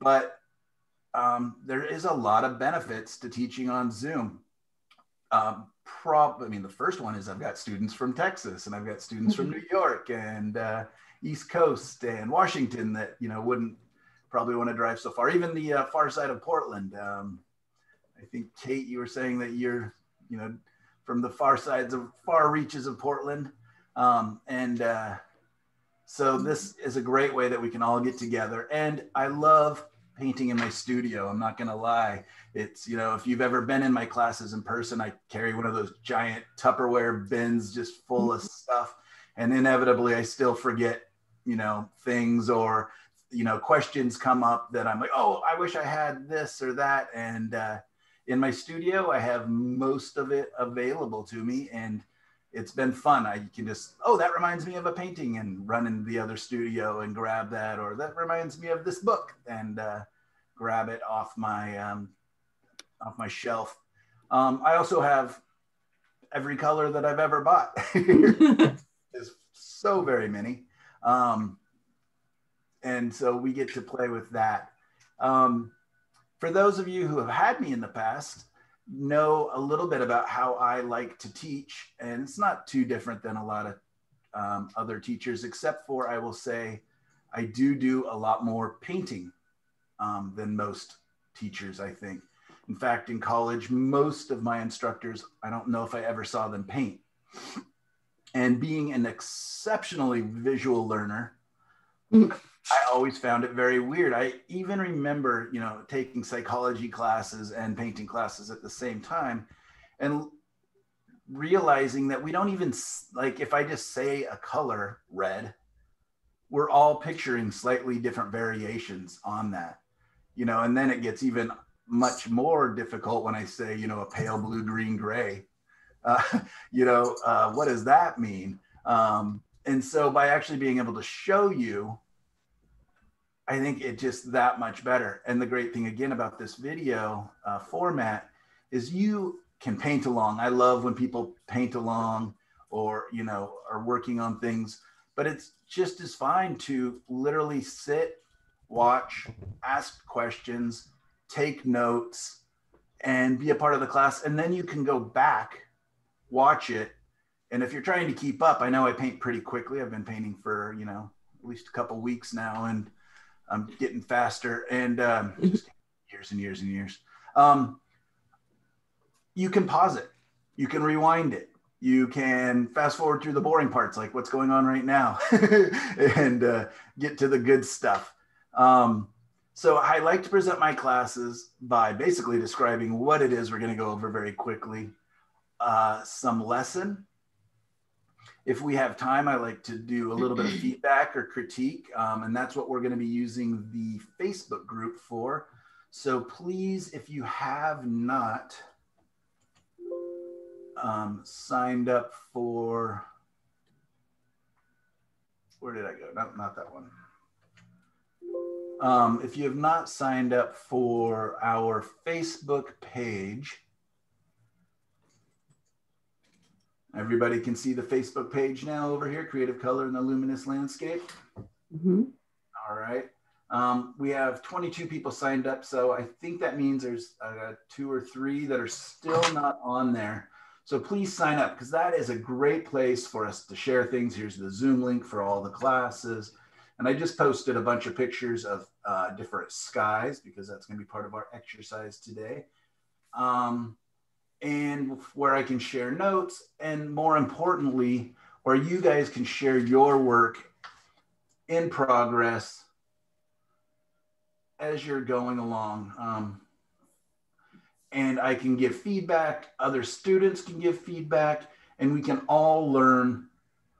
but um, there is a lot of benefits to teaching on Zoom. Um, prob- I mean, the first one is I've got students from Texas and I've got students from New York and uh, East Coast and Washington that you know wouldn't probably want to drive so far. Even the uh, far side of Portland. Um, I think Kate, you were saying that you're you know from the far sides of far reaches of Portland, um, and uh, so this is a great way that we can all get together. And I love painting in my studio. I'm not going to lie. It's, you know, if you've ever been in my classes in person, I carry one of those giant Tupperware bins just full of stuff. And inevitably, I still forget, you know, things or, you know, questions come up that I'm like, oh, I wish I had this or that. And uh, in my studio, I have most of it available to me. And it's been fun. I can just, oh, that reminds me of a painting and run in the other studio and grab that, or that reminds me of this book and uh, grab it off my um, off my shelf. Um, I also have every color that I've ever bought. There's so very many, um, and so we get to play with that. Um, for those of you who have had me in the past, know a little bit about how I like to teach, and it's not too different than a lot of um, other teachers, except for I will say I do do a lot more painting um, than most teachers, I think. In fact, in college, most of my instructors, I don't know if I ever saw them paint. And being an exceptionally visual learner, I always found it very weird. I even remember, you know, taking psychology classes and painting classes at the same time and realizing that we don't even like if I just say a color red, we're all picturing slightly different variations on that. You know, and then it gets even much more difficult when I say, you know, a pale blue, green, gray. Uh, you know, uh, what does that mean? Um, and so by actually being able to show you I think it just that much better. And the great thing again about this video uh, format is you can paint along. I love when people paint along or, you know, are working on things, but it's just as fine to literally sit, watch, ask questions, take notes, and be a part of the class. And then you can go back, watch it. And if you're trying to keep up, I know I paint pretty quickly. I've been painting for, you know, at least a couple weeks now. And I'm getting faster and um, years and years and years. Um, you can pause it, you can rewind it, you can fast forward through the boring parts, like what's going on right now, and uh, get to the good stuff. Um, so I like to present my classes by basically describing what it is we're going to go over very quickly, uh, some lesson, if we have time, I like to do a little bit of feedback or critique, um, and that's what we're going to be using the Facebook group for. So please, if you have not um, signed up for, where did I go? No, not that one. Um, if you have not signed up for our Facebook page, Everybody can see the Facebook page now over here, Creative Color in the Luminous Landscape. Mm-hmm. All right. Um, we have 22 people signed up, so I think that means there's uh, two or three that are still not on there. So please sign up because that is a great place for us to share things. Here's the Zoom link for all the classes. And I just posted a bunch of pictures of uh, different skies because that's going to be part of our exercise today. Um, and where I can share notes, and more importantly, where you guys can share your work in progress as you're going along. Um, and I can give feedback, other students can give feedback, and we can all learn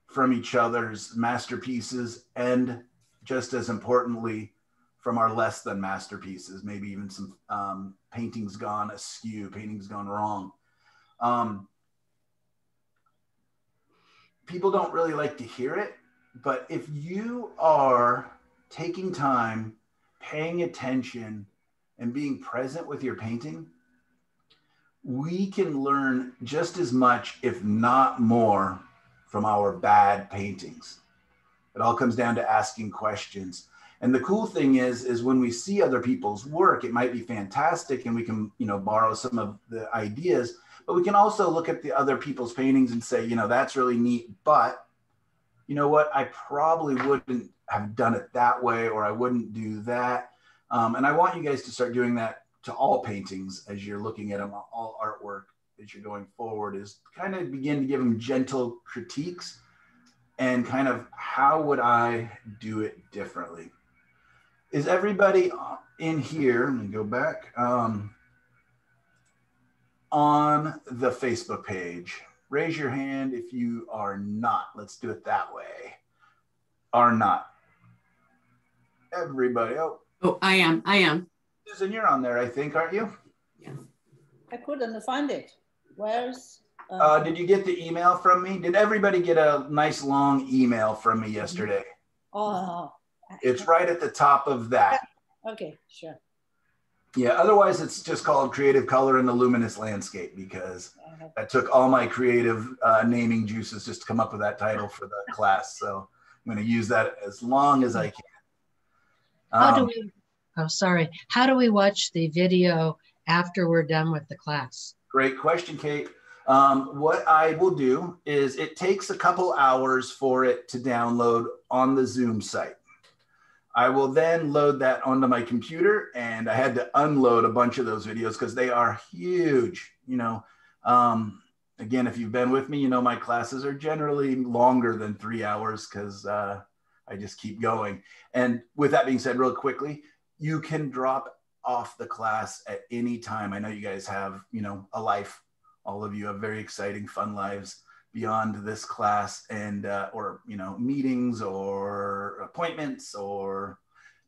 from each other's masterpieces and just as importantly, from our less than masterpieces, maybe even some um, paintings gone askew, paintings gone wrong. Um, people don't really like to hear it, but if you are taking time, paying attention, and being present with your painting, we can learn just as much, if not more, from our bad paintings. It all comes down to asking questions. And the cool thing is, is when we see other people's work, it might be fantastic and we can, you know, borrow some of the ideas, but we can also look at the other people's paintings and say, you know, that's really neat, but you know what, I probably wouldn't have done it that way, or I wouldn't do that. Um, and I want you guys to start doing that to all paintings as you're looking at them, all artwork as you're going forward, is kind of begin to give them gentle critiques and kind of how would I do it differently? Is everybody in here? Let me go back. Um, on the Facebook page. Raise your hand if you are not. Let's do it that way. Are not. Everybody. Oh. Oh, I am. I am. Susan, you're on there, I think, aren't you? Yeah. I couldn't find it. Where's? Uh, uh, did you get the email from me? Did everybody get a nice long email from me yesterday? Oh. It's right at the top of that. Okay, sure. Yeah, otherwise it's just called Creative Color in the Luminous Landscape because I took all my creative uh, naming juices just to come up with that title for the class. So I'm going to use that as long as I can. How do Um, we, oh, sorry. How do we watch the video after we're done with the class? Great question, Kate. Um, what I will do is it takes a couple hours for it to download on the Zoom site. I will then load that onto my computer, and I had to unload a bunch of those videos because they are huge. You know, um, again, if you've been with me, you know my classes are generally longer than three hours because uh, I just keep going. And with that being said, real quickly, you can drop off the class at any time. I know you guys have, you know, a life. All of you have very exciting, fun lives beyond this class and uh, or you know meetings or appointments or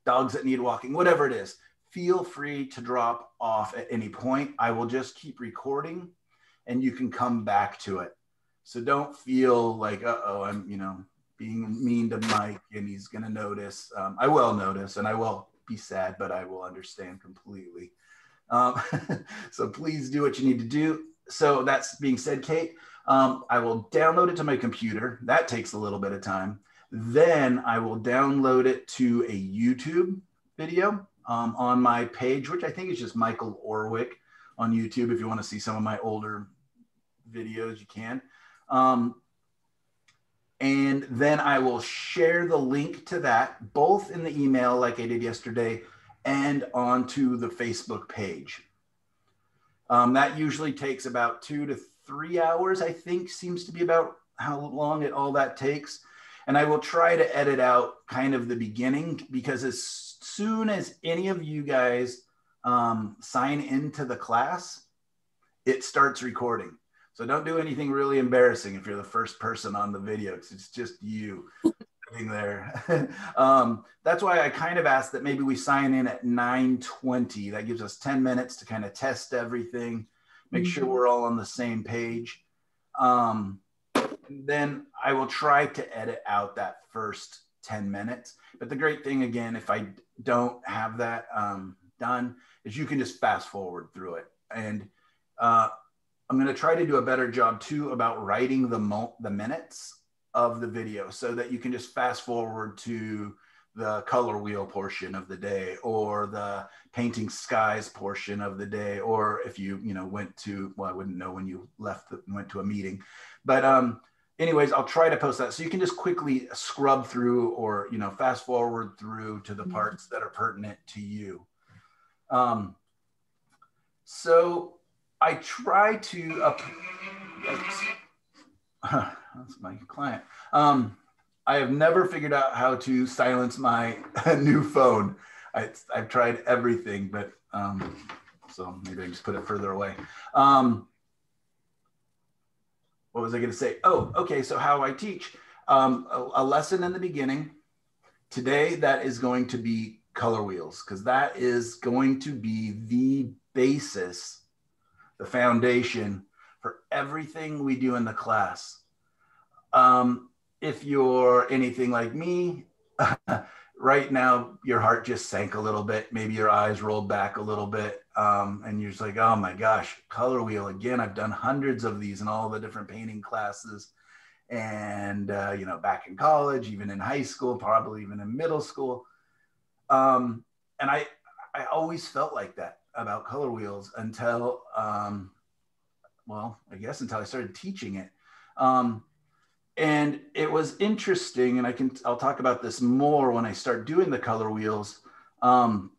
dogs that need walking whatever it is feel free to drop off at any point. I will just keep recording and you can come back to it. So don't feel like uh-oh i'm you know being mean to mike and he's going to notice. Um, i will notice and i will be sad but i will understand completely. Um, so please do what you need to do. So that's being said kate um, I will download it to my computer. That takes a little bit of time. Then I will download it to a YouTube video um, on my page, which I think is just Michael Orwick on YouTube. If you want to see some of my older videos, you can. Um, and then I will share the link to that both in the email, like I did yesterday, and onto the Facebook page. Um, that usually takes about two to three hours, I think seems to be about how long it all that takes. And I will try to edit out kind of the beginning because as soon as any of you guys um, sign into the class, it starts recording. So don't do anything really embarrassing if you're the first person on the video because it's just you sitting there. um, that's why I kind of asked that maybe we sign in at 9:20. That gives us 10 minutes to kind of test everything make sure we're all on the same page. Um, then I will try to edit out that first 10 minutes. But the great thing, again, if I don't have that um, done, is you can just fast forward through it. And uh, I'm going to try to do a better job too about writing the, the minutes of the video so that you can just fast forward to the color wheel portion of the day or the painting skies portion of the day or if you you know went to well i wouldn't know when you left the, went to a meeting. But um anyways i'll try to post that. So you can just quickly scrub through or you know fast forward through to the parts that are pertinent to you. Um so i try to uh, that's my client. Um I have never figured out how to silence my new phone. I, have tried everything, but um, so maybe I just put it further away. Um, what was I going to say? Oh, okay. So how I teach um, a, a lesson in the beginning. Today, that is going to be color wheels because that is going to be the basis, the foundation for everything we do in the class. Um, if you're anything like me, right now your heart just sank a little bit. Maybe your eyes rolled back a little bit. Um, and you're just like, oh my gosh, color wheel again. I've done hundreds of these in all the different painting classes. And, uh, you know, back in college, even in high school, probably even in middle school. Um, and I, I always felt like that about color wheels until, um, well, I guess until I started teaching it. Um, and it was interesting, and I can I'll talk about this more when I start doing the color wheels. Um,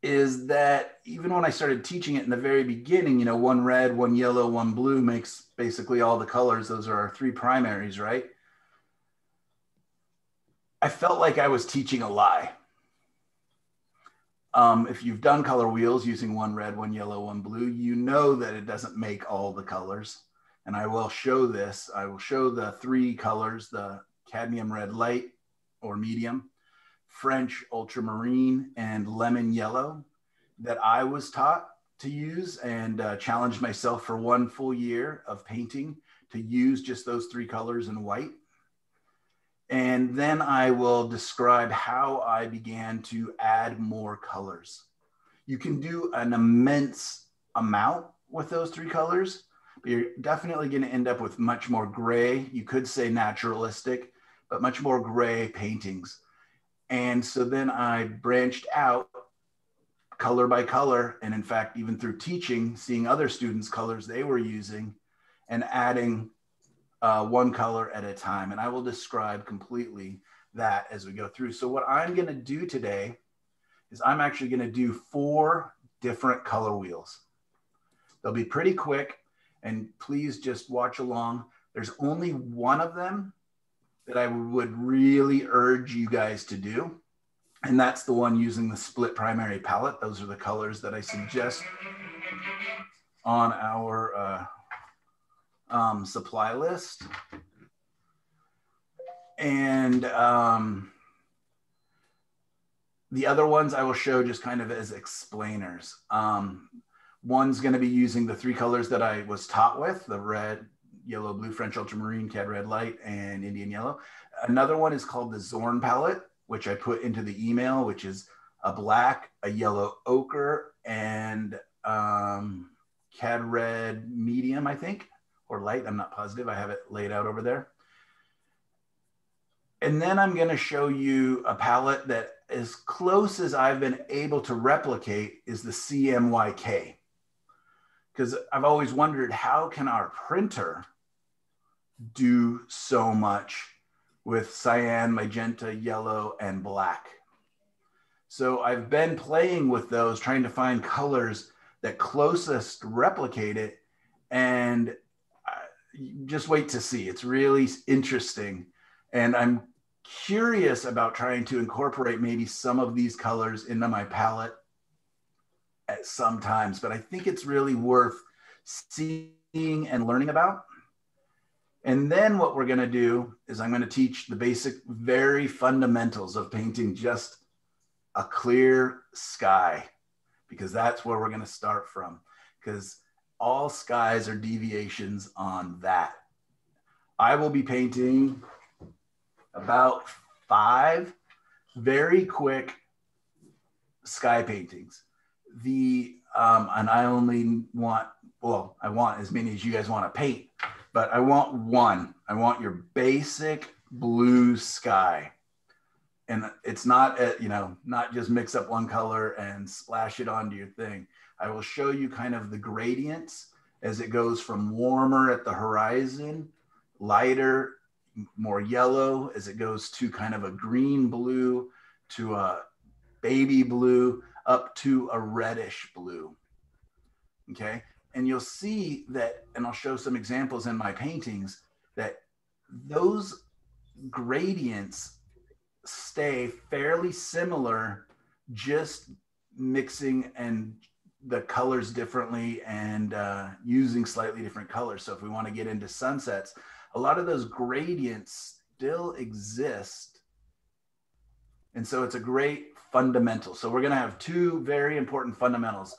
is that even when I started teaching it in the very beginning, you know, one red, one yellow, one blue makes basically all the colors. Those are our three primaries, right? I felt like I was teaching a lie. Um, if you've done color wheels using one red, one yellow, one blue, you know that it doesn't make all the colors. And I will show this. I will show the three colors, the cadmium red light or medium, French ultramarine, and lemon yellow that I was taught to use and uh, challenged myself for one full year of painting to use just those three colors in white. And then I will describe how I began to add more colors. You can do an immense amount with those three colors, you're definitely going to end up with much more gray. You could say naturalistic, but much more gray paintings. And so then I branched out color by color. And in fact, even through teaching, seeing other students' colors they were using and adding uh, one color at a time. And I will describe completely that as we go through. So, what I'm going to do today is I'm actually going to do four different color wheels. They'll be pretty quick, and please just watch along. There's only one of them that I would really urge you guys to do. And that's the one using the split primary palette. Those are the colors that I suggest on our uh, um, supply list. And um, the other ones I will show just kind of as explainers. Um, one's going to be using the three colors that I was taught with the red, yellow, blue, French ultramarine, cad red light, and Indian yellow. Another one is called the Zorn palette, which I put into the email, which is a black, a yellow ochre, and um, cad red medium, I think or light. I'm not positive. I have it laid out over there. And then I'm going to show you a palette that as close as I've been able to replicate is the CMYK. Because I've always wondered how can our printer do so much with cyan, magenta, yellow, and black. So I've been playing with those, trying to find colors that closest replicate it. And just wait to see. It's really interesting. And I'm curious about trying to incorporate maybe some of these colors into my palette at some times, but I think it's really worth seeing and learning about. And then what we're going to do is I'm going to teach the basic, very fundamentals of painting just a clear sky, because that's where we're going to start from. Because all skies are deviations on that. I will be painting about five very quick sky paintings. The um, and I only want well, I want as many as you guys want to paint, but I want one. I want your basic blue sky. And it's not, a, you know, not just mix up one color and splash it onto your thing. I will show you kind of the gradients as it goes from warmer at the horizon, lighter, more yellow, as it goes to kind of a green blue to a baby blue up to a reddish blue. Okay. And you'll see that, and I'll show some examples in my paintings that those gradients stay fairly similar, just mixing and the colors differently and uh, using slightly different colors. So if we want to get into sunsets, a lot of those gradients still exist. And so it's a great fundamental. So we're going to have two very important fundamentals.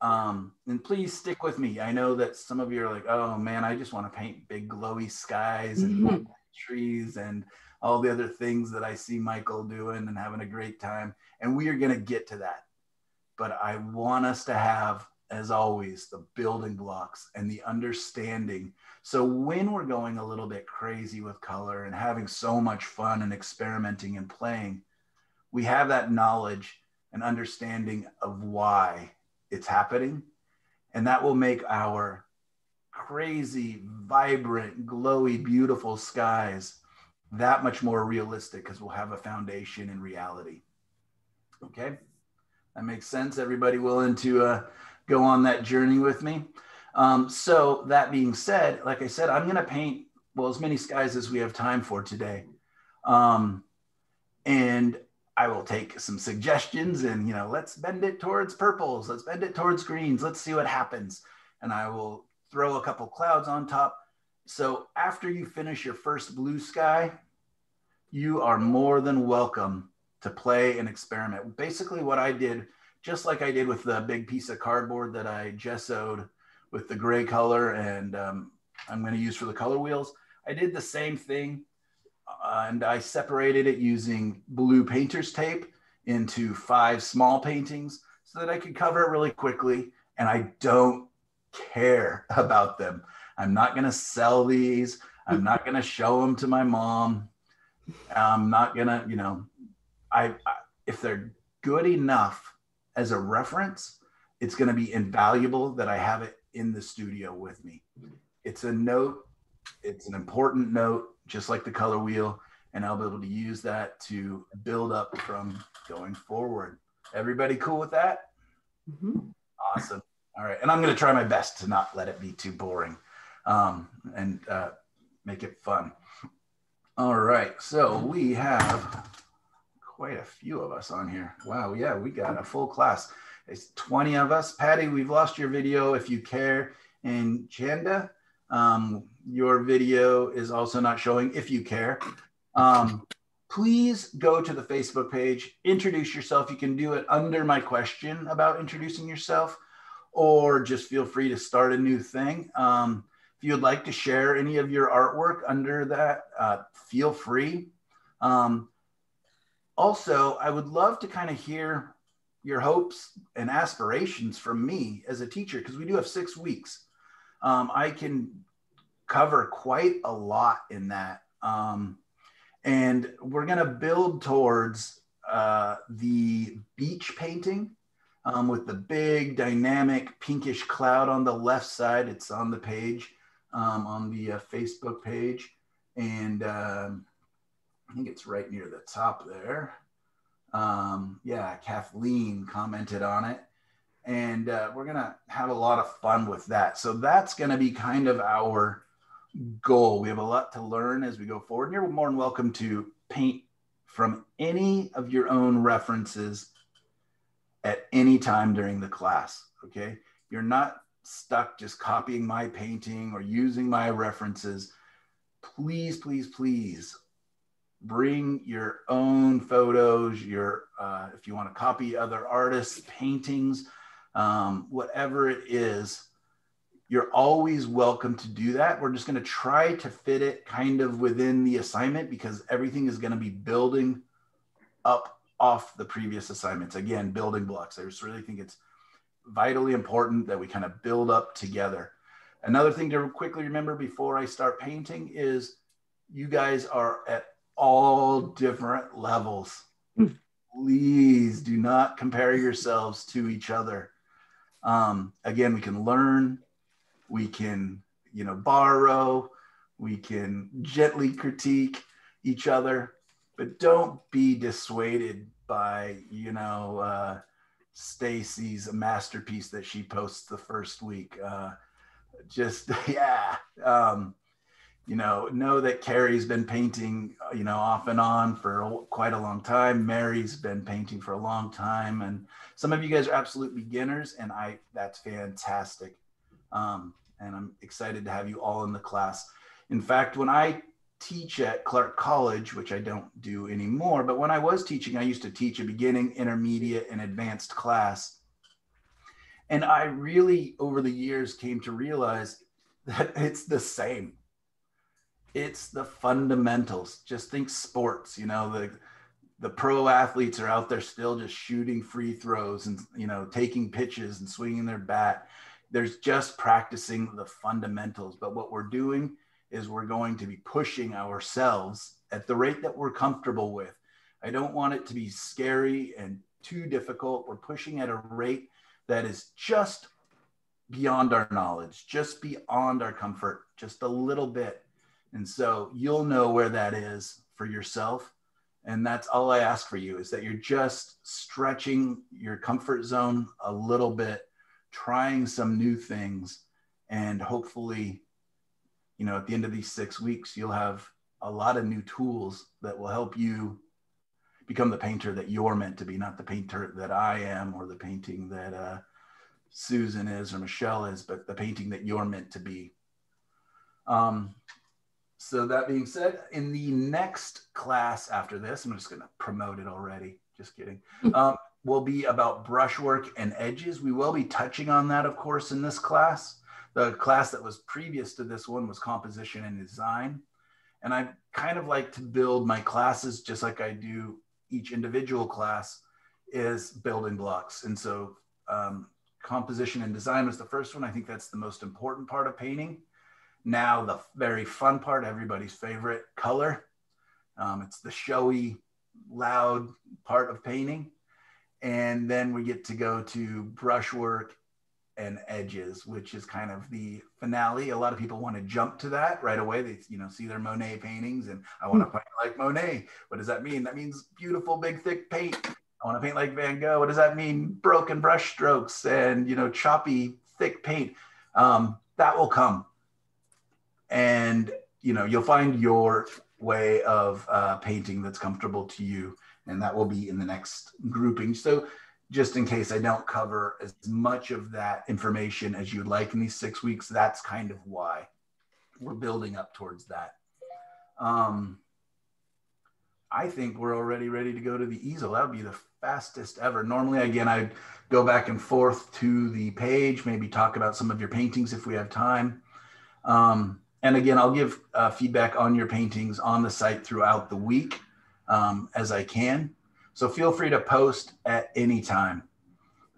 Um, and please stick with me. I know that some of you are like, oh man, I just want to paint big glowy skies and mm-hmm. trees and all the other things that I see Michael doing and having a great time. And we are going to get to that but I want us to have, as always, the building blocks and the understanding. So when we're going a little bit crazy with color and having so much fun and experimenting and playing, we have that knowledge and understanding of why it's happening. And that will make our crazy, vibrant, glowy, beautiful skies that much more realistic because we'll have a foundation in reality. Okay, that makes sense. Everybody willing to uh, go on that journey with me? Um, so, that being said, like I said, I'm going to paint, well, as many skies as we have time for today. Um, and I will take some suggestions and, you know, let's bend it towards purples, let's bend it towards greens, let's see what happens. And I will throw a couple clouds on top. So after you finish your first blue sky, you are more than welcome to play and experiment. Basically, what I did, just like I did with the big piece of cardboard that I gessoed with the gray color and um, I'm going to use for the color wheels, I did the same thing and I separated it using blue painter's tape into five small paintings so that I could cover it really quickly. And I don't care about them. I'm not going to sell these. I'm not going to show them to my mom. I'm not going to, you know, I, I, if they're good enough as a reference, it's going to be invaluable that I have it in the studio with me. It's a note, it's an important note just like the color wheel, and I'll be able to use that to build up from going forward. Everybody cool with that? Mm-hmm. Awesome. All right. And I'm going to try my best to not let it be too boring um, and uh, make it fun. All right. So we have quite a few of us on here. Wow. Yeah, we got a full class. It's 20 of us. Patty, we've lost your video if you care. And Chanda, um, your video is also not showing if you care. Um, please go to the Facebook page, introduce yourself. You can do it under my question about introducing yourself, or just feel free to start a new thing. Um, if you would like to share any of your artwork under that, uh, feel free. Um, also, I would love to kind of hear your hopes and aspirations from me as a teacher because we do have six weeks. Um, I can cover quite a lot in that. Um, and we're going to build towards uh, the beach painting um, with the big dynamic pinkish cloud on the left side. It's on the page, um, on the uh, Facebook page. And um, I think it's right near the top there. Um, yeah, Kathleen commented on it. And uh, we're going to have a lot of fun with that. So that's going to be kind of our goal. We have a lot to learn as we go forward. And you're more than welcome to paint from any of your own references at any time during the class. Okay. You're not stuck just copying my painting or using my references. Please, please, please bring your own photos, your, uh, if you want to copy other artists' paintings, um, whatever it is, you're always welcome to do that. We're just going to try to fit it kind of within the assignment because everything is going to be building up off the previous assignments. Again, building blocks. I just really think it's vitally important that we kind of build up together. Another thing to quickly remember before I start painting is you guys are at all different levels. Please do not compare yourselves to each other. Um, again, we can learn we can you know borrow. We can gently critique each other but don't be dissuaded by you know uh, stacy's masterpiece that she posts the first week. Uh, just yeah um, you know know that carrie's been painting you know off and on for quite a long time. Mary's been painting for a long time and some of you guys are absolute beginners and i that's fantastic. Um, and I'm excited to have you all in the class. In fact, when I teach at Clark College, which I don't do anymore, but when I was teaching, I used to teach a beginning, intermediate, and advanced class. And I really, over the years, came to realize that it's the same. It's the fundamentals. Just think sports, you know, the the pro athletes are out there still just shooting free throws and you know taking pitches and swinging their bat there's just practicing the fundamentals. But what we're doing is we're going to be pushing ourselves at the rate that we're comfortable with. I don't want it to be scary and too difficult. We're pushing at a rate that is just beyond our knowledge, just beyond our comfort, just a little bit. And so you'll know where that is for yourself. And that's all I ask for you is that you're just stretching your comfort zone a little bit, trying some new things. And hopefully, you know, at the end of these six weeks, you'll have a lot of new tools that will help you become the painter that you're meant to be, not the painter that I am or the painting that uh, Susan is or Michelle is, but the painting that you're meant to be. Um, so that being said, in the next class after this, I'm just going to promote it already. Just kidding. Um, will be about brushwork and edges. We will be touching on that, of course, in this class. The class that was previous to this one was composition and design. And I kind of like to build my classes just like I do each individual class is building blocks. And so um, composition and design was the first one. I think that's the most important part of painting. Now, the very fun part, everybody's favorite color. Um, it's the showy, loud part of painting. And then we get to go to brushwork and edges, which is kind of the finale. A lot of people want to jump to that right away. They, you know, see their Monet paintings and I want to hmm. paint like Monet. What does that mean? That means beautiful, big, thick paint. I want to paint like Van Gogh. What does that mean? Broken brush strokes and, you know, choppy, thick paint. Um, that will come. And, you know, you'll find your way of uh, painting that's comfortable to you. And that will be in the next grouping. So just in case I don't cover as much of that information as you'd like in these six weeks, that's kind of why we're building up towards that. Um, I think we're already ready to go to the easel. That would be the fastest ever. Normally, again, I'd go back and forth to the page, maybe talk about some of your paintings if we have time. Um, and again, I'll give uh, feedback on your paintings on the site throughout the week um, as I can. So feel free to post at any time.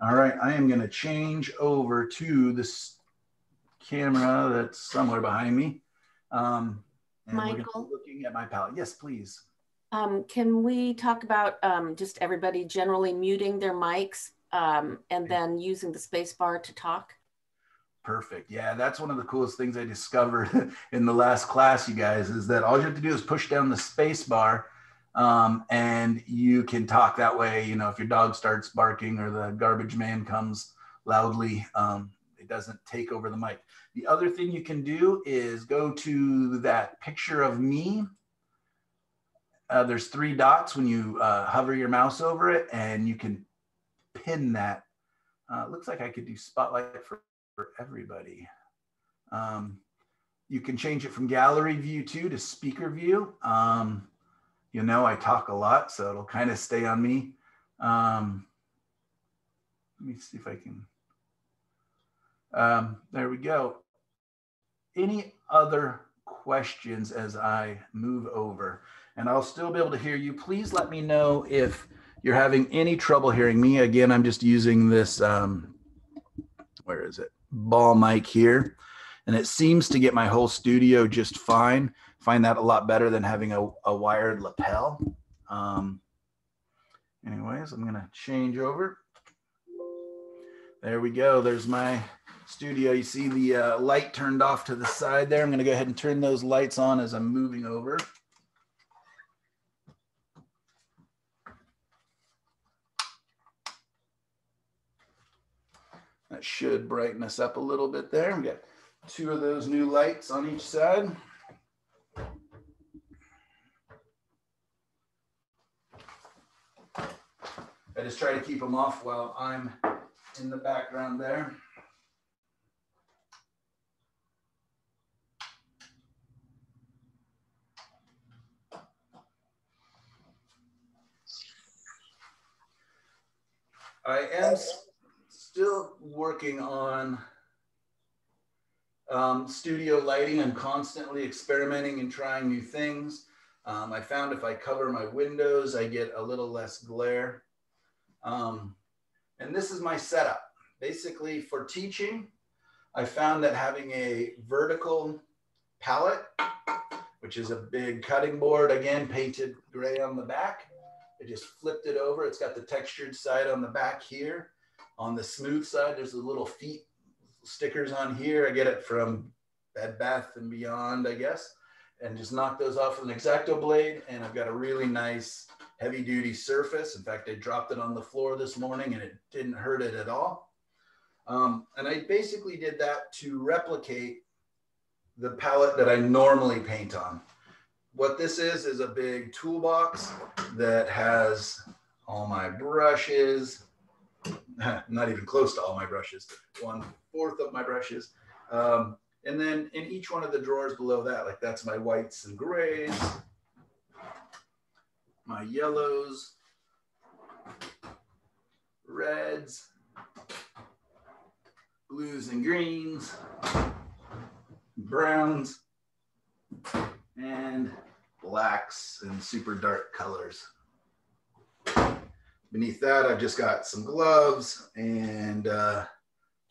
All right, I am going to change over to this camera that's somewhere behind me. Um, and Michael, looking at my palette. Yes, please. Um, can we talk about um, just everybody generally muting their mics um, and then using the space bar to talk? Perfect. Yeah, that's one of the coolest things I discovered in the last class, you guys, is that all you have to do is push down the space bar um, and you can talk that way. You know, if your dog starts barking or the garbage man comes loudly, um, it doesn't take over the mic. The other thing you can do is go to that picture of me. Uh, there's three dots when you uh, hover your mouse over it, and you can pin that. Uh, looks like I could do spotlight for, for everybody. Um, you can change it from gallery view too to speaker view. Um, you know I talk a lot, so it'll kind of stay on me. Um, let me see if I can. Um, there we go. Any other questions as I move over? And I'll still be able to hear you. Please let me know if you're having any trouble hearing me. Again, I'm just using this, um, where is it? Ball mic here. And it seems to get my whole studio just fine find that a lot better than having a, a wired lapel. Um, anyways, I'm gonna change over. There we go. There's my studio. You see the uh, light turned off to the side there. I'm gonna go ahead and turn those lights on as I'm moving over. That should brighten us up a little bit there. We got two of those new lights on each side. I just try to keep them off while I'm in the background there. I am still working on um, studio lighting. I'm constantly experimenting and trying new things. Um, I found if I cover my windows, I get a little less glare. Um, and this is my setup. Basically for teaching, I found that having a vertical palette, which is a big cutting board, again, painted gray on the back, I just flipped it over. It's got the textured side on the back here. On the smooth side, there's the little feet stickers on here. I get it from Bed Bath and Beyond, I guess. And just knock those off with an X-Acto blade. And I've got a really nice heavy duty surface. In fact, I dropped it on the floor this morning and it didn't hurt it at all. Um, and I basically did that to replicate the palette that I normally paint on. What this is, is a big toolbox that has all my brushes, not even close to all my brushes, one fourth of my brushes. Um, and then in each one of the drawers below that, like that's my whites and grays, my yellows, reds, blues and greens, browns, and blacks and super dark colors. Beneath that, I've just got some gloves and uh,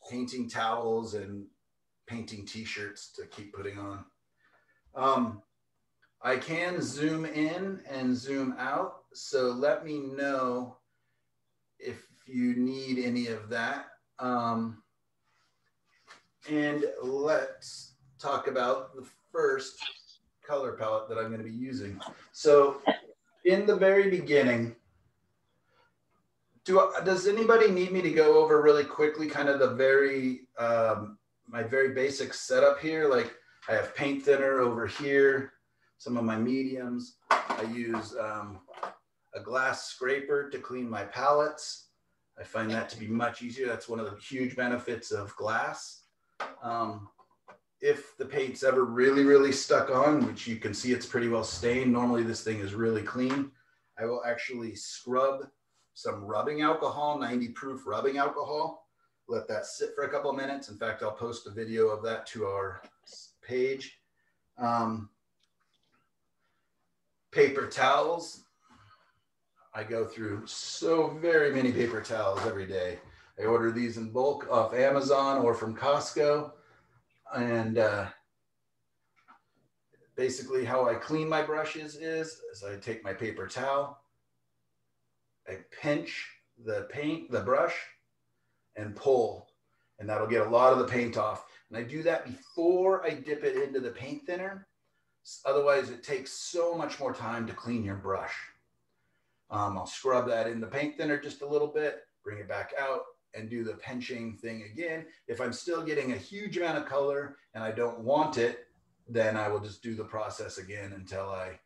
painting towels and painting t-shirts to keep putting on. Um, I can zoom in and zoom out. So let me know if you need any of that. Um, and let's talk about the first color palette that I'm going to be using. So in the very beginning, do does anybody need me to go over really quickly kind of the very um, my very basic setup here like I have paint thinner over here some of my mediums I use um, a glass scraper to clean my palettes I find that to be much easier that's one of the huge benefits of glass um, if the paint's ever really really stuck on which you can see it's pretty well stained normally this thing is really clean I will actually scrub some rubbing alcohol, 90 proof rubbing alcohol. Let that sit for a couple minutes. In fact, I'll post a video of that to our page. Um, paper towels. I go through so very many paper towels every day. I order these in bulk off Amazon or from Costco. And uh, basically how I clean my brushes is, is I take my paper towel, I pinch the paint, the brush, and pull, and that'll get a lot of the paint off. And I do that before I dip it into the paint thinner. Otherwise, it takes so much more time to clean your brush. Um, I'll scrub that in the paint thinner just a little bit, bring it back out, and do the pinching thing again. If I'm still getting a huge amount of color and I don't want it, then I will just do the process again until I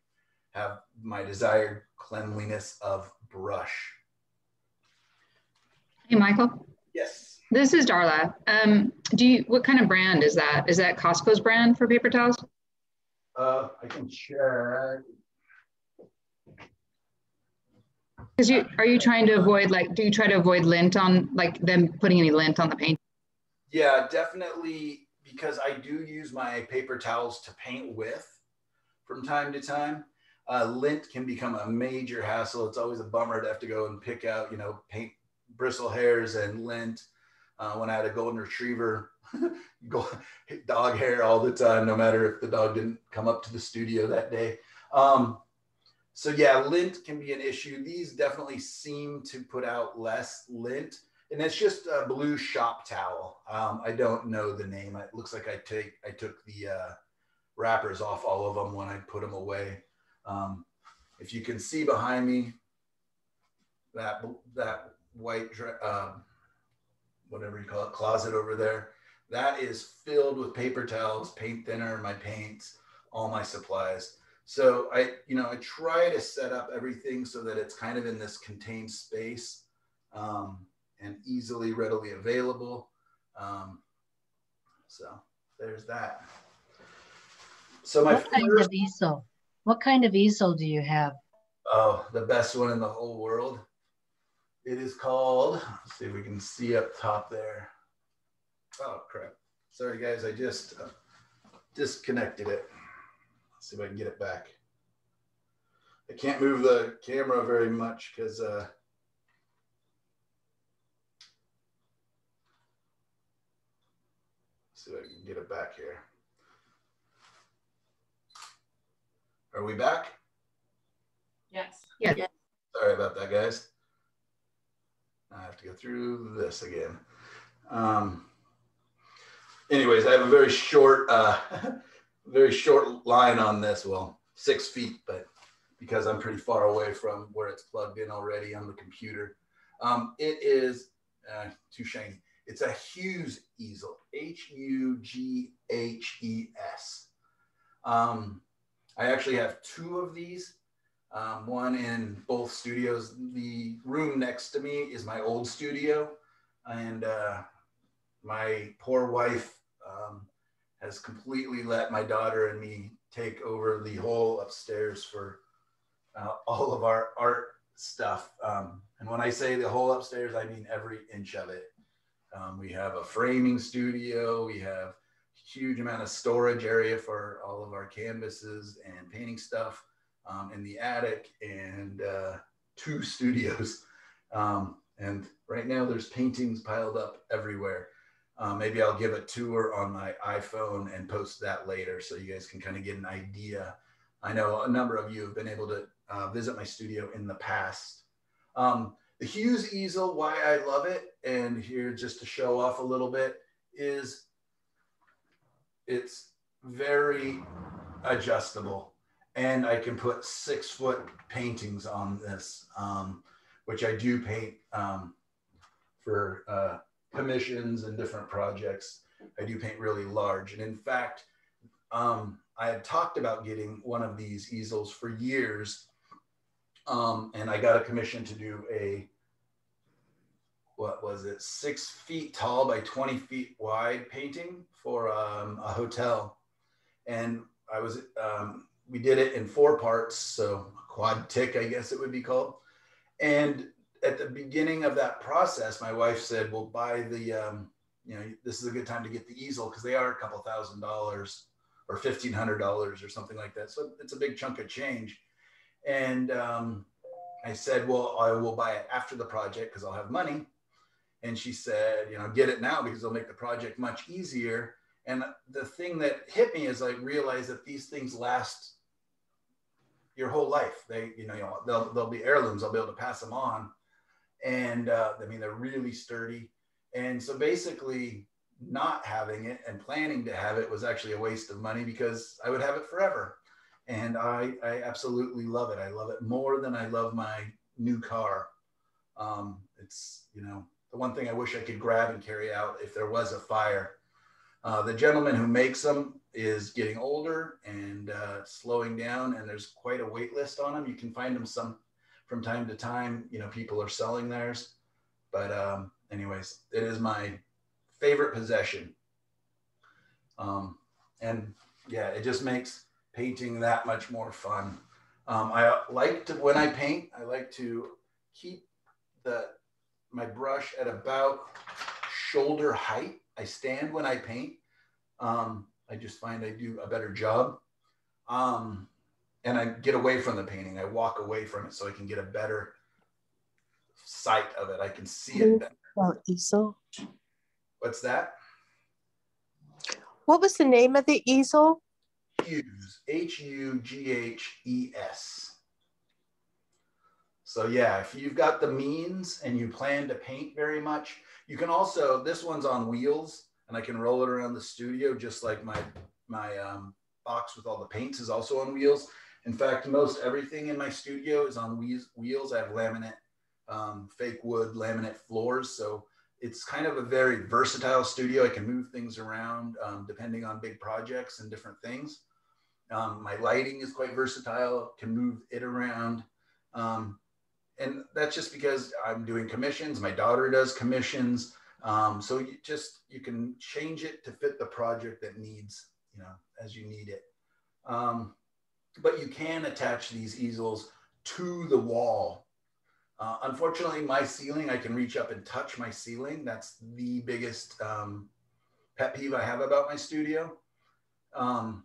have my desired cleanliness of brush. Hey, Michael. Yes. This is Darla. Um, do you, what kind of brand is that? Is that Costco's brand for paper towels? Uh, I can share. Because you, are you trying to avoid like, do you try to avoid lint on like them putting any lint on the paint? Yeah, definitely because I do use my paper towels to paint with from time to time uh, lint can become a major hassle. It's always a bummer to have to go and pick out, you know, paint bristle hairs and lint. Uh, when I had a golden retriever, go, dog hair all the time, no matter if the dog didn't come up to the studio that day. Um, so yeah, lint can be an issue. These definitely seem to put out less lint, and it's just a blue shop towel. Um, I don't know the name. It looks like I take I took the uh, wrappers off all of them when I put them away. Um, if you can see behind me, that that white um, whatever you call it closet over there, that is filled with paper towels, paint thinner, my paints, all my supplies. So I, you know, I try to set up everything so that it's kind of in this contained space um, and easily, readily available. Um, so there's that. So my what first, kind of easel? What kind of easel do you have? Oh, the best one in the whole world. It is called, Let's see if we can see up top there. Oh, crap. Sorry, guys, I just uh, disconnected it. Let's see if I can get it back. I can't move the camera very much because uh, see if I can get it back here. Are we back? Yes. Yeah. Sorry about that, guys. I have to go through this again. Um, anyways, I have a very short, uh, very short line on this. Well, six feet, but because I'm pretty far away from where it's plugged in already on the computer. Um, it is uh, too shiny. It's a Hughes easel, H U G H E S. Um, I actually have two of these, um, one in both studios. The room next to me is my old studio, and uh, my poor wife um, has completely let my daughter and me take over the whole upstairs for uh, all of our art stuff. Um, and when I say the whole upstairs, I mean every inch of it. Um, we have a framing studio. We have huge amount of storage area for all of our canvases and painting stuff um, in the attic and uh, two studios. Um, and right now there's paintings piled up everywhere. Uh, maybe I'll give a tour on my iPhone and post that later so you guys can kind of get an idea. I know a number of you have been able to uh, visit my studio in the past. Um, the Hughes easel, why I love it, and here just to show off a little bit, is it's very adjustable. And I can put six foot paintings on this, um, which I do paint um, for uh, commissions and different projects. I do paint really large. And in fact, um, I had talked about getting one of these easels for years. Um, and I got a commission to do a what was it, six feet tall by 20 feet wide painting for um, a hotel. And I was, um, we did it in four parts, so quad tick, I guess it would be called. And at the beginning of that process, my wife said, well, buy the, um, you know, this is a good time to get the easel because they are a couple thousand dollars or $1,500 or something like that. So it's a big chunk of change. And um, I said, well, I will buy it after the project because I'll have money. And she said, you know, get it now because it'll make the project much easier. And the thing that hit me is like realize that these things last your whole life. They, you know, they'll, they'll be heirlooms. I'll be able to pass them on. And uh, I mean, they're really sturdy. And so basically, not having it and planning to have it was actually a waste of money because I would have it forever. And I, I absolutely love it. I love it more than I love my new car. Um, it's, you know, the one thing I wish I could grab and carry out if there was a fire. Uh, the gentleman who makes them is getting older and uh, slowing down, and there's quite a wait list on them. You can find them some from time to time. You know, people are selling theirs, but um, anyways, it is my favorite possession. Um, and yeah, it just makes painting that much more fun. Um, I like to when I paint, I like to keep the my brush at about shoulder height. I stand when I paint. Um, I just find I do a better job. Um, and I get away from the painting. I walk away from it so I can get a better sight of it. I can see it better. Well, easel. What's that? What was the name of the easel? Hughes, H U G H E S. So yeah, if you've got the means and you plan to paint very much, you can also, this one's on wheels and I can roll it around the studio just like my, my um, box with all the paints is also on wheels. In fact, most everything in my studio is on wheels. I have laminate, um, fake wood laminate floors. So it's kind of a very versatile studio. I can move things around um, depending on big projects and different things. Um, my lighting is quite versatile, can move it around. Um, and that's just because I'm doing commissions. My daughter does commissions. Um, so you just, you can change it to fit the project that needs, you know, as you need it. But you can attach these easels to the wall. Uh, unfortunately, my ceiling, I can reach up and touch my ceiling. That's the biggest um, pet peeve I have about my studio. Um,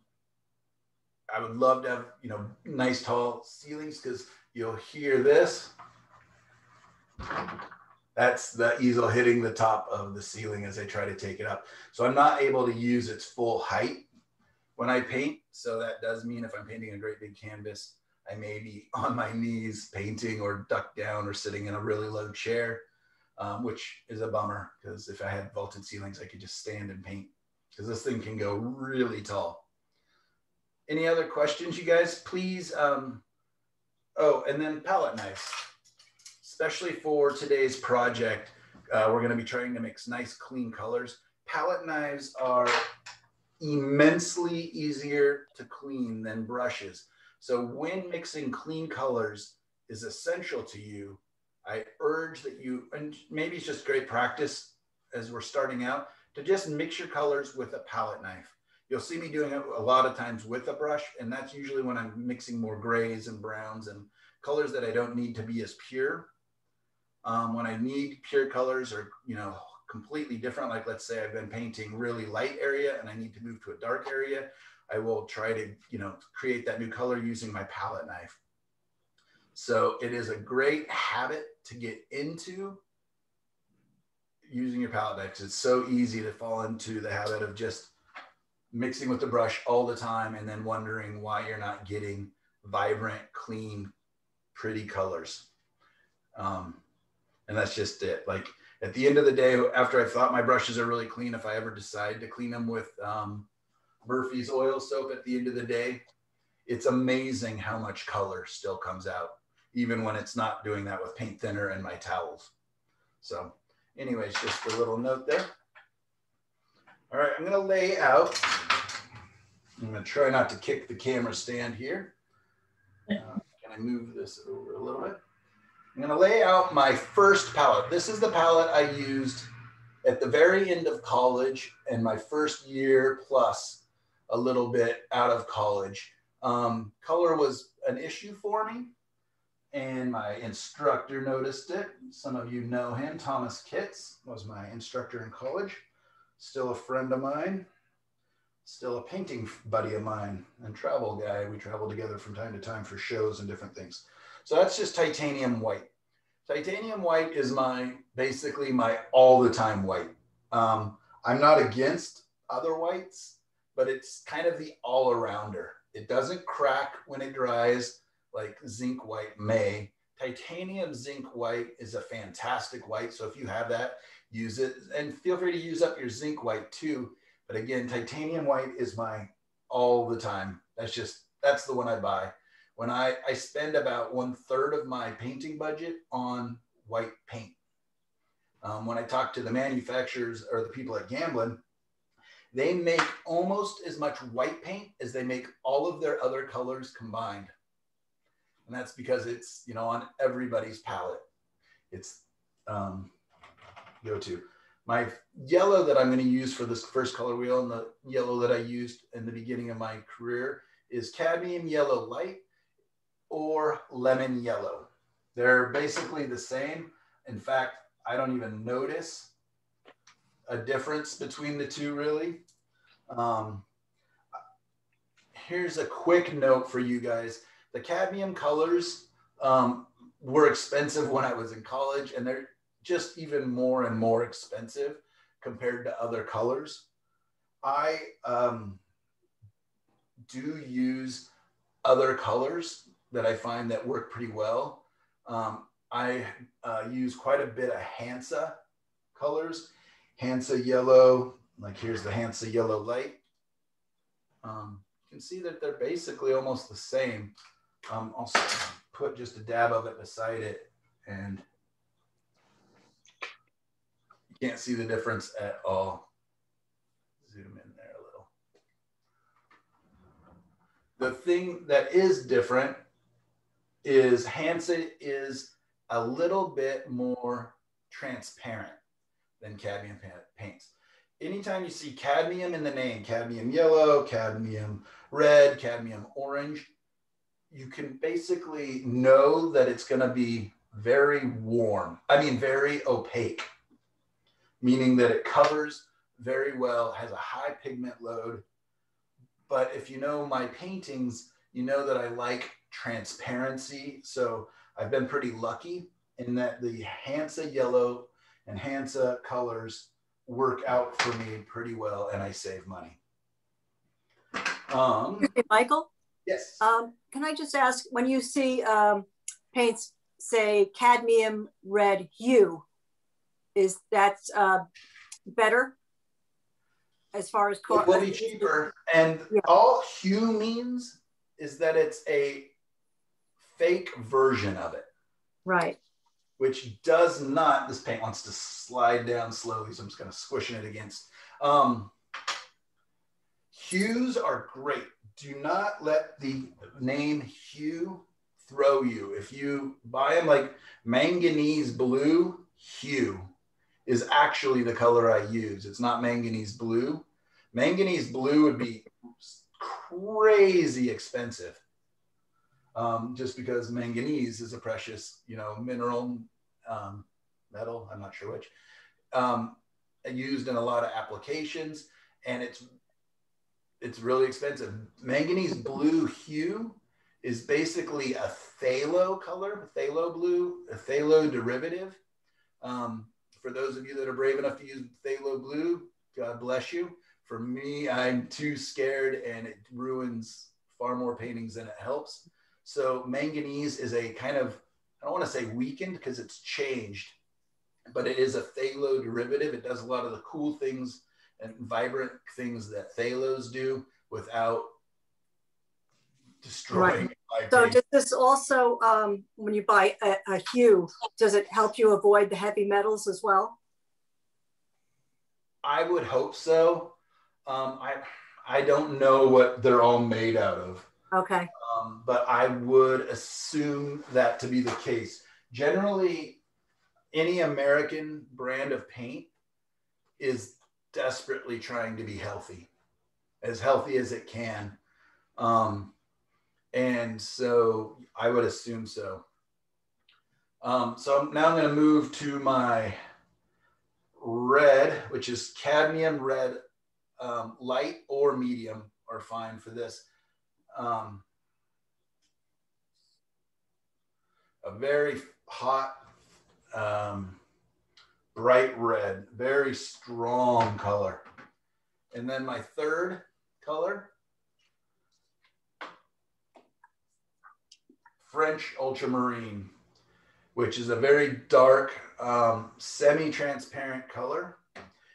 I would love to have, you know, nice tall ceilings because you'll hear this. That's the easel hitting the top of the ceiling as I try to take it up. So I'm not able to use its full height when I paint. So that does mean if I'm painting a great big canvas, I may be on my knees painting or ducked down or sitting in a really low chair, um, which is a bummer because if I had vaulted ceilings, I could just stand and paint because this thing can go really tall. Any other questions, you guys? Please. Um, oh, and then palette knives, especially for today's project. Uh, we're going to be trying to mix nice, clean colors. Palette knives are immensely easier to clean than brushes. So when mixing clean colors is essential to you, I urge that you, and maybe it's just great practice as we're starting out, to just mix your colors with a palette knife. You'll see me doing it a lot of times with a brush, and that's usually when I'm mixing more grays and browns and colors that I don't need to be as pure. Um, when I need pure colors or, you know, completely different, like let's say I've been painting really light area and I need to move to a dark area, I will try to, you know, create that new color using my palette knife. So it is a great habit to get into using your palette knife. It's so easy to fall into the habit of just mixing with the brush all the time and then wondering why you're not getting vibrant, clean, pretty colors. Um, and that's just it. Like at the end of the day, after I've thought my brushes are really clean, if I ever decide to clean them with um, Murphy's oil soap at the end of the day, it's amazing how much color still comes out, even when it's not doing that with paint thinner and my towels. So anyways, just a little note there. All right, I'm gonna lay out. I'm gonna try not to kick the camera stand here. Uh, can I move this over a little bit? I'm gonna lay out my first palette. This is the palette I used at the very end of college and my first year plus a little bit out of college. Um, color was an issue for me and my instructor noticed it. Some of you know him. Thomas Kitts was my instructor in college, still a friend of mine, still a painting buddy of mine and travel guy. We travel together from time to time for shows and different things. So that's just titanium white. Titanium white is my basically my all the time white. Um, I'm not against other whites, but it's kind of the all arounder. It doesn't crack when it dries like zinc white may. Titanium zinc white is a fantastic white. So if you have that, use it and feel free to use up your zinc white too. But again, titanium white is my all the time. That's just, that's the one I buy. When I, I spend about one third of my painting budget on white paint. Um, when I talk to the manufacturers or the people at Gamblin, they make almost as much white paint as they make all of their other colors combined. And that's because it's, you know, on everybody's palette. It's um, go to. My yellow that I'm going to use for this first color wheel and the yellow that I used in the beginning of my career is cadmium yellow light or lemon yellow. They're basically the same. In fact, I don't even notice a difference between the two really. Um, here's a quick note for you guys. The cadmium colors um, were expensive when I was in college and they're just even more and more expensive compared to other colors. I um, do use other colors that I find that work pretty well. Um, I uh, use quite a bit of Hansa colors, Hansa yellow, like here's the Hansa yellow light. Um, you can see that they're basically almost the same. Um, I'll put just a dab of it beside it and you can't see the difference at all. Zoom in there a little. The thing that is different is Hansa is a little bit more transparent than cadmium paints. Anytime you see cadmium in the name, cadmium yellow, cadmium red, cadmium orange, you can basically know that it's going to be very warm. I mean, very opaque, meaning that it covers very well, has a high pigment load. But if you know my paintings, you know that I like transparency. So I've been pretty lucky in that the Hansa yellow and Hansa colors work out for me pretty well and I save money. Um, Michael, Yes. Um, can I just ask, when you see um, paints say cadmium red hue, is that uh, better as far as It will be cheaper. And Yeah. all hue means is that it's a fake version of it, Right. which does not, this paint wants to slide down slowly, so I'm just kind of squishing it against. Um, hues are great. Do not let the name hue throw you. If you buy them like manganese blue hue is actually the color I use. It's not manganese blue. Manganese blue would be crazy expensive. Um, just because manganese is a precious, you know, mineral um, metal. I'm not sure which. Um, used in a lot of applications, and it's it's really expensive. Manganese blue hue is basically a phthalo color, phthalo blue, a phthalo derivative. Um, for those of you that are brave enough to use phthalo blue, God bless you. For me, I'm too scared and it ruins far more paintings than it helps. So manganese is a kind of, I don't want to say weakened because it's changed, but it is a phthalo derivative. It does a lot of the cool things and vibrant things that phthalos do without destroying my So does this also, um, when you buy a, a hue, does it help you avoid the heavy metals as well? I would hope so. Um, I I don't know what they're all made out of, Okay. Um, but I would assume that to be the case. Generally, any American brand of paint is desperately trying to be healthy, as healthy as it can, um, and so I would assume so. Um, so now I'm going to move to my red, which is cadmium red, um, light or medium are fine for this. Um, a very hot, um, bright red, very strong color. And then my third color, French ultramarine, which is a very dark, um, semi-transparent color.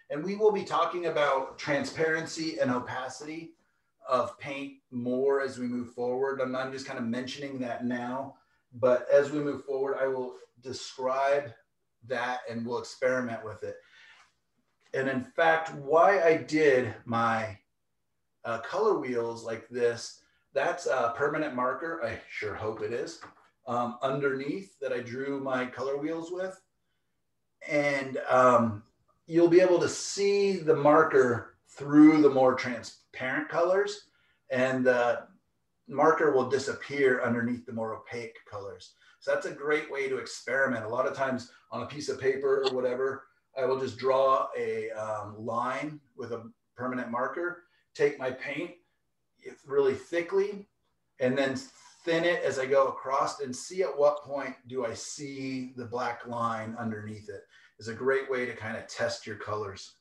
And we will be talking about transparency and opacity of paint more as we move forward. I'm, I'm just kind of mentioning that now, but as we move forward, I will describe that and we'll experiment with it. And in fact, why I did my uh, color wheels like this, that's a permanent marker. I sure hope it is um, underneath that I drew my color wheels with. And um, you'll be able to see the marker through the more transparent colors and the marker will disappear underneath the more opaque colors. So that's a great way to experiment. A lot of times on a piece of paper or whatever, I will just draw a um, line with a permanent marker, take my paint really thickly, and then thin it as I go across and see at what point do I see the black line underneath it is a great way to kind of test your colors.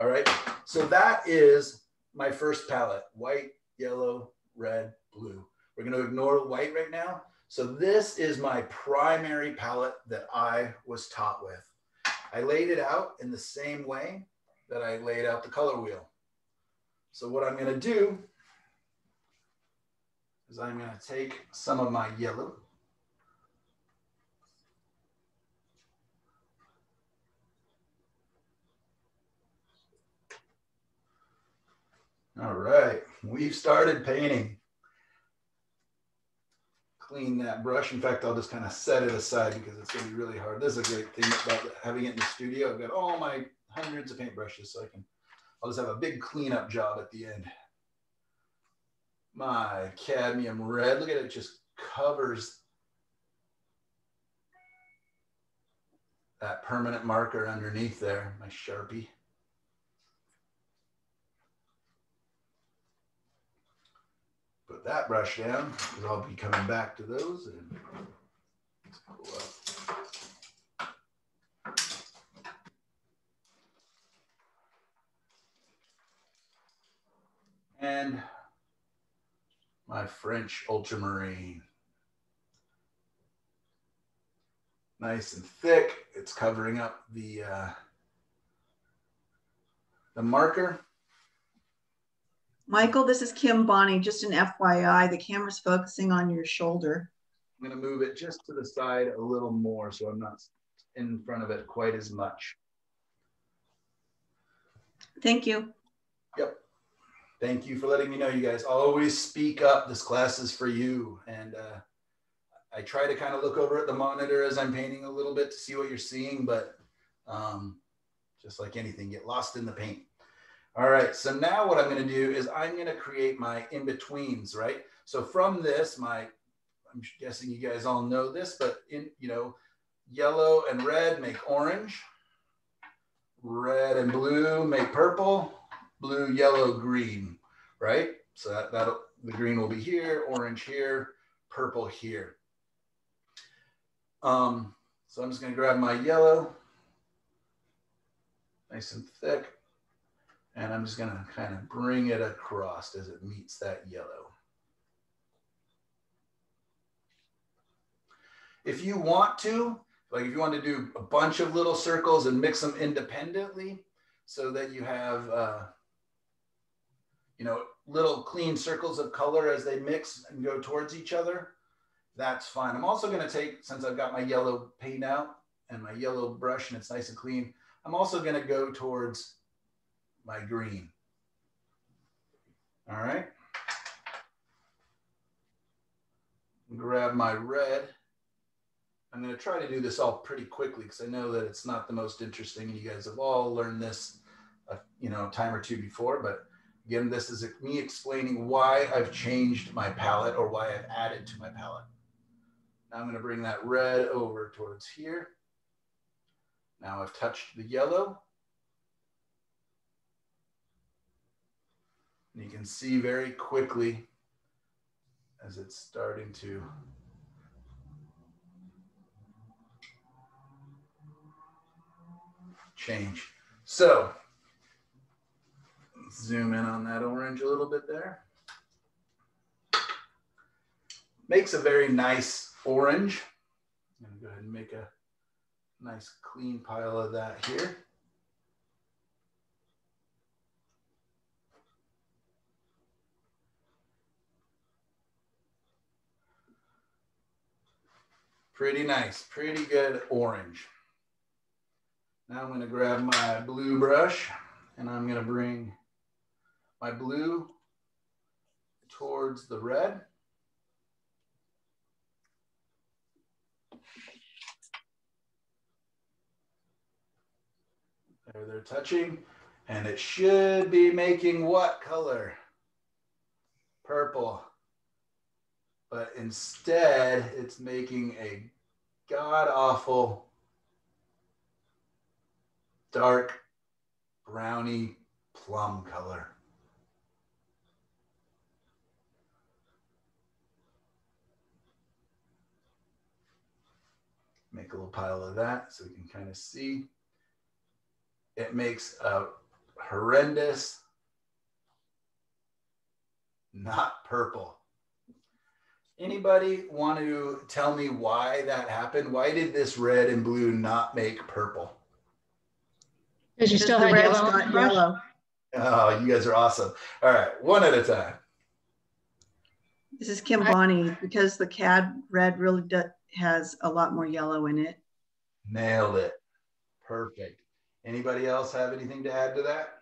All right, so that is my first palette, white, yellow, red, blue. We're gonna ignore white right now. So this is my primary palette that I was taught with. I laid it out in the same way that I laid out the color wheel. So what I'm gonna do is I'm gonna take some of my yellow All right, we've started painting. Clean that brush. In fact, I'll just kind of set it aside because it's gonna be really hard. This is a great thing about having it in the studio. I've got all my hundreds of paintbrushes so I can, I'll just have a big cleanup job at the end. My cadmium red, look at it, it just covers that permanent marker underneath there, my Sharpie. Put that brush down because I'll be coming back to those and. And my French ultramarine. Nice and thick. It's covering up the, uh, the marker. Michael, this is Kim Bonnie. Just an FYI, the camera's focusing on your shoulder. I'm gonna move it just to the side a little more so I'm not in front of it quite as much. Thank you. Yep. Thank you for letting me know, you guys. Always speak up. This class is for you. And uh, I try to kind of look over at the monitor as I'm painting a little bit to see what you're seeing, but um, just like anything, get lost in the paint. All right, so now what I'm gonna do is I'm gonna create my in-betweens, right? So from this, my, I'm guessing you guys all know this, but in, you know, yellow and red make orange, red and blue make purple, blue, yellow, green, right? So that, that the green will be here, orange here, purple here. Um, so I'm just gonna grab my yellow, nice and thick, and I'm just gonna kind of bring it across as it meets that yellow. If you want to, like if you want to do a bunch of little circles and mix them independently so that you have, uh, you know, little clean circles of color as they mix and go towards each other, that's fine. I'm also going to take, since I've got my yellow paint out and my yellow brush and it's nice and clean, I'm also going to go towards my green. All right. Grab my red. I'm going to try to do this all pretty quickly because I know that it's not the most interesting. and You guys have all learned this, a, you know, time or two before. But again, this is me explaining why I've changed my palette or why I've added to my palette. Now I'm going to bring that red over towards here. Now I've touched the yellow. And you can see very quickly as it's starting to change. So zoom in on that orange a little bit there. Makes a very nice orange. I'm gonna go ahead and make a nice clean pile of that here. Pretty nice, pretty good orange. Now I'm going to grab my blue brush and I'm going to bring my blue towards the red. There they're touching and it should be making what color? Purple. But instead it's making a god awful dark browny plum color. Make a little pile of that so we can kind of see. It makes a horrendous, not purple. Anybody want to tell me why that happened? Why did this red and blue not make purple? Because you still the had red's yellow on got the brush? yellow. Oh, you guys are awesome. All right, one at a time. This is Kim Bonnie. Because the CAD red really do, has a lot more yellow in it. Nailed it. Perfect. Anybody else have anything to add to that?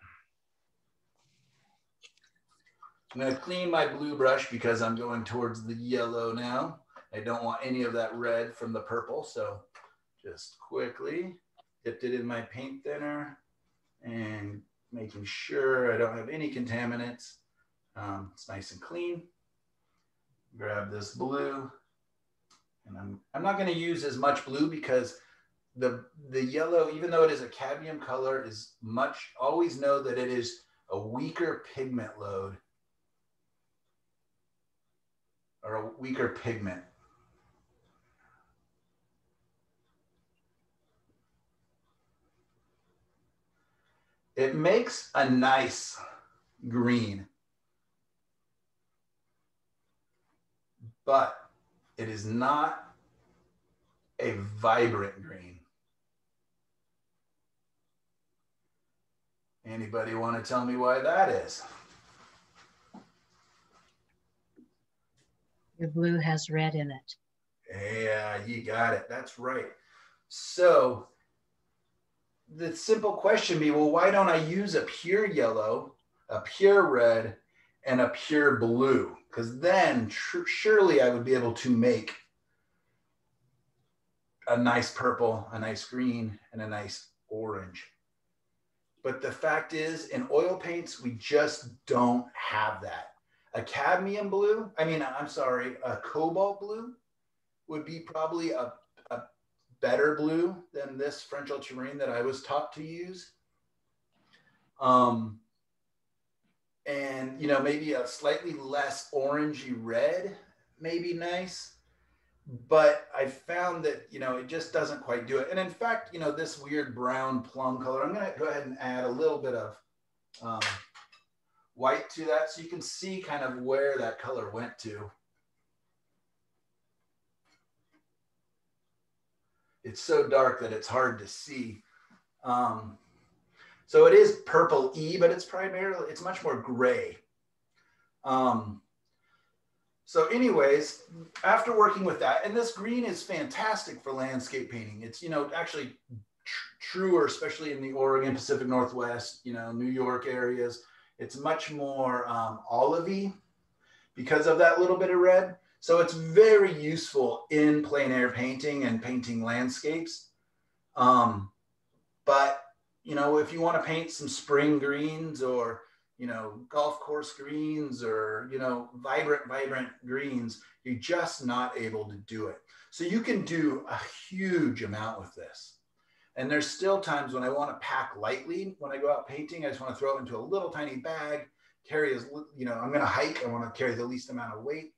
I'm going to clean my blue brush because I'm going towards the yellow now. I don't want any of that red from the purple. So just quickly dipped it in my paint thinner and making sure I don't have any contaminants. Um, it's nice and clean. Grab this blue and I'm, I'm not going to use as much blue because the, the yellow, even though it is a cadmium color, is much, always know that it is a weaker pigment load or a weaker pigment. It makes a nice green. but it is not a vibrant green. Anybody want to tell me why that is? Your blue has red in it. Yeah, you got it. That's right. So the simple question be, well, why don't I use a pure yellow, a pure red, and a pure blue? Because then surely I would be able to make a nice purple, a nice green, and a nice orange. But the fact is, in oil paints, we just don't have that. A cadmium blue, I mean, I'm sorry, a cobalt blue would be probably a, a better blue than this French ultramarine that I was taught to use. Um, and, you know, maybe a slightly less orangey red may be nice but I found that you know it just doesn't quite do it. And in fact, you know this weird brown plum color, I'm going to go ahead and add a little bit of um, white to that so you can see kind of where that color went to. It's so dark that it's hard to see. Um, so it is purple E, but it's primarily, it's much more gray. Um, so anyways, after working with that, and this green is fantastic for landscape painting. It's, you know, actually tr truer, especially in the Oregon, Pacific Northwest, you know, New York areas. It's much more um, olivey because of that little bit of red. So it's very useful in plein air painting and painting landscapes. Um, but, you know, if you want to paint some spring greens or you know, golf course greens or, you know, vibrant, vibrant greens, you're just not able to do it. So you can do a huge amount with this. And there's still times when I want to pack lightly when I go out painting. I just want to throw it into a little tiny bag, carry as, you know, I'm going to hike. I want to carry the least amount of weight.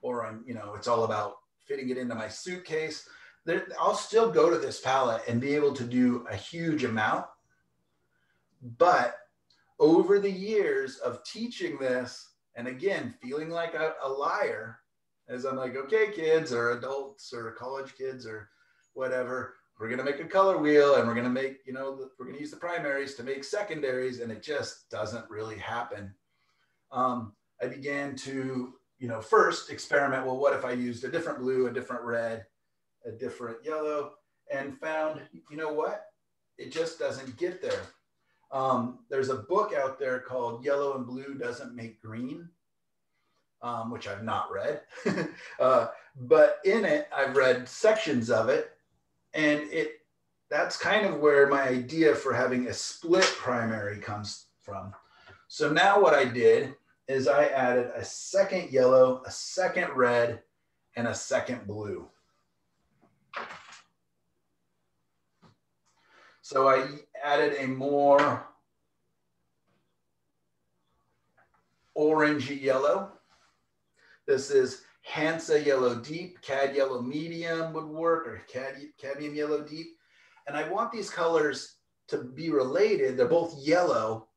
Or I'm, you know, it's all about fitting it into my suitcase. There, I'll still go to this palette and be able to do a huge amount. But over the years of teaching this, and again, feeling like a, a liar, as I'm like, okay, kids or adults or college kids or whatever, we're going to make a color wheel and we're going to make, you know, we're going to use the primaries to make secondaries. And it just doesn't really happen. Um, I began to, you know, first experiment. Well, what if I used a different blue, a different red, a different yellow, and found, you know what? It just doesn't get there. Um, there's a book out there called Yellow and Blue Doesn't Make Green, um, which I've not read. uh, but in it, I've read sections of it. And it that's kind of where my idea for having a split primary comes from. So now what I did is I added a second yellow, a second red, and a second blue. So I added a more orangey yellow. This is Hansa yellow deep, cad yellow medium would work, or cad, cadmium yellow deep. And I want these colors to be related. They're both yellow,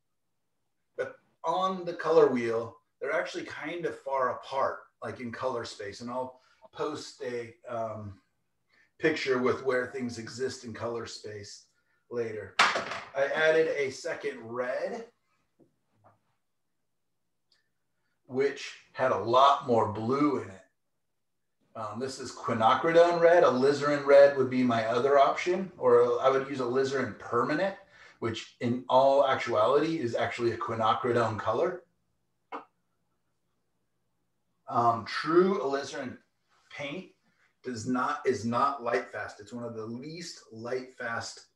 but on the color wheel, they're actually kind of far apart, like in color space. And I'll post a um, picture with where things exist in color space later. I added a second red, which had a lot more blue in it. Um, this is quinacridone red. Alizarin red would be my other option, or I would use alizarin permanent, which in all actuality is actually a quinacridone color. Um, true alizarin paint does not is not light fast. It's one of the least light fast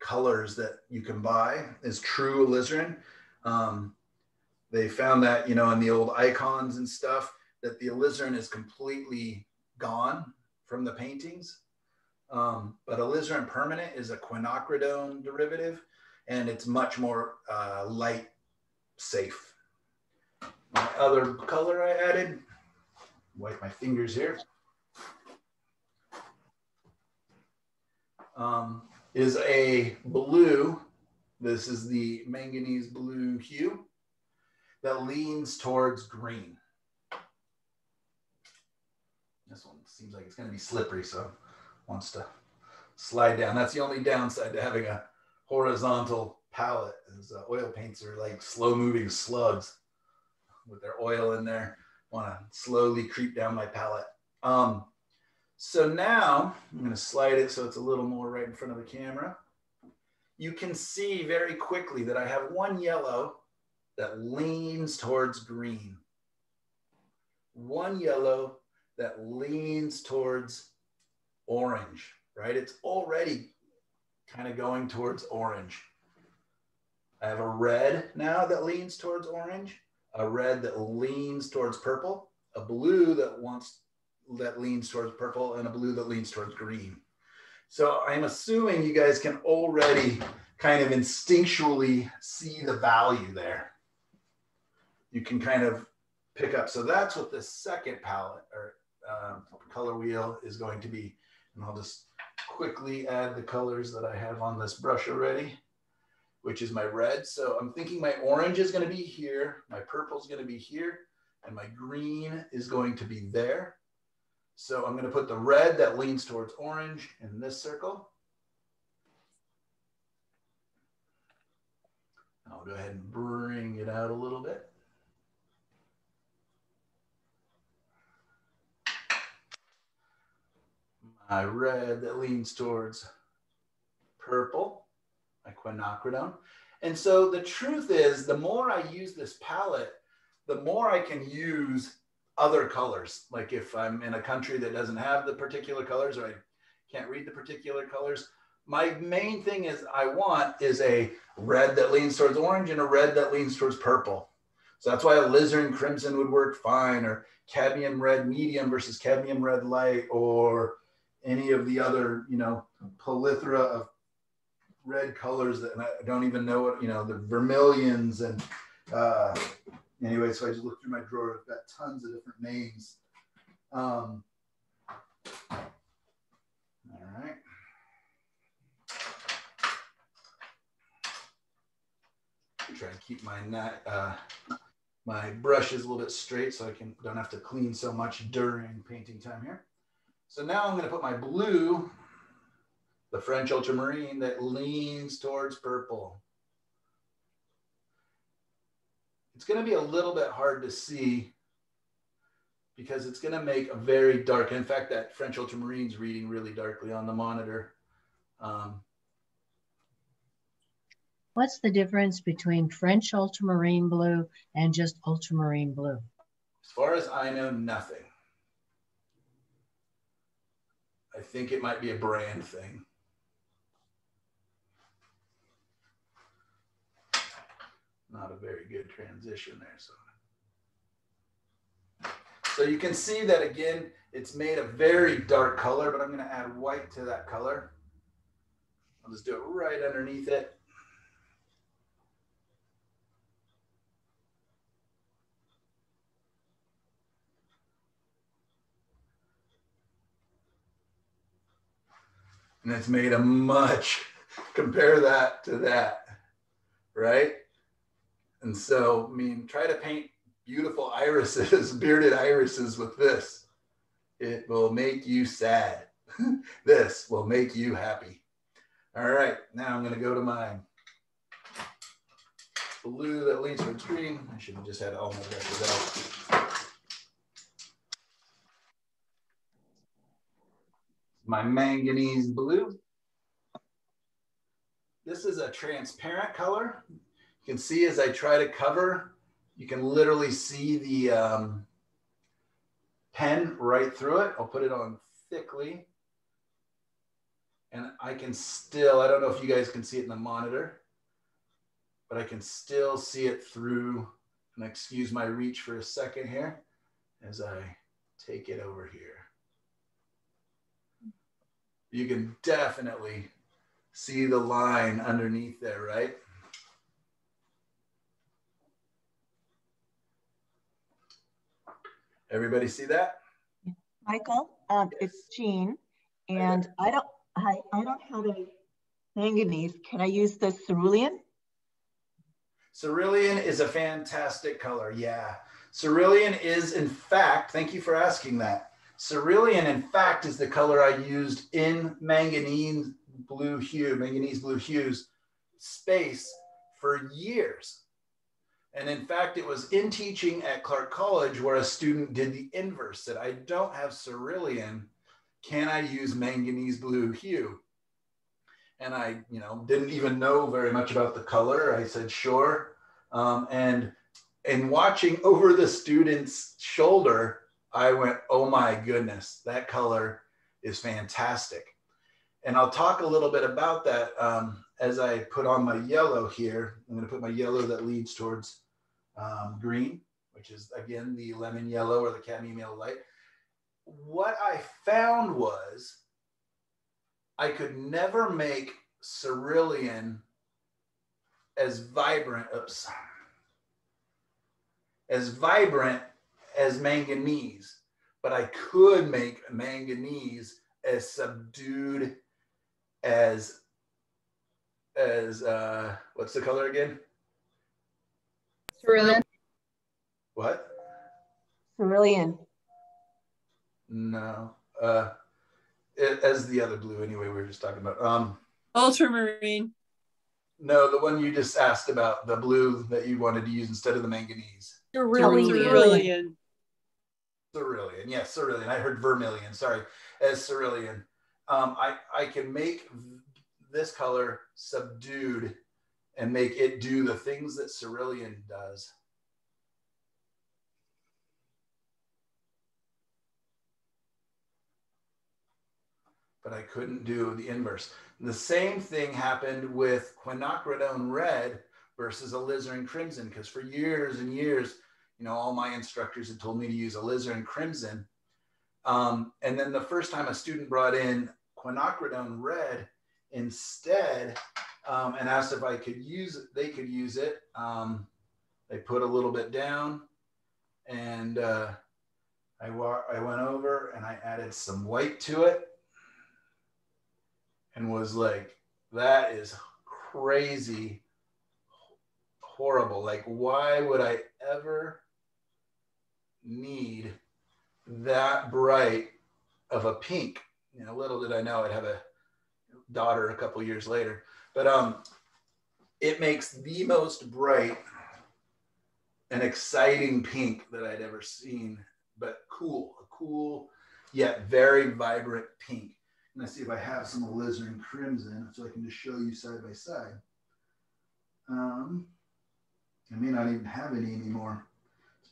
colors that you can buy is true alizarin. Um, they found that, you know, in the old icons and stuff, that the alizarin is completely gone from the paintings. Um, but alizarin permanent is a quinacridone derivative, and it's much more uh, light safe. My other color I added, wipe my fingers here. Um, is a blue. This is the manganese blue hue that leans towards green. This one seems like it's going to be slippery, so wants to slide down. That's the only downside to having a horizontal palette is uh, oil paints are like slow moving slugs with their oil in there. Want to slowly creep down my palette. Um, so now I'm going to slide it so it's a little more right in front of the camera. You can see very quickly that I have one yellow that leans towards green. One yellow that leans towards orange, right? It's already kind of going towards orange. I have a red now that leans towards orange, a red that leans towards purple, a blue that wants that leans towards purple, and a blue that leans towards green. So I'm assuming you guys can already kind of instinctually see the value there. You can kind of pick up. So that's what the second palette or um, color wheel is going to be. And I'll just quickly add the colors that I have on this brush already, which is my red. So I'm thinking my orange is going to be here, my purple is going to be here, and my green is going to be there. So I'm going to put the red that leans towards orange in this circle. I'll go ahead and bring it out a little bit. My red that leans towards purple, my quinacridone. And so the truth is, the more I use this palette, the more I can use other colors. Like if I'm in a country that doesn't have the particular colors or I can't read the particular colors, my main thing is I want is a red that leans towards orange and a red that leans towards purple. So that's why a alizarin crimson would work fine, or cadmium red medium versus cadmium red light, or any of the other, you know, plethora of red colors that I don't even know what, you know, the vermilions and uh, anyway, so I just looked through my drawer. I've got tons of different names. Um, all right. Try and keep my uh, my brushes a little bit straight so I can don't have to clean so much during painting time here. So now I'm going to put my blue, the French ultramarine that leans towards purple. It's going to be a little bit hard to see because it's going to make a very dark. In fact, that French ultramarine is reading really darkly on the monitor. Um, What's the difference between French ultramarine blue and just ultramarine blue? As far as I know, nothing. I think it might be a brand thing. Not a very good transition there. So, so you can see that again, it's made a very dark color, but I'm going to add white to that color. I'll just do it right underneath it. And it's made a much compare that to that right? And so i mean try to paint beautiful irises bearded irises with this. It will make you sad. This will make you happy. All right now i'm going to go to my blue that leads towards green i should have just had all my brushes out my manganese blue. This is a transparent color. You can see as I try to cover, you can literally see the um, pen right through it. I'll put it on thickly. And I can still, I don't know if you guys can see it in the monitor, but I can still see it through. And excuse my reach for a second here as I take it over here you can definitely see the line underneath there, right? Everybody see that? Michael, um, it's Jean, and I don't, I, I don't have any manganese. Can I use the cerulean? Cerulean is a fantastic color, yeah. Cerulean is, in fact, thank you for asking that. Cerulean, in fact, is the color I used in manganese blue hue, manganese blue hues space for years. And in fact, it was in teaching at Clark College where a student did the inverse, said, I don't have cerulean, can I use manganese blue hue? And I, you know, didn't even know very much about the color. I said, sure. Um, and in watching over the student's shoulder, I went, oh my goodness, that color is fantastic. And I'll talk a little bit about that um, as I put on my yellow here. I'm going to put my yellow that leads towards um, green, which is again the lemon yellow or the cadmium yellow light. What I found was I could never make cerulean as vibrant, oops, as vibrant as manganese, but I could make manganese as subdued as as uh what's the color again? Cerulean. What? Cerulean. No. Uh it, as the other blue anyway we were just talking about. Um Ultramarine. no, the one you just asked about, the blue that you wanted to use instead of the manganese. Cerulean. Cerulean. Cerulean, yes, cerulean. I heard vermilion, sorry, as cerulean. Um, I, I can make this color subdued and make it do the things that cerulean does. But I couldn't do the inverse. The same thing happened with quinacridone red versus alizarin crimson, because for years and years, you know, all my instructors had told me to use alizarin crimson. Um, and then the first time a student brought in quinacridone red instead um, and asked if I could use it, they could use it. Um, they put a little bit down and uh, I, wa- I went over and I added some white to it and was like, that is crazy horrible. Like, why would I ever need that bright of a pink? You know, little did I know I'd have a daughter a couple years later. But um, it makes the most bright and exciting pink that I'd ever seen, but cool, a cool yet very vibrant pink. And let's see if I have some alizarin crimson so I can just show you side by side. Um, I may not even have any anymore.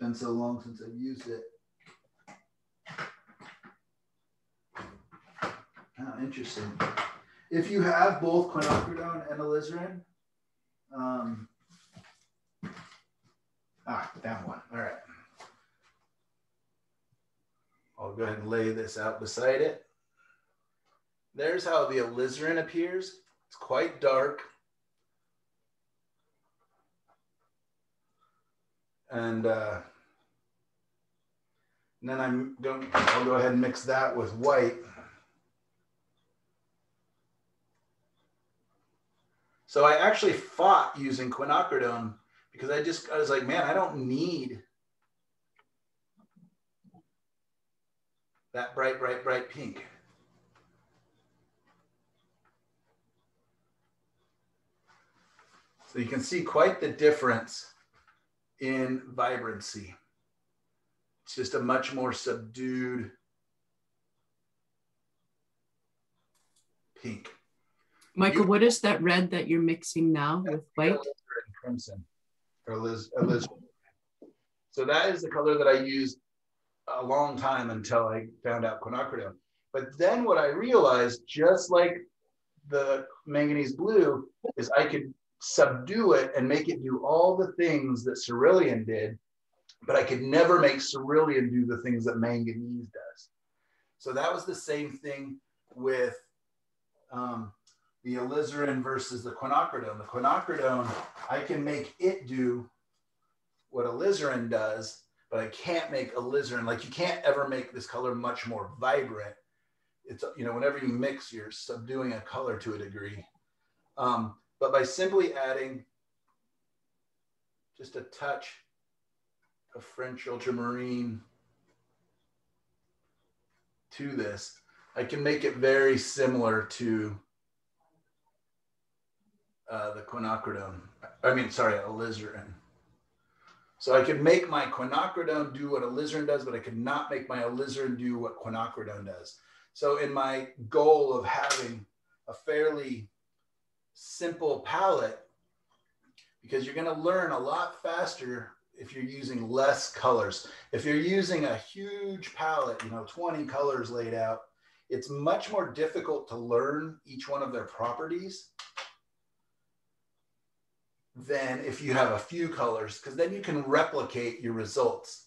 Been so long since I've used it. Oh, interesting. If you have both quinacridone and alizarin, um, ah, that one. All right. I'll go ahead and lay this out beside it. There's how the alizarin appears. It's quite dark. And, uh, then I'm going, I'll go ahead and mix that with white. So I actually fought using quinacridone because I just, I was like, man, I don't need that bright, bright, bright pink. So you can see quite the difference in vibrancy. It's just a much more subdued pink. Michael, You- what is that red that you're mixing now with white? crimson or Liz, Liz. So that is the color that I used a long time until I found out quinacridone. But then what I realized, just like the manganese blue, is I could subdue it and make it do all the things that cerulean did, but I could never make cerulean do the things that manganese does. So that was the same thing with um, the alizarin versus the quinacridone. The quinacridone, I can make it do what alizarin does, but I can't make alizarin, like you can't ever make this color much more vibrant. It's, you know, whenever you mix, you're subduing a color to a degree. Um, but by simply adding just a touch of French ultramarine to this, I can make it very similar to uh, the quinacridone. I mean, sorry, alizarin. So I could make my quinacridone do what alizarin does, but I could not make my alizarin do what quinacridone does. So in my goal of having a fairly simple palette, because you're going to learn a lot faster if you're using less colors. If you're using a huge palette, you know, 20 colors laid out, it's much more difficult to learn each one of their properties than if you have a few colors, because then you can replicate your results.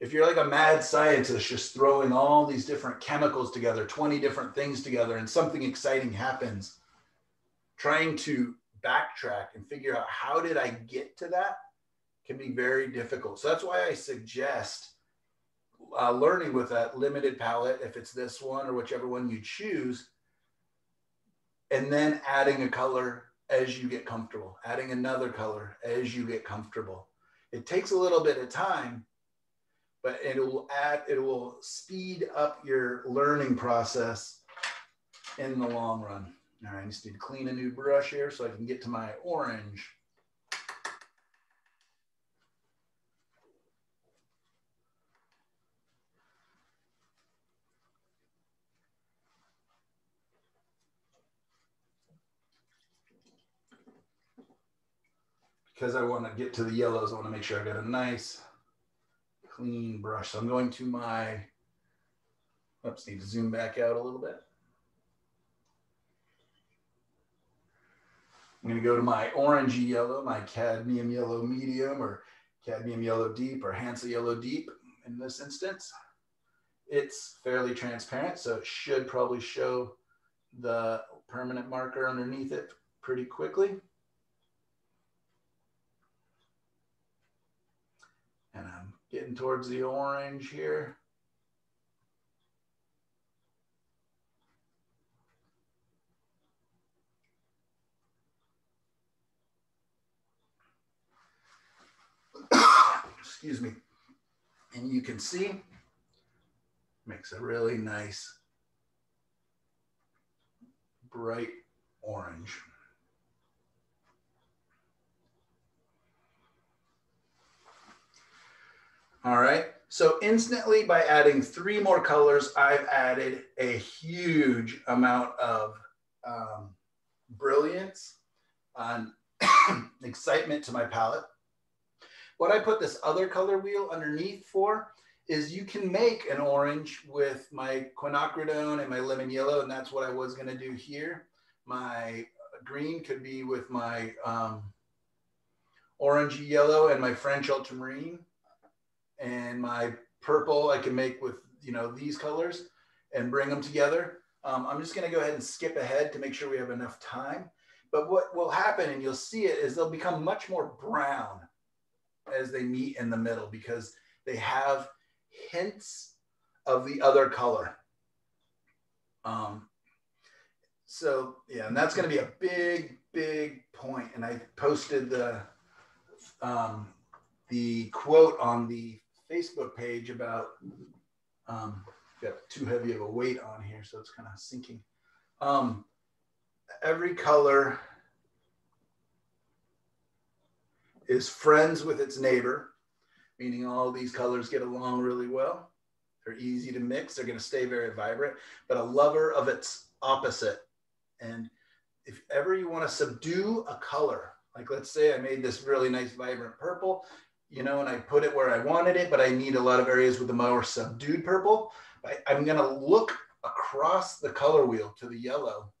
If you're like a mad scientist just throwing all these different chemicals together, 20 different things together, and something exciting happens, trying to backtrack and figure out how did I get to that can be very difficult. So that's why I suggest uh, learning with that limited palette, if it's this one or whichever one you choose, and then adding a color as you get comfortable, adding another color as you get comfortable. It takes a little bit of time, but it will add, it will speed up your learning process in the long run. All right, I just need to clean a new brush here so I can get to my orange. because I want to get to the yellows, I want to make sure I got a nice clean brush. So I'm going to my, oops, need to zoom back out a little bit. I'm going to go to my orangey yellow, my cadmium yellow medium or cadmium yellow deep or Hansa yellow deep in this instance. It's fairly transparent, so it should probably show the permanent marker underneath it pretty quickly. And I'm getting towards the orange here. Excuse me. And you can see, makes a really nice bright orange. All right. So instantly by adding three more colors, I've added a huge amount of um, brilliance and excitement to my palette. What I put this other color wheel underneath for is you can make an orange with my quinacridone and my lemon yellow, and that's what I was gonna do here. My green could be with my um, orangey yellow and my French ultramarine and my purple I can make with, you know, these colors and bring them together. Um, I'm just gonna go ahead and skip ahead to make sure we have enough time. But what will happen, and you'll see it, is they'll become much more brown as they meet in the middle because they have hints of the other color. Um, so yeah, and that's going to be a big, big point. And I posted the um, the quote on the Facebook page about um, got too heavy of a weight on here, so it's kind of sinking. Um, every color is friends with its neighbor, meaning all these colors get along really well. They're easy to mix. They're going to stay very vibrant, but a lover of its opposite. And if ever you want to subdue a color, like let's say I made this really nice vibrant purple, you know, and I put it where I wanted it, but I need a lot of areas with a more subdued purple. I, I'm going to look across the color wheel to the yellow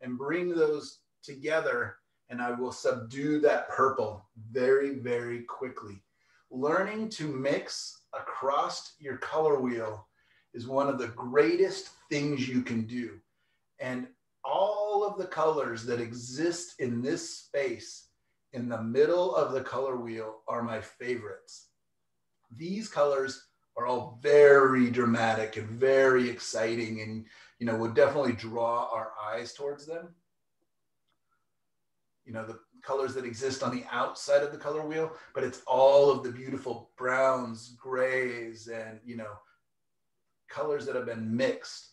and bring those together and I will subdue that purple very, very quickly. Learning to mix across your color wheel is one of the greatest things you can do. And all of the colors that exist in this space in the middle of the color wheel are my favorites. These colors are all very dramatic and very exciting and you know would definitely draw our eyes towards them you know, the colors that exist on the outside of the color wheel, but it's all of the beautiful browns, grays, and, you know, colors that have been mixed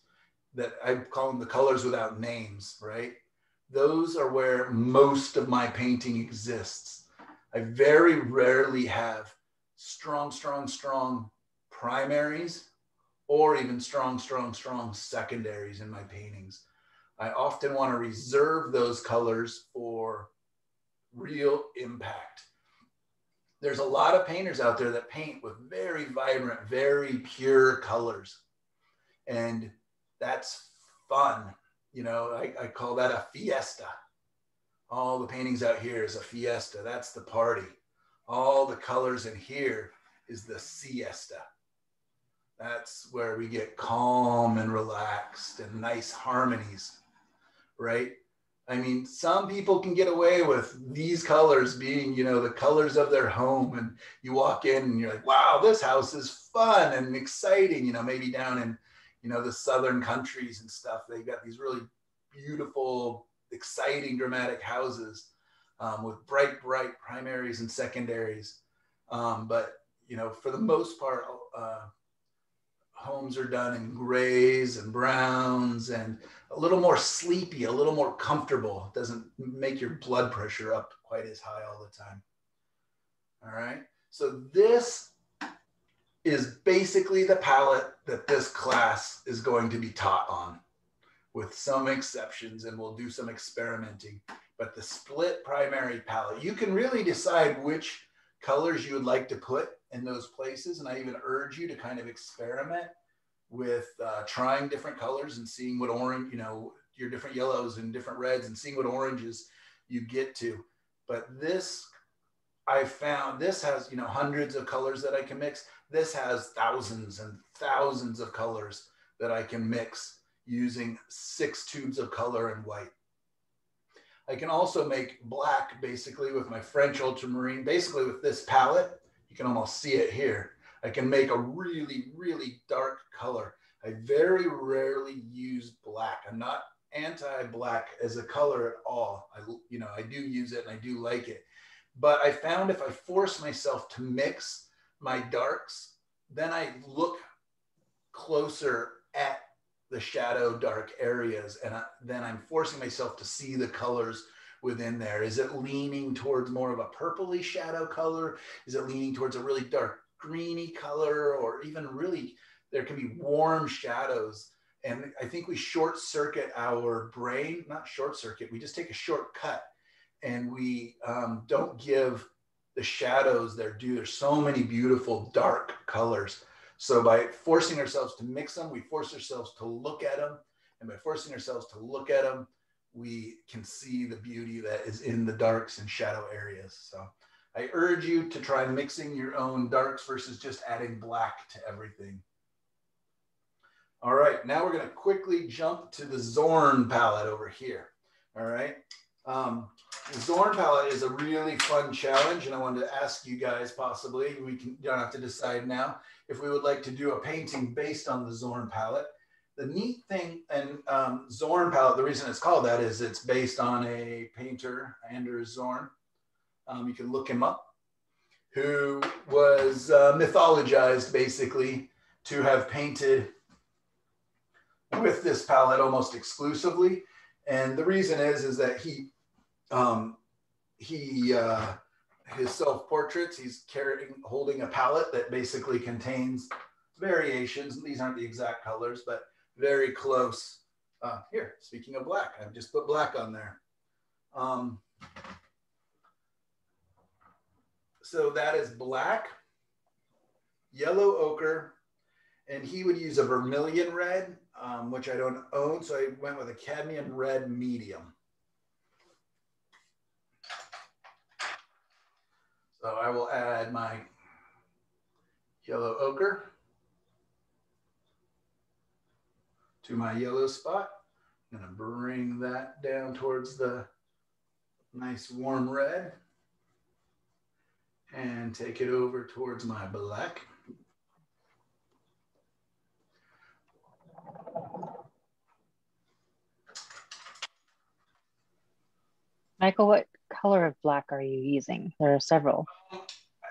that I call them the colors without names, right? Those are where most of my painting exists. I very rarely have strong, strong, strong primaries or even strong, strong, strong secondaries in my paintings. I often want to reserve those colors for real impact. There's a lot of painters out there that paint with very vibrant, very pure colors. And that's fun. You know, I, I call that a fiesta. All the paintings out here is a fiesta. That's the party. All the colors in here is the siesta. That's where we get calm and relaxed and nice harmonies, right? I mean, some people can get away with these colors being, you know, the colors of their home. And you walk in and you're like, wow, this house is fun and exciting. You know, maybe down in, you know, the southern countries and stuff, they've got these really beautiful, exciting, dramatic houses um, with bright, bright primaries and secondaries. Um, but, you know, for the most part, uh, homes are done in grays and browns and a little more sleepy, a little more comfortable. It doesn't make your blood pressure up quite as high all the time. All right. So this is basically the palette that this class is going to be taught on with some exceptions and we'll do some experimenting. But the split primary palette, you can really decide which colors you would like to put in those places. And I even urge you to kind of experiment with uh, trying different colors and seeing what orange, you know, your different yellows and different reds and seeing what oranges you get to. But this, I found this has, you know, hundreds of colors that I can mix. This has thousands and thousands of colors that I can mix using six tubes of color and white. I can also make black basically with my French ultramarine, basically with this palette you can almost see it here. I can make a really, really dark color. I very rarely use black. I'm not anti-black as a color at all. I, you know, I do use it and I do like it. But I found if I force myself to mix my darks, then I look closer at the shadow dark areas and I, then I'm forcing myself to see the colors within there? Is it leaning towards more of a purpley shadow color? Is it leaning towards a really dark greeny color or even really there can be warm shadows and I think we short circuit our brain, not short circuit, we just take a shortcut and we um, don't give the shadows their due. There's so many beautiful dark colors. So by forcing ourselves to mix them, we force ourselves to look at them. And by forcing ourselves to look at them, we can see the beauty that is in the darks and shadow areas. So I urge you to try mixing your own darks versus just adding black to everything. All right, now we're gonna quickly jump to the Zorn palette over here. All right, um, the Zorn palette is a really fun challenge and I wanted to ask you guys possibly, we can, don't have to decide now, if we would like to do a painting based on the Zorn palette the neat thing, and um, Zorn palette, the reason it's called that is it's based on a painter, Anders Zorn. Um, you can look him up, who was uh, mythologized basically to have painted with this palette almost exclusively. And the reason is, is that he, um, he, uh, his self portraits, he's carrying, holding a palette that basically contains variations. These aren't the exact colors, but very close. Uh, here, speaking of black, I've just put black on there. Um, so that is black, yellow ochre, and he would use a vermilion red, um, which I don't own. So I went with a cadmium red medium. So I will add my yellow ochre. To my yellow spot. I'm gonna bring that down towards the nice warm red and take it over towards my black. Michael, what color of black are you using? There are several.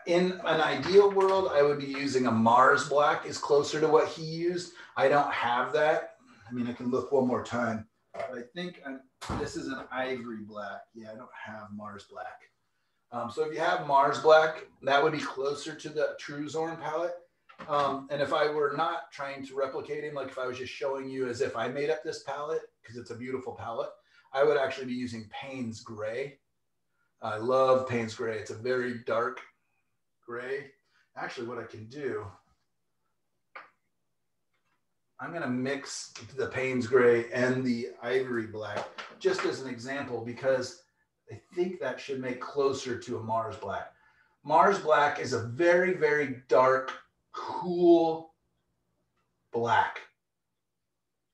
in an ideal world, I would be using a Mars black is closer to what he used. I don't have that. I mean, I can look one more time, but I think I'm, this is an ivory black. Yeah, I don't have Mars black. Um, so if you have Mars black, that would be closer to the true Zorn palette. Um, and if I were not trying to replicate him, like if I was just showing you as if I made up this palette, because it's a beautiful palette, I would actually be using Payne's Gray. I love Payne's Gray. It's a very dark gray. Actually, what I can do, I'm gonna mix the Payne's Gray and the Ivory Black just as an example because I think that should make closer to a Mars Black. Mars Black is a very, very dark, cool black.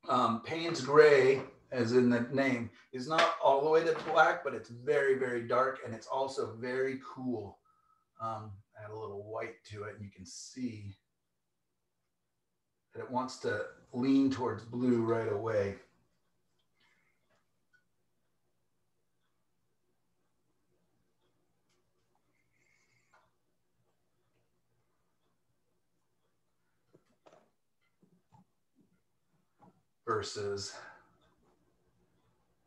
Um, Payne's Gray, as in the name, is not all the way to black, but it's very, very dark and it's also very cool. Um, add a little white to it and you can see that it wants to lean towards blue right away. Versus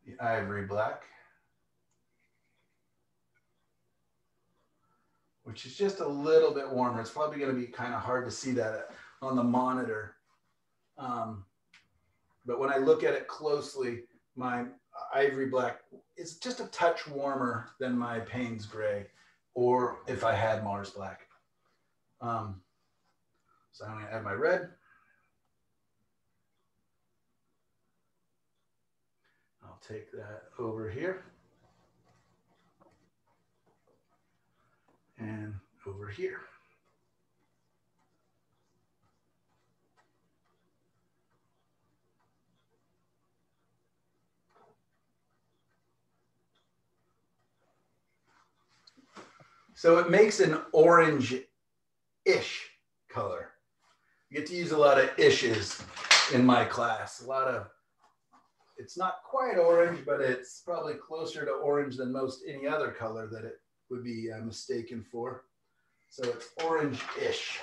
the ivory black. which is just a little bit warmer. It's probably going to be kind of hard to see that on the monitor. Um, but when I look at it closely, my ivory black is just a touch warmer than my Payne's gray, or if I had Mars black. Um, so I'm to add my red. I'll take that over here. and over here. So it makes an orange-ish color. You get to use a lot of ishes in my class. A lot of, it's not quite orange, but it's probably closer to orange than most any other color that it would be uh, mistaken for. So it's orange-ish.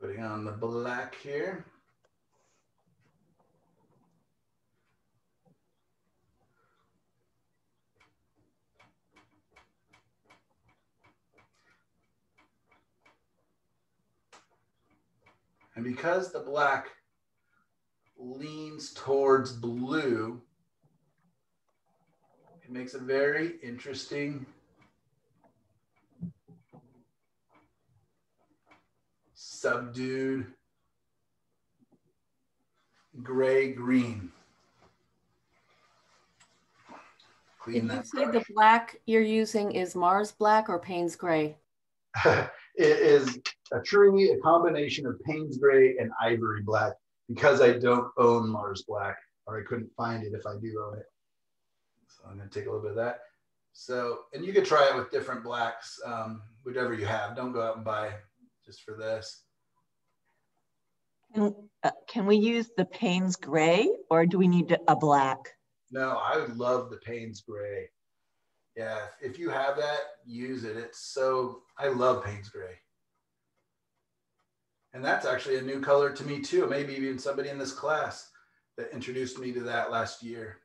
Putting on the black here. And because the black leans towards blue. It makes a very interesting subdued gray green. Clean Did you say the black you're using is Mars black or Payne's gray? it is a truly a combination of Payne's gray and ivory black because I don't own Mars Black, or I couldn't find it if I do own it. So I'm going to take a little bit of that. So, and you could try it with different blacks, um, whichever you have. Don't go out and buy just for this. Can, uh, can we use the Payne's Gray or do we need a black? No, I would love the Payne's Gray. Yeah, if you have that, use it. It's so, I love Payne's Gray. And that's actually a new color to me too. Maybe even somebody in this class that introduced me to that last year.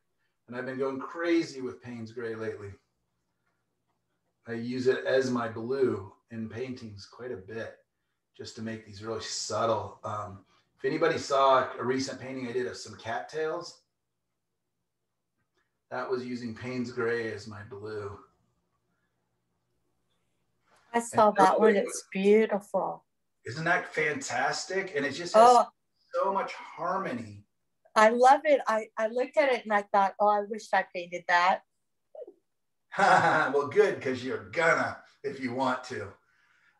And I've been going crazy with Payne's Gray lately. I use it as my blue in paintings quite a bit just to make these really subtle. Um, if anybody saw a recent painting I did of some cattails, that was using Payne's Gray as my blue. I saw and that one. It's beautiful. Isn't that fantastic? And it just has oh, so much harmony. I love it. I, I looked at it and I thought, oh, I wish I painted that. well, good, because you're gonna if you want to.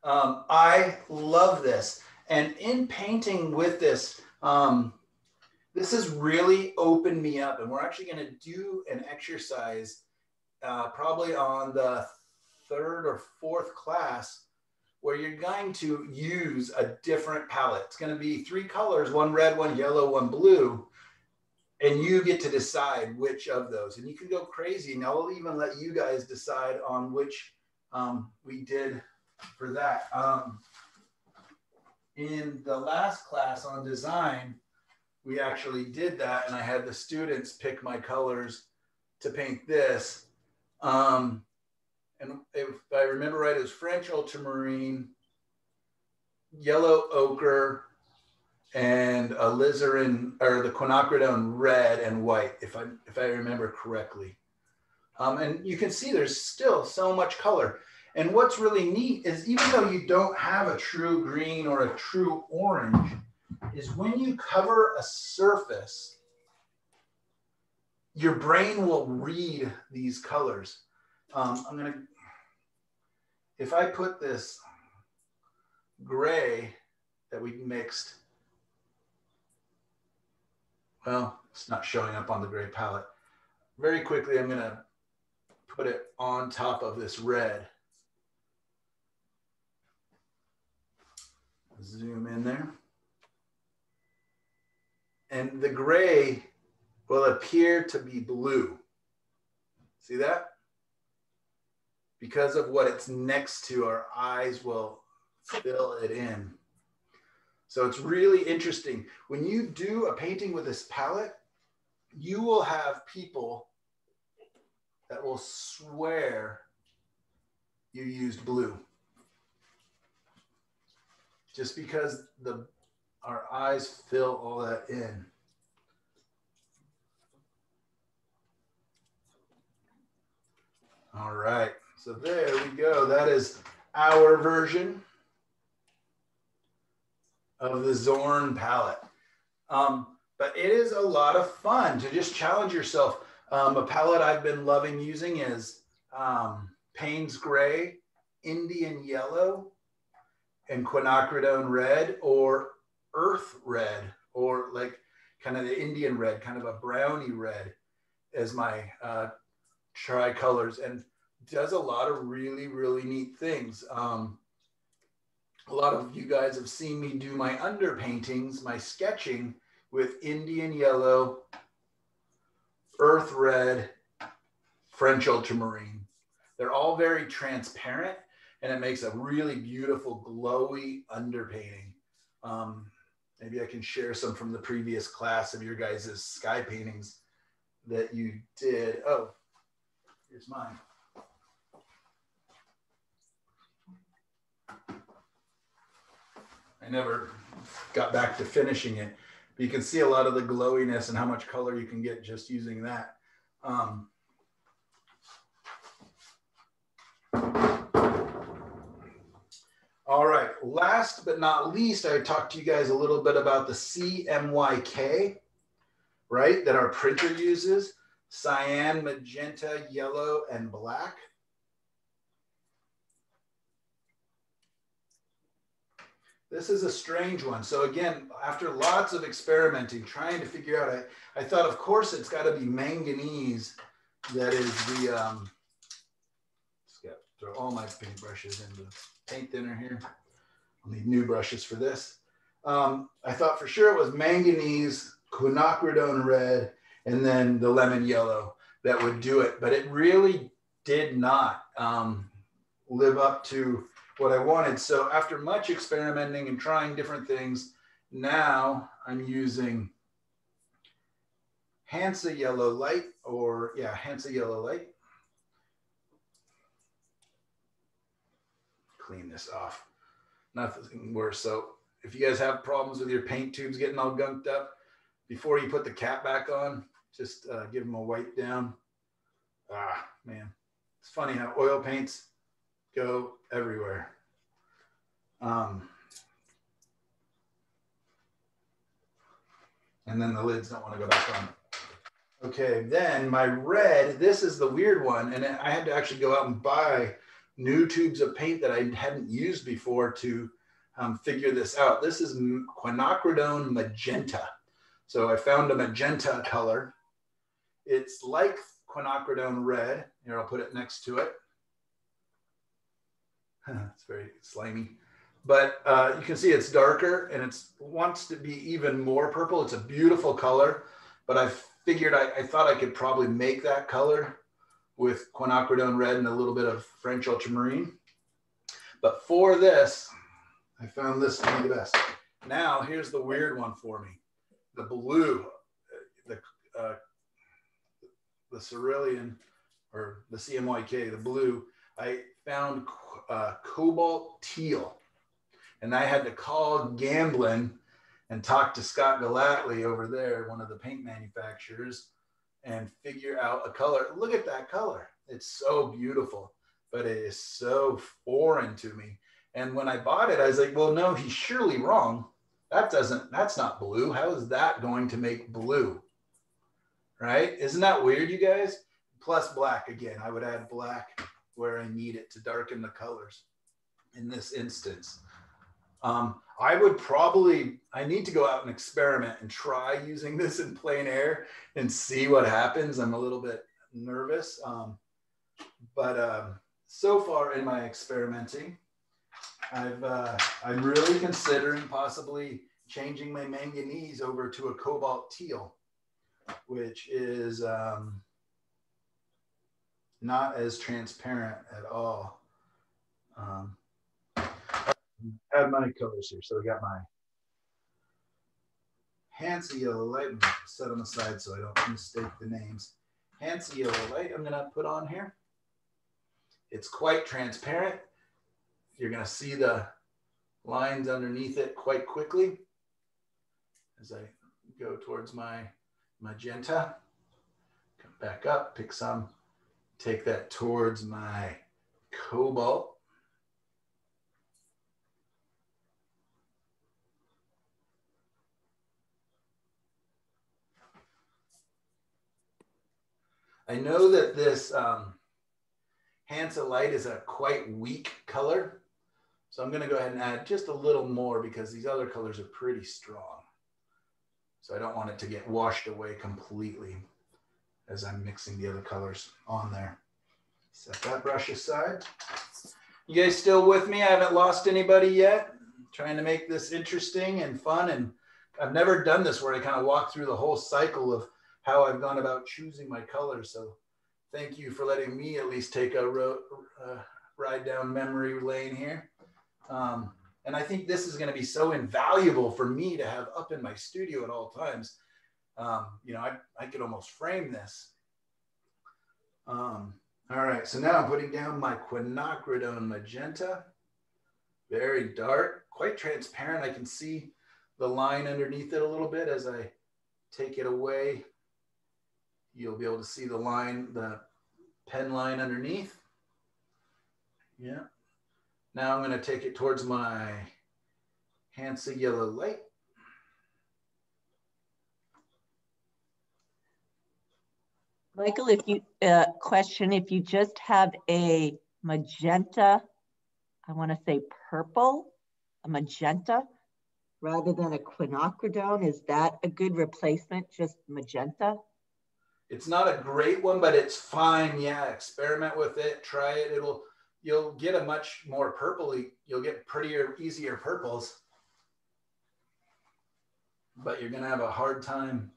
Um, I love this. And in painting with this, um, this has really opened me up. And we're actually going to do an exercise uh, probably on the third or fourth class where you're going to use a different palette. It's going to be three colors, one red, one yellow, one blue. and you get to decide which of those. And you can go crazy. And I'll even let you guys decide on which um, we did for that. Um, in the last class on design, we actually did that, and I had the students pick my colors to paint this. Um, and if I remember right, it was French ultramarine, yellow ochre, and alizarin or the quinacridone red and white, if I if I remember correctly. Um, and you can see there's still so much color. And what's really neat is even though you don't have a true green or a true orange, is when you cover a surface, your brain will read these colors. Um, I'm gonna, if I put this gray that we mixed, well, it's not showing up on the gray palette. Very quickly, I'm gonna put it on top of this red. Zoom in there. And the gray will appear to be blue. See that? Because of what it's next to, our eyes will fill it in. So it's really interesting. When you do a painting with this palette, you will have people that will swear you used blue just because the our eyes fill all that in. All right, so there we go. That is our version of the Zorn palette. Um, but it is a lot of fun to just challenge yourself. Um, a palette I've been loving using is um, Payne's Gray, Indian Yellow, and quinacridone red or earth red or like kind of the Indian red, kind of a brownie red as my uh, tricolors and does a lot of really, really neat things. Um, a lot of you guys have seen me do my underpaintings, my sketching with Indian yellow, earth red, French ultramarine. They're all very transparent and it makes a really beautiful glowy underpainting. Um, maybe I can share some from the previous class of your guys' sky paintings that you did. Oh, here's mine. I never got back to finishing it, but you can see a lot of the glowiness and how much color you can get just using that. Um, All right, last but not least, I talked to you guys a little bit about the CMYK, right, that our printer uses, cyan, magenta, yellow, and black. This is a strange one. So again, after lots of experimenting, trying to figure out, I, I thought, of course, it's got to be manganese that is the, um, just got throw all my paintbrushes into paint thinner here. I'll need new brushes for this. Um, I thought for sure it was manganese, quinacridone red, and then the lemon yellow that would do it, but it really did not um, live up to what I wanted. So after much experimenting and trying different things, now I'm using Hansa Yellow Light or yeah, Hansa Yellow Light. Clean this off nothing worse. So if you guys have problems with your paint tubes getting all gunked up, before you put the cap back on, just uh, give them a wipe down. Ah, man, it's funny how oil paints go everywhere. Um, and then the lids don't want to go back on. Okay, then my red, this is the weird one. And I had to actually go out and buy new tubes of paint that I hadn't used before to um, figure this out. This is quinacridone magenta. So I found a magenta color. It's like quinacridone red. Here, I'll put it next to it. it's very slimy. But uh, you can see it's darker and it wants to be even more purple. It's a beautiful color, but I figured I, I thought I could probably make that color with quinacridone red and a little bit of French ultramarine. But for this, I found this to be the best. Now, here's the weird one for me. The blue, the, uh, the cerulean or the CMYK, the blue, I found uh, cobalt teal. And I had to call Gamblin and talk to Scott Gellatly over there, one of the paint manufacturers, and figure out a color. Look at that color. It's so beautiful, but it is so foreign to me. And when I bought it, I was like, well, no, he's surely wrong. That doesn't, that's not blue. How is that going to make blue? Right? Isn't that weird, you guys? Plus black again. I would add black where I need it to darken the colors in this instance. Um, I would probably, I need to go out and experiment and try using this in plein air and see what happens. I'm a little bit nervous. Um, but um, so far in my experimenting, I've, uh, I'm really considering possibly changing my manganese over to a cobalt teal, which is um, not as transparent at all. Um, I have my colors here. So we got my Hansa yellow light. I'm set them aside so I don't mistake the names. Hansa yellow light I'm gonna put on here. It's quite transparent. You're gonna see the lines underneath it quite quickly as I go towards my magenta. Come back up, pick some, take that towards my cobalt. I know that this um, Hansa Light is a quite weak color. So I'm gonna go ahead and add just a little more because these other colors are pretty strong. So I don't want it to get washed away completely as I'm mixing the other colors on there. Set that brush aside. You guys still with me? I haven't lost anybody yet. I'm trying to make this interesting and fun. And I've never done this where I kind of walk through the whole cycle of how I've gone about choosing my colors. So thank you for letting me at least take a uh, ride down memory lane here. Um, and I think this is going to be so invaluable for me to have up in my studio at all times. Um, you know, I, I could almost frame this. Um, all right, so now I'm putting down my quinacridone magenta. Very dark, quite transparent. I can see the line underneath it a little bit as I take it away You'll be able to see the line, the pen line underneath. Yeah. Now I'm going to take it towards my Hansa yellow light. Michael, if you uh, question, if you just have a magenta, I want to say purple, a magenta, rather than a quinacridone, is that a good replacement, just magenta? It's not a great one, but it's fine. Yeah, experiment with it, try it. It'll you'll get a much more purpley. You'll get prettier, easier purples, but you're gonna have a hard time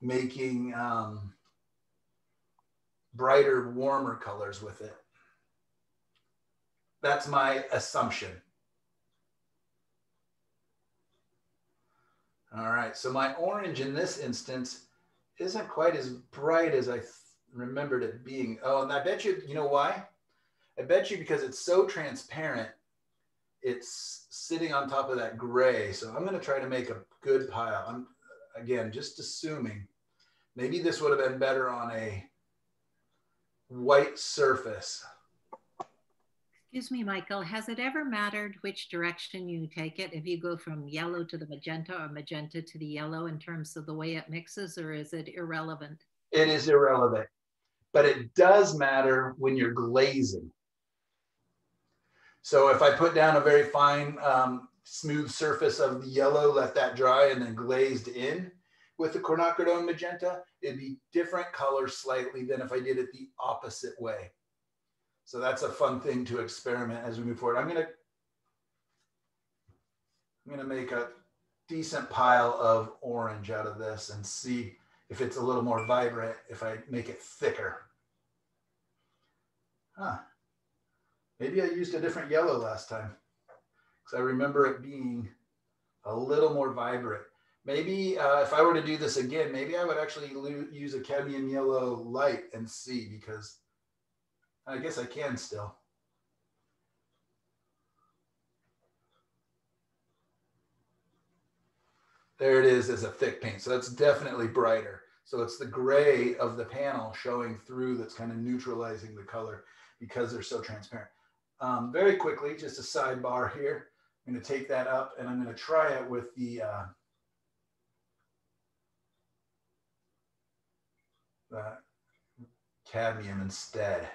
making um, brighter, warmer colors with it. That's my assumption. All right, so my orange in this instance isn't quite as bright as I remembered it being. Oh, and I bet you, you know why? I bet you because it's so transparent, it's sitting on top of that gray. So I'm going to try to make a good pile. I'm again just assuming maybe this would have been better on a white surface. Excuse me, Michael, has it ever mattered which direction you take it? If you go from yellow to the magenta or magenta to the yellow in terms of the way it mixes, or is it irrelevant? It is irrelevant, but it does matter when you're glazing. So if I put down a very fine, um, smooth surface of the yellow, let that dry and then glazed in with the quinacridone magenta, it'd be different color slightly than if I did it the opposite way. So that's a fun thing to experiment as we move forward. I'm gonna, I'm gonna make a decent pile of orange out of this and see if it's a little more vibrant, if I make it thicker. Huh. Maybe I used a different yellow last time because I remember it being a little more vibrant. Maybe uh, if I were to do this again, maybe I would actually use a cadmium yellow light and see because I guess I can still. There it is as a thick paint. So that's definitely brighter. So it's the gray of the panel showing through that's kind of neutralizing the color because they're so transparent. Um, very quickly, just a sidebar here. I'm going to take that up and I'm going to try it with the, uh, cadmium instead.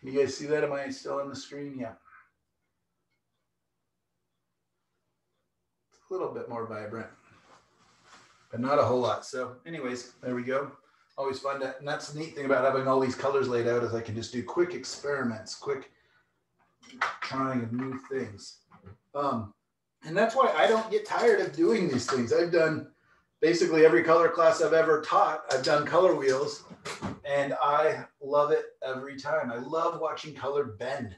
Can you guys see that? Am I still on the screen? Yeah. It's a little bit more vibrant, but not a whole lot. So anyways, there we go. Always fun to, and that's the neat thing about having all these colors laid out is I can just do quick experiments, quick trying of new things. Um, and that's why I don't get tired of doing these things. I've done basically every color class I've ever taught. I've done color wheels and I love it every time. I love watching color bend.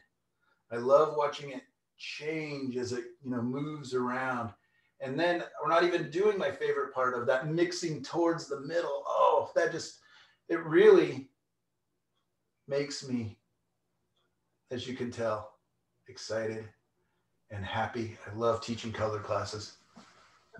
I love watching it change as it you know moves around. And then we're not even doing my favorite part of that mixing towards the middle. Oh, that just it really makes me, as you can tell, excited and happy. I love teaching color classes.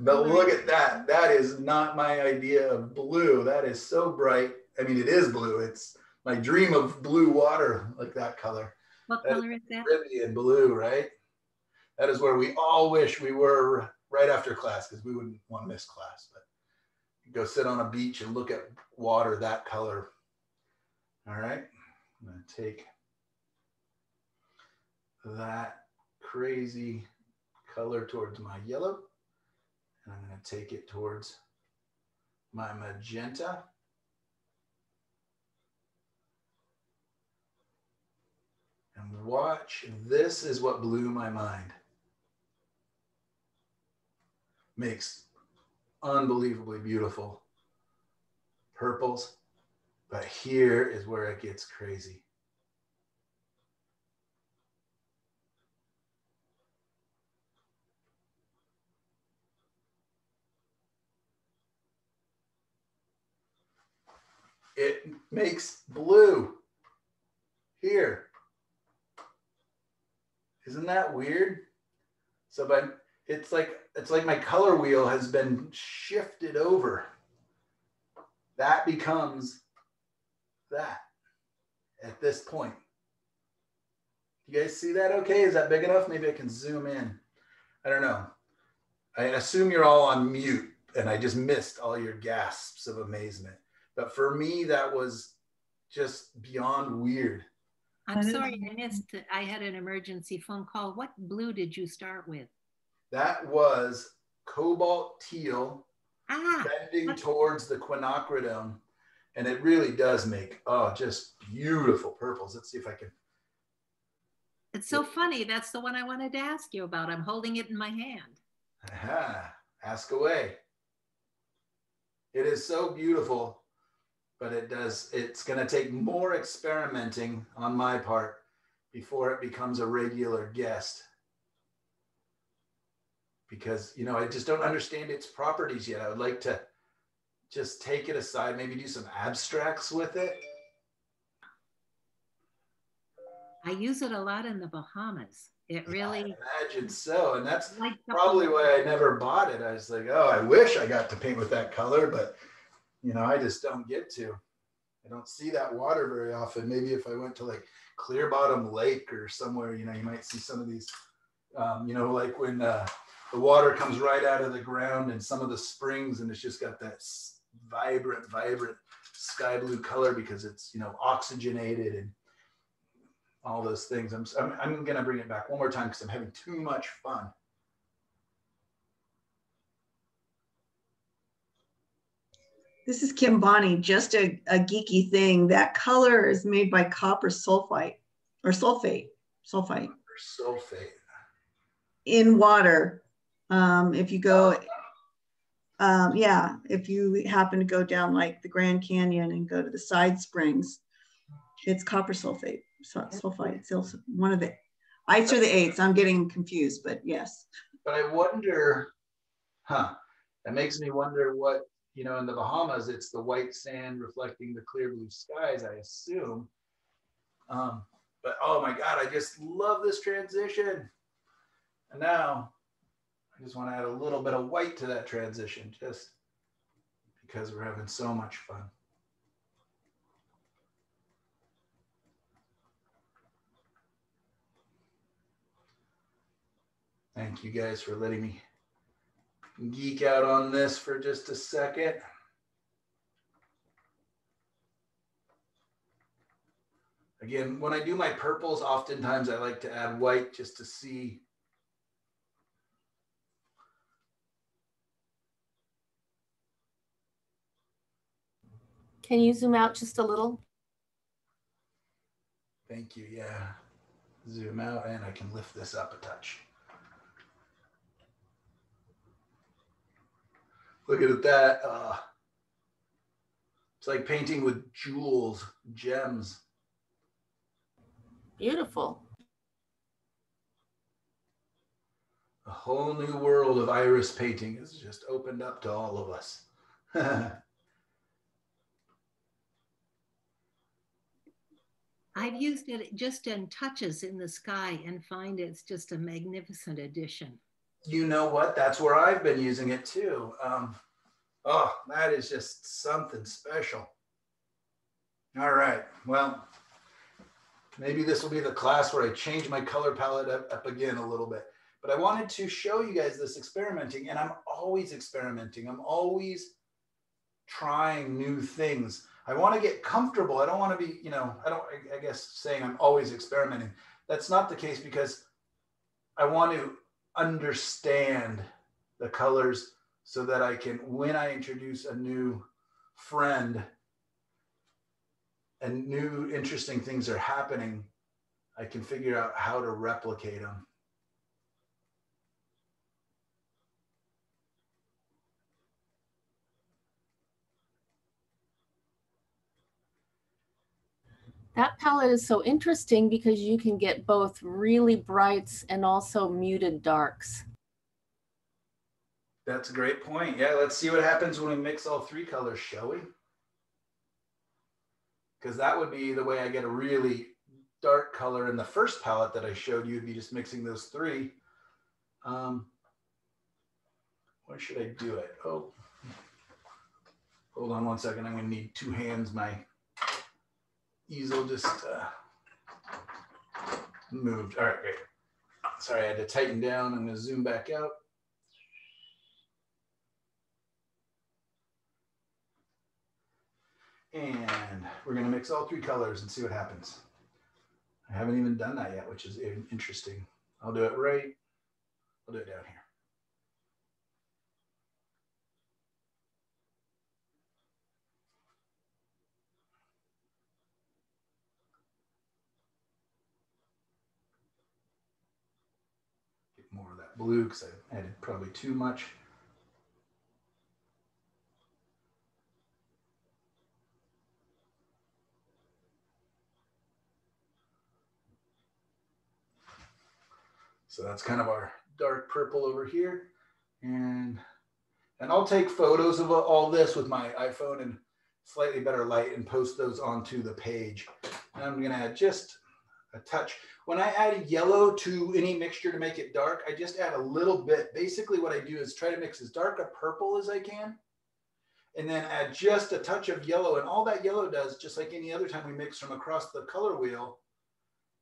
But look at that. That is not my idea of blue. That is so bright I mean, it is blue. It's my dream of blue water, like that color. What that color is that? Caribbean blue, right? That is where we all wish we were right after class because we wouldn't want to miss class. But go sit on a beach and look at water that color. All right, I'm gonna take that crazy color towards my yellow, and I'm gonna take it towards my magenta. And watch, this is what blew my mind. Makes unbelievably beautiful purples, but here is where it gets crazy. It makes blue here. Isn't that weird? So, but it's like it's like my color wheel has been shifted over. That becomes that at this point. You guys see that okay? Is that big enough? Maybe I can zoom in. I don't know. I assume you're all on mute and I just missed all your gasps of amazement. But for me, that was just beyond weird. I'm sorry, I missed. I had an emergency phone call. What blue did you start with? That was cobalt teal, ah, bending towards the quinacridone, and it really does make oh just beautiful purples. Let's see if I can. It's so funny. That's the one I wanted to ask you about. I'm holding it in my hand. Aha, ask away. It is so beautiful but it does it's going to take more experimenting on my part before it becomes a regular guest because you know i just don't understand its properties yet. I would like to just take it aside maybe do some abstracts with it. I use it a lot in the bahamas. It really I imagine so. And that's like probably why i never bought it. I was like oh i wish i got to paint with that color but you know, I just don't get to. I don't see that water very often. Maybe if I went to like Clear Bottom Lake or somewhere, you know, you might see some of these, um, you know, like when uh, the water comes right out of the ground and some of the springs and it's just got that vibrant, vibrant sky blue color because it's, you know, oxygenated and all those things. I'm, I'm, I'm going to bring it back one more time because I'm having too much fun. This is Kim Bonnie, just a, a geeky thing. That color is made by copper sulfite or sulfate, sulfite or Sulfate. in water. Um, if you go, um, yeah, if you happen to go down like the Grand Canyon and go to the side springs, it's copper sulfate, sulfite. It's also one of the ice or the eights. I'm getting confused, but yes. But I wonder, huh? That makes me wonder what, you know, in the Bahamas, it's the white sand reflecting the clear blue skies, I assume. Um, but oh my God, I just love this transition. And now I just want to add a little bit of white to that transition just because we're having so much fun. Thank you guys for letting me geek out on this for just a second. Again, when I do my purples, oftentimes I like to add white just to see. Can you zoom out just a little? Thank you. Yeah. Zoom out and I can lift this up a touch. Look at that. Uh, it's like painting with jewels, gems. Beautiful. A whole new world of iris painting has just opened up to all of us. I've used it just in touches in the sky and find it's just a magnificent addition. you know what? That's where I've been using it too. Um, oh, that is just something special. All right. Well, maybe this will be the class where I change my color palette up, up again a little bit. But I wanted to show you guys this experimenting, and I'm always experimenting. I'm always trying new things. I want to get comfortable. I don't want to be, you know, I don't, I, guess saying I'm always experimenting. That's not the case because I want to understand the colors so that I can, when I introduce a new friend and new interesting things are happening, I can figure out how to replicate them. That palette is so interesting because you can get both really brights and also muted darks. That's a great point. Yeah, let's see what happens when we mix all three colors, shall we? Because that would be the way I get a really dark color in the first palette that I showed you, would be just mixing those three. Um, where should I do it? Oh, hold on one second. I'm gonna need two hands. My easel just uh, moved. All right, great. Sorry, I had to tighten down. I'm gonna zoom back out. And we're gonna mix all three colors and see what happens. I haven't even done that yet, which is interesting. I'll do it right. I'll do it down here. Get more of that blue because I added probably too much. So that's kind of our dark purple over here. And, and I'll take photos of all this with my iPhone and slightly better light and post those onto the page. And I'm gonna add just a touch. When I add yellow to any mixture to make it dark, I just add a little bit. Basically what I do is try to mix as dark a purple as I can and then add just a touch of yellow. And all that yellow does, just like any other time we mix from across the color wheel,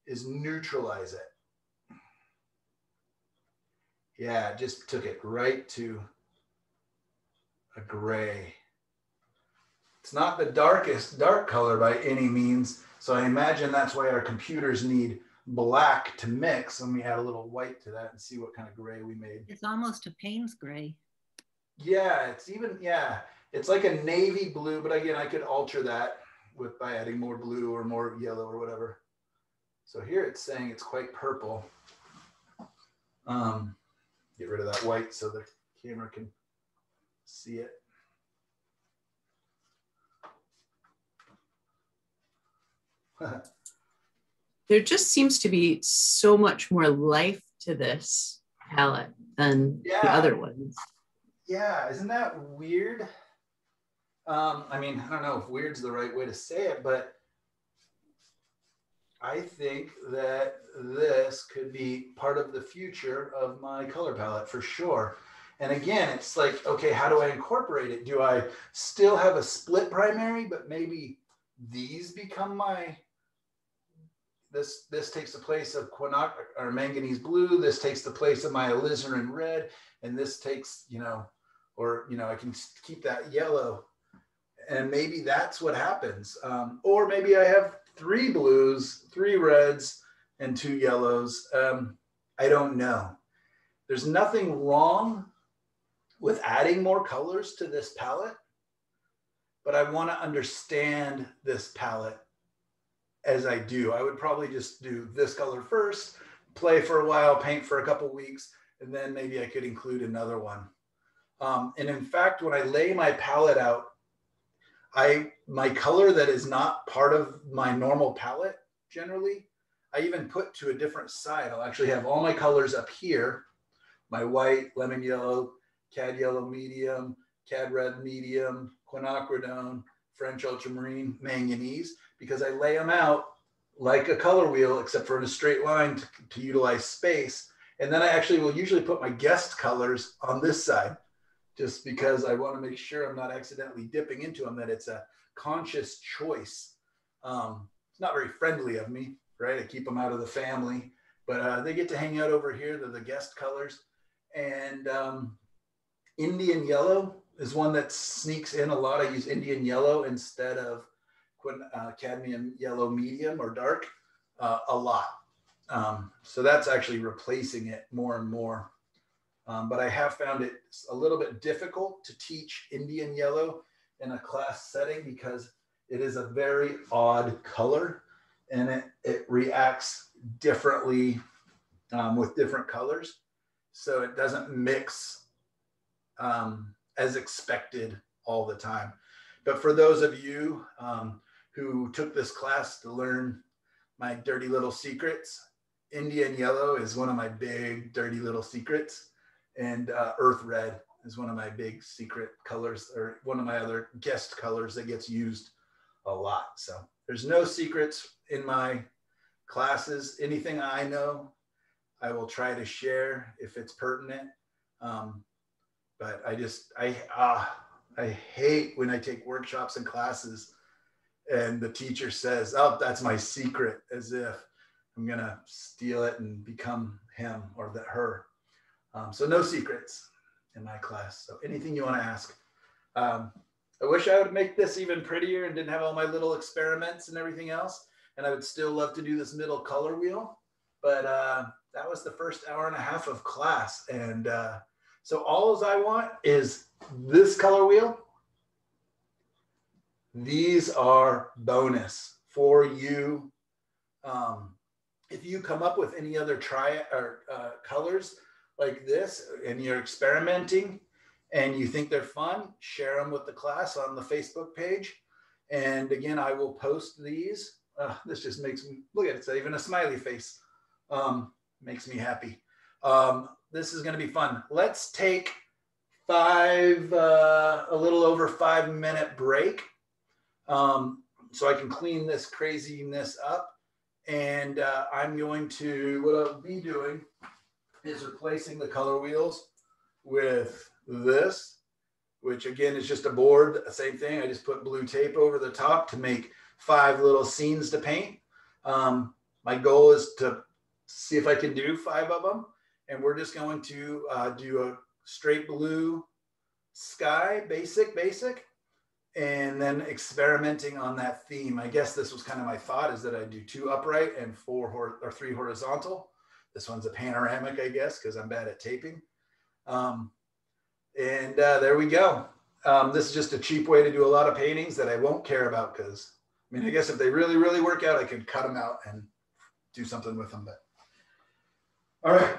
is neutralize it. Yeah, just took it right to a gray. It's not the darkest dark color by any means. So I imagine that's why our computers need black to mix. Let me add a little white to that and see what kind of gray we made. It's almost a Payne's gray. Yeah, it's even, yeah. it's like a navy blue, but again, I could alter that with by adding more blue or more yellow or whatever. So here it's saying it's quite purple. Um, get rid of that white so the camera can see it. There just seems to be so much more life to this palette than the other ones. Yeah, isn't that weird? Um, I mean, I don't know if weird's the right way to say it, but I think that this could be part of the future of my color palette for sure. And again, it's like, okay, how do I incorporate it? Do I still have a split primary, but maybe these become my this this takes the place of quinoc or manganese blue. This takes the place of my alizarin red, and this takes you know, or you know, I can keep that yellow, and maybe that's what happens. Um, or maybe I have three blues, three reds, and two yellows. Um, I don't know. There's nothing wrong with adding more colors to this palette, but I want to understand this palette as I do. I would probably just do this color first, play for a while, paint for a couple weeks, and then maybe I could include another one. Um, and in fact, when I lay my palette out, I my color that is not part of my normal palette generally, I even put to a different side. I'll actually have all my colors up here, my white, lemon yellow, cad yellow medium, cad red medium, quinacridone, French ultramarine, manganese, because I lay them out like a color wheel, except for in a straight line to, to utilize space. And then I actually will usually put my guest colors on this side, just because I want to make sure I'm not accidentally dipping into them, that it's a conscious choice. Um, it's not very friendly of me, right? I keep them out of the family, but uh, they get to hang out over here. They're the guest colors. And um, Indian yellow is one that sneaks in a lot. I use Indian yellow instead of uh, cadmium yellow medium or dark uh, a lot. Um, so that's actually replacing it more and more. Um, but I have found it a little bit difficult to teach Indian yellow in a class setting because it is a very odd color and it, it reacts differently um, with different colors. So it doesn't mix um, as expected all the time. But for those of you um, who took this class to learn my dirty little secrets, Indian yellow is one of my big dirty little secrets, and uh, earth red is one of my big secret colors, or one of my other guest colors that gets used a lot. So there's no secrets in my classes. Anything I know, I will try to share if it's pertinent. Um, but I just I uh, I hate when I take workshops and classes and the teacher says, "Oh, that's my secret," as if I'm gonna steal it and become him or that her. Um, so no secrets in my class. So anything you want to ask. Um, I wish I would make this even prettier and didn't have all my little experiments and everything else. And I would still love to do this middle color wheel, but uh, that was the first hour and a half of class. And uh, so all I want is this color wheel. These are bonus for you. Um, if you come up with any other try or uh, colors like this and you're experimenting and you think they're fun, share them with the class on the Facebook page. And again, I will post these. Uh, this just makes me look at it. It's even a smiley face. Um, makes me happy. Um, this is going to be fun. Let's take five, uh, a little over five minute break. Um, so I can clean this craziness up. And uh, I'm going to, what I'll be doing is replacing the color wheels with this, which again is just a board, the same thing. I just put blue tape over the top to make five little scenes to paint. Um, my goal is to see if I can do five of them. And we're just going to uh, do a straight blue sky, basic, basic, and then experimenting on that theme. I guess this was kind of my thought is that I do two upright and four or three horizontal. This one's a panoramic, I guess, because I'm bad at taping. Um, and uh, there we go. um, this is just a cheap way to do a lot of paintings that I won't care about because, I mean, I guess if they really, really work out, I could cut them out and do something with them. But all right,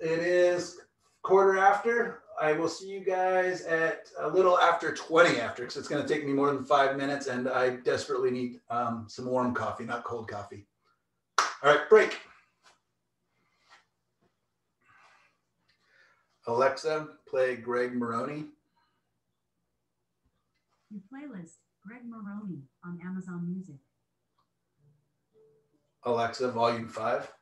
it is quarter after. I will see you guys at a little after 20 after because it's going to take me more than five minutes and I desperately need um, some warm coffee, not cold coffee. All right, break. Alexa, play Greg Maroney. Your playlist, Greg Maroney on Amazon Music. Alexa, volume five.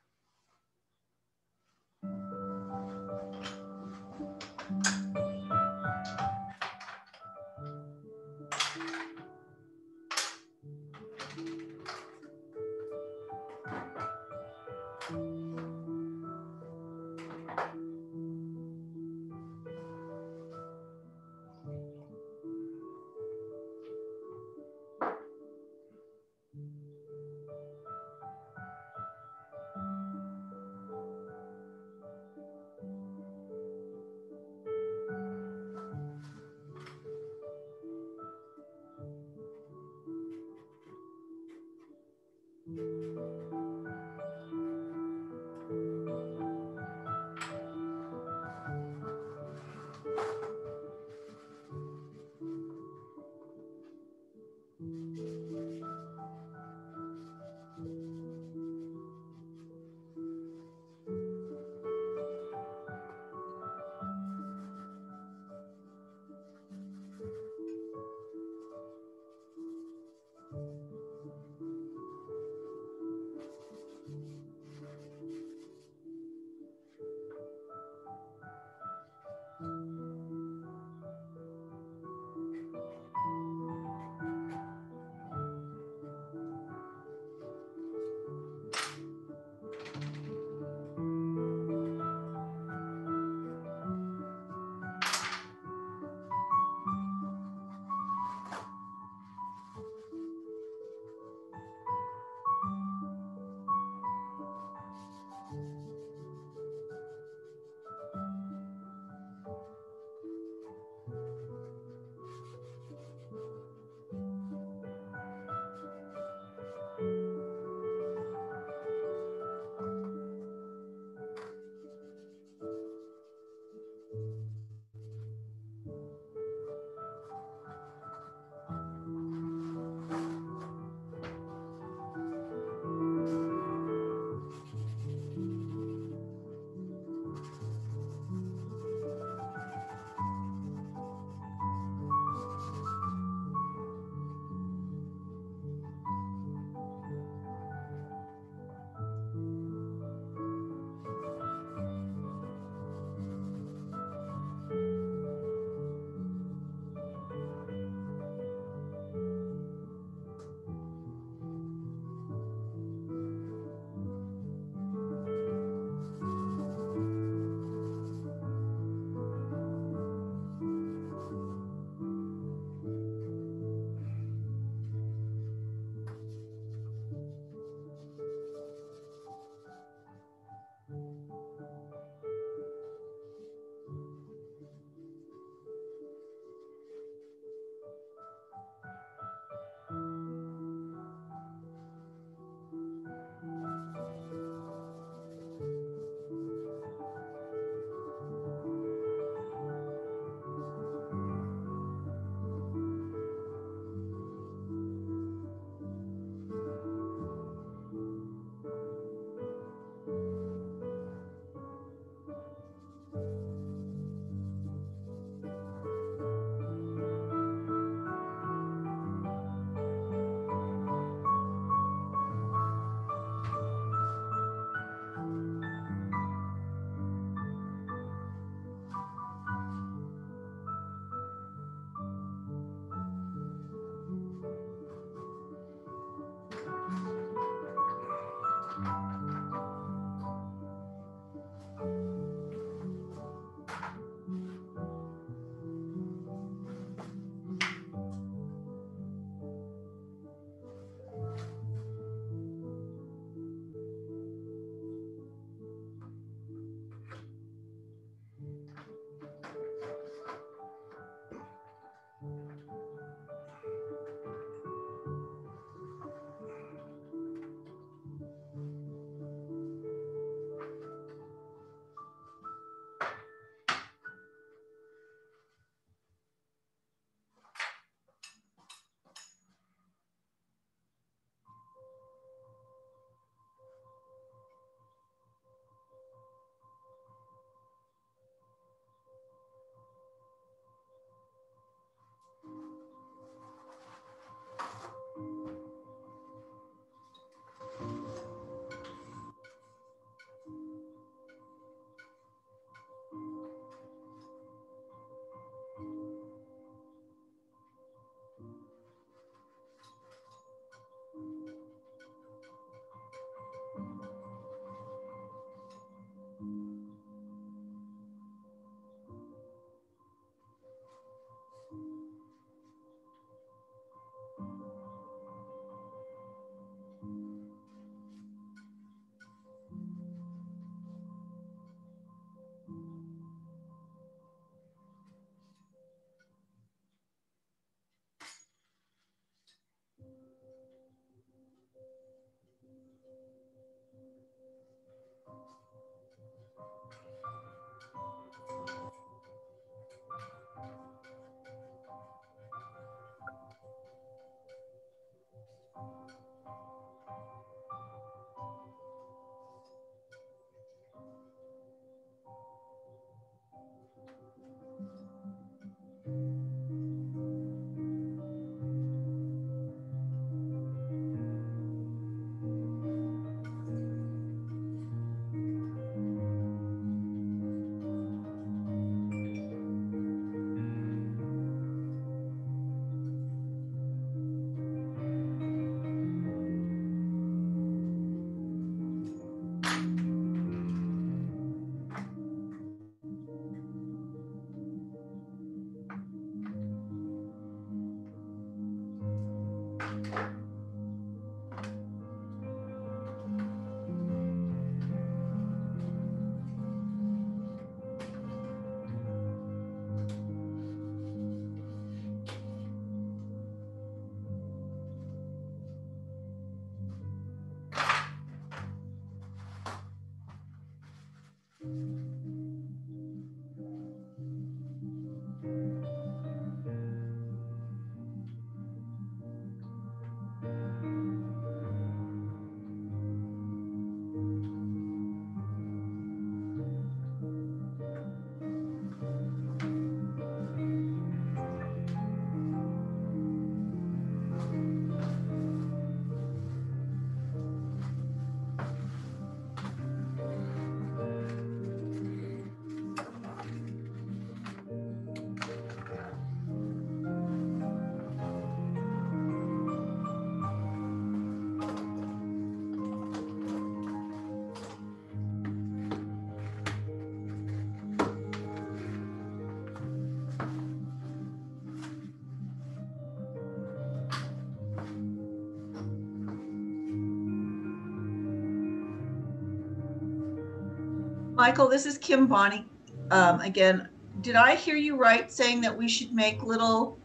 Michael, this is Kim Bonnie. Um, again, did I hear you right saying that we should make little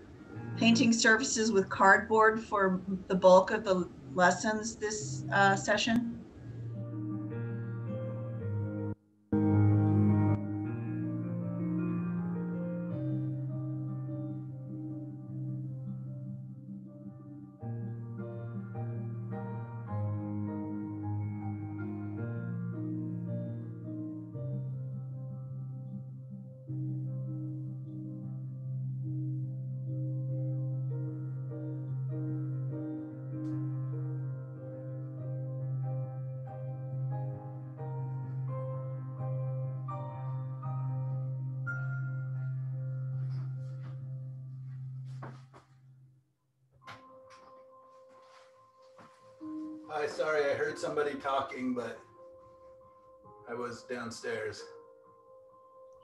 painting surfaces with cardboard for the bulk of the lessons this uh, session? Talking, but I was downstairs.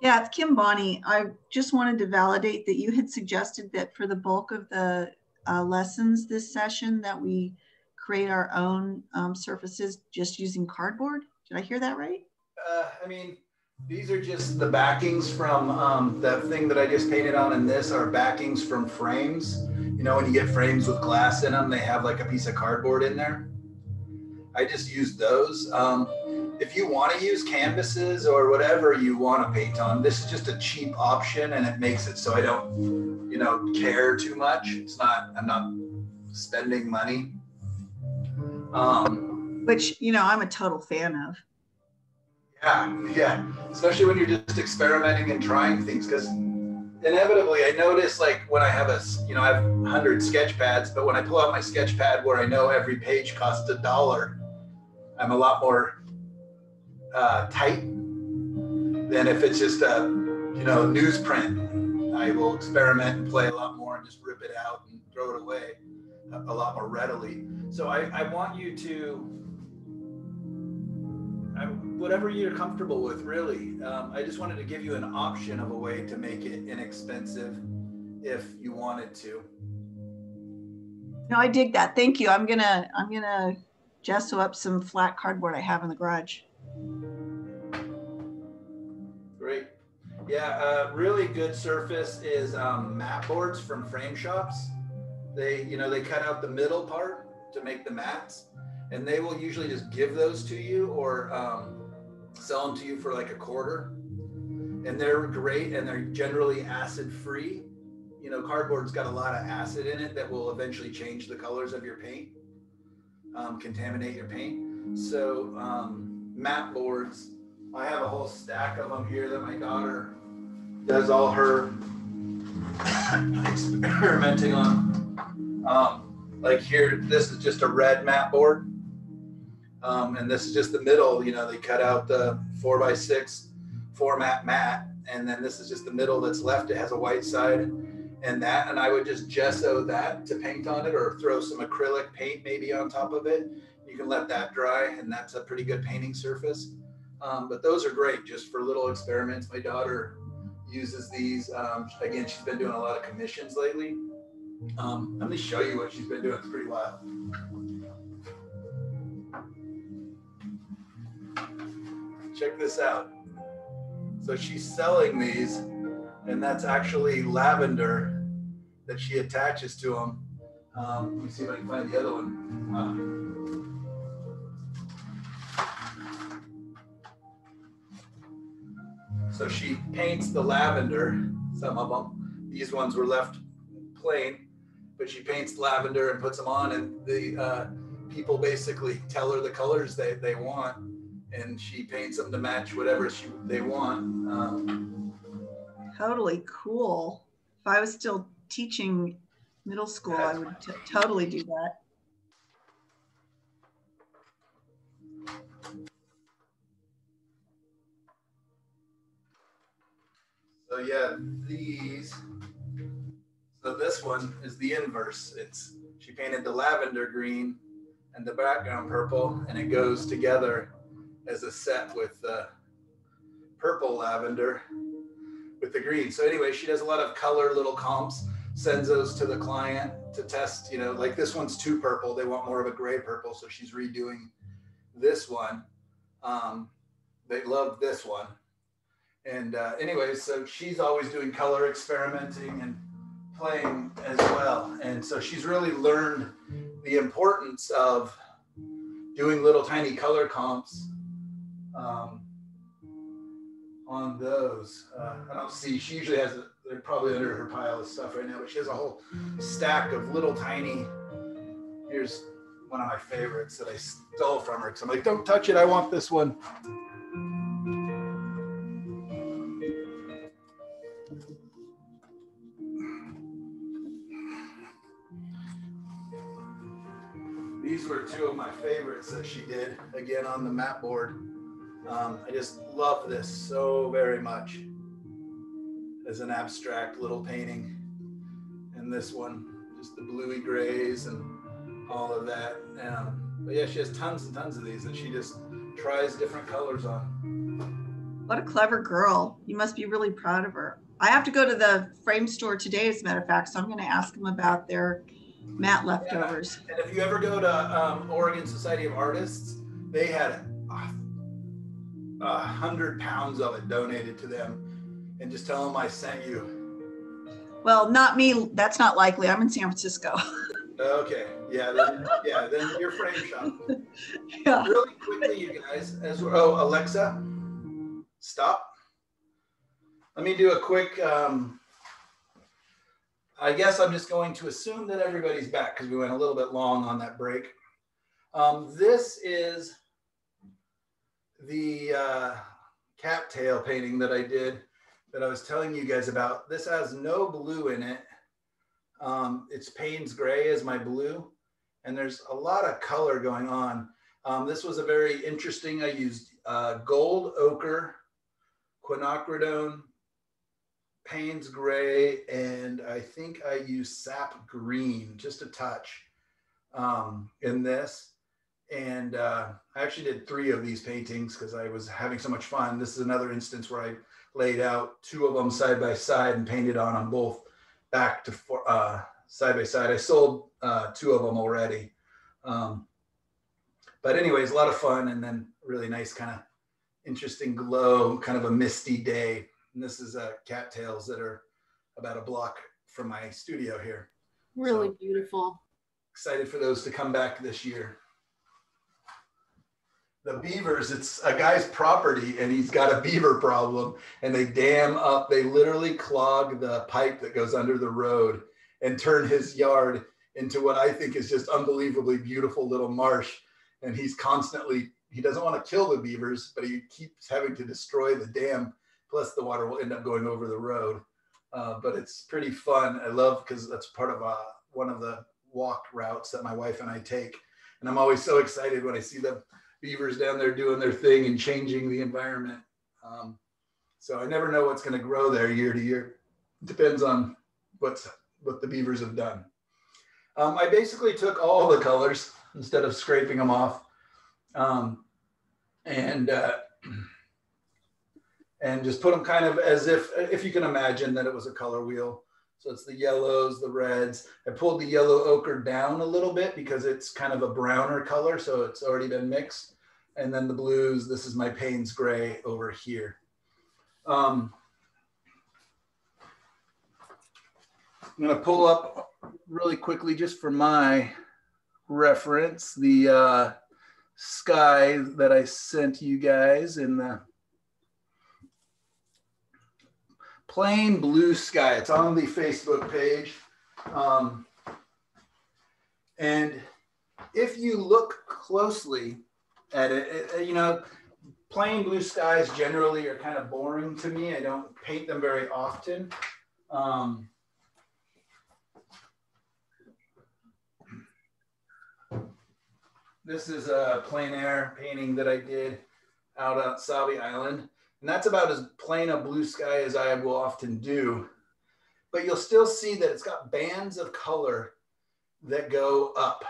Yeah, it's Kim Bonnie. I just wanted to validate that you had suggested that for the bulk of the uh, lessons this session that we create our own um, surfaces just using cardboard. Did I hear that right? Uh, I mean, these are just the backings from um, the thing that I just painted on in this are backings from frames. You know, when you get frames with glass in them, they have like a piece of cardboard in there. I just use those. Um, if you want to use canvases or whatever you want to paint on, this is just a cheap option and it makes it so I don't, you know, care too much. It's not, I'm not spending money. Um, Which, you know, I'm a total fan of. yeah, yeah. Especially when you're just experimenting and trying things because inevitably I notice like when I have a, you know, I have 100 sketch pads, but when I pull out my sketch pad where I know every page costs a dollar, I'm a lot more uh, tight than if it's just a, you know, newsprint. I will experiment and play a lot more and just rip it out and throw it away a, a lot more readily. So I, I want you to, I, whatever you're comfortable with, really. Um, I just wanted to give you an option of a way to make it inexpensive if you wanted to. No, I dig that. Thank you. I'm gonna, I'm gonna gesso up some flat cardboard I have in the garage. Great. Yeah, uh, really good surface is um, mat boards from frame shops. They, you know, they cut out the middle part to make the mats, and they will usually just give those to you or um, sell them to you for like a quarter. And they're great, and they're generally acid free. You know, cardboard's got a lot of acid in it that will eventually change the colors of your paint, um, contaminate your paint. So um, mat boards I have a whole stack of them here that my daughter does all her experimenting on. Um, like here, this is just a red mat board. Um, and this is just the middle, you know, they cut out the four by six format mat. And then this is just the middle that's left. It has a white side and that. And I would just gesso that to paint on it or throw some acrylic paint maybe on top of it. You can let that dry and that's a pretty good painting surface. Um, but those are great just for little experiments. My daughter uses these. Um, again, she's been doing a lot of commissions lately. Um, let me show you what she's been doing. It's pretty wild. Check this out. So she's selling these, and that's actually lavender that she attaches to them. Um, let me see if I can find the other one. Uh, So she paints the lavender, some of them. These ones were left plain, but she paints lavender and puts them on, and the uh, people basically tell her the colors they, they want, and she paints them to match whatever she they want. Um, Totally cool. If I was still teaching middle school, I would totally do that. so yeah, these. So this one is the inverse. It's she painted the lavender green and the background purple, and it goes together as a set with the purple lavender with the green. So anyway, she does a lot of color little comps, sends those to the client to test, you know, like this one's too purple. They want more of a gray purple. So she's redoing this one. Um, they love this one. And uh, anyways, so she's always doing color experimenting and playing as well. And so she's really learned the importance of doing little tiny color comps um, on those. Uh, I don't see, she usually has, a, they're probably under her pile of stuff right now, but she has a whole stack of little tiny, here's one of my favorites that I stole from her. Cause I'm like, don't touch it. I want this one. These were two of my favorites that she did again on the mat board. Um, I just love this so very much as an abstract little painting. And this one, just the bluey grays and all of that. Um, but yeah, she has tons and tons of these that she just tries different colors on. What a clever girl. You must be really proud of her. I have to go to the frame store today, as a matter of fact, so I'm going to ask them about their mat leftovers. And if you ever go to um, Oregon Society of Artists, they had a, hundred pounds of it donated to them. And just tell them I sent you. Well, not me. That's not likely. I'm in San Francisco. Okay. Yeah. Then, yeah. Then your frame shop. yeah. Really quickly, you guys. As oh, Alexa, stop. Let me do a quick. Um, I guess I'm just going to assume that everybody's back because we went a little bit long on that break. Um, this is the uh, cattail painting that I did that I was telling you guys about. This has no blue in it. Um, it's Payne's gray as my blue, and there's a lot of color going on. Um, this was a very interesting, I used uh, gold ochre, quinacridone, Payne's gray, and I think I used sap green, just a touch um, in this. And uh, I actually did three of these paintings because I was having so much fun. This is another instance where I laid out two of them side by side and painted on them both back to for, uh, side by side. I sold uh, two of them already. Um, but anyways, a lot of fun and then really nice kind of interesting glow, kind of a misty day. And this is uh, cattails that are about a block from my studio here. Really So- beautiful. Excited for those to come back this year. The beavers, it's a guy's property and he's got a beaver problem and they dam up, they literally clog the pipe that goes under the road and turn his yard into what I think is just unbelievably beautiful little marsh. And he's constantly, he doesn't want to kill the beavers, but he keeps having to destroy the dam. Plus, the water will end up going over the road. Uh, but it's pretty fun. I love because that's part of uh, one of the walk routes that my wife and I take. And I'm always so excited when I see the beavers down there doing their thing and changing the environment. Um, so I never know what's going to grow there year to year. Depends on what's what the beavers have done. Um, I basically took all the colors instead of scraping them off, um, and uh, and just put them kind of as if if you can imagine that it was a color wheel. So it's the yellows, the reds. I pulled the yellow ochre down a little bit because it's kind of a browner color, so it's already been mixed. And then the blues. This is my Payne's gray over here. Um, I'm to pull up really quickly just for my reference the uh, sky that I sent you guys in the plain blue sky. It's on the Facebook page. Um, and if you look closely at it, it, you know, plain blue skies generally are kind of boring to me. I don't paint them very often. Um, This is a plein air painting that I did out on Sauvie Island. And that's about as plain a blue sky as I will often do. But you'll still see that it's got bands of color that go up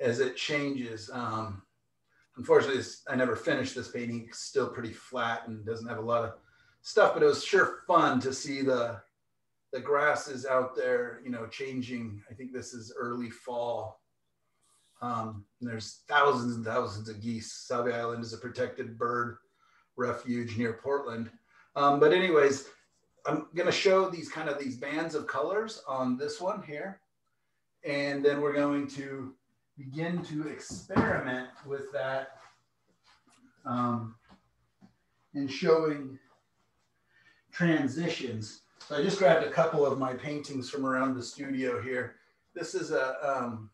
as it changes. Um, unfortunately, I never finished this painting. It's still pretty flat and doesn't have a lot of stuff, but it was sure fun to see the, the grasses out there, you know, changing. I think this is early fall. Um, there's thousands and thousands of geese. Sauvie Island is a protected bird refuge near Portland. Um, but anyways, I'm gonna show these kind of these bands of colors on this one here. And then we're going to begin to experiment with that um, and showing transitions. So I just grabbed a couple of my paintings from around the studio here. This is a, um,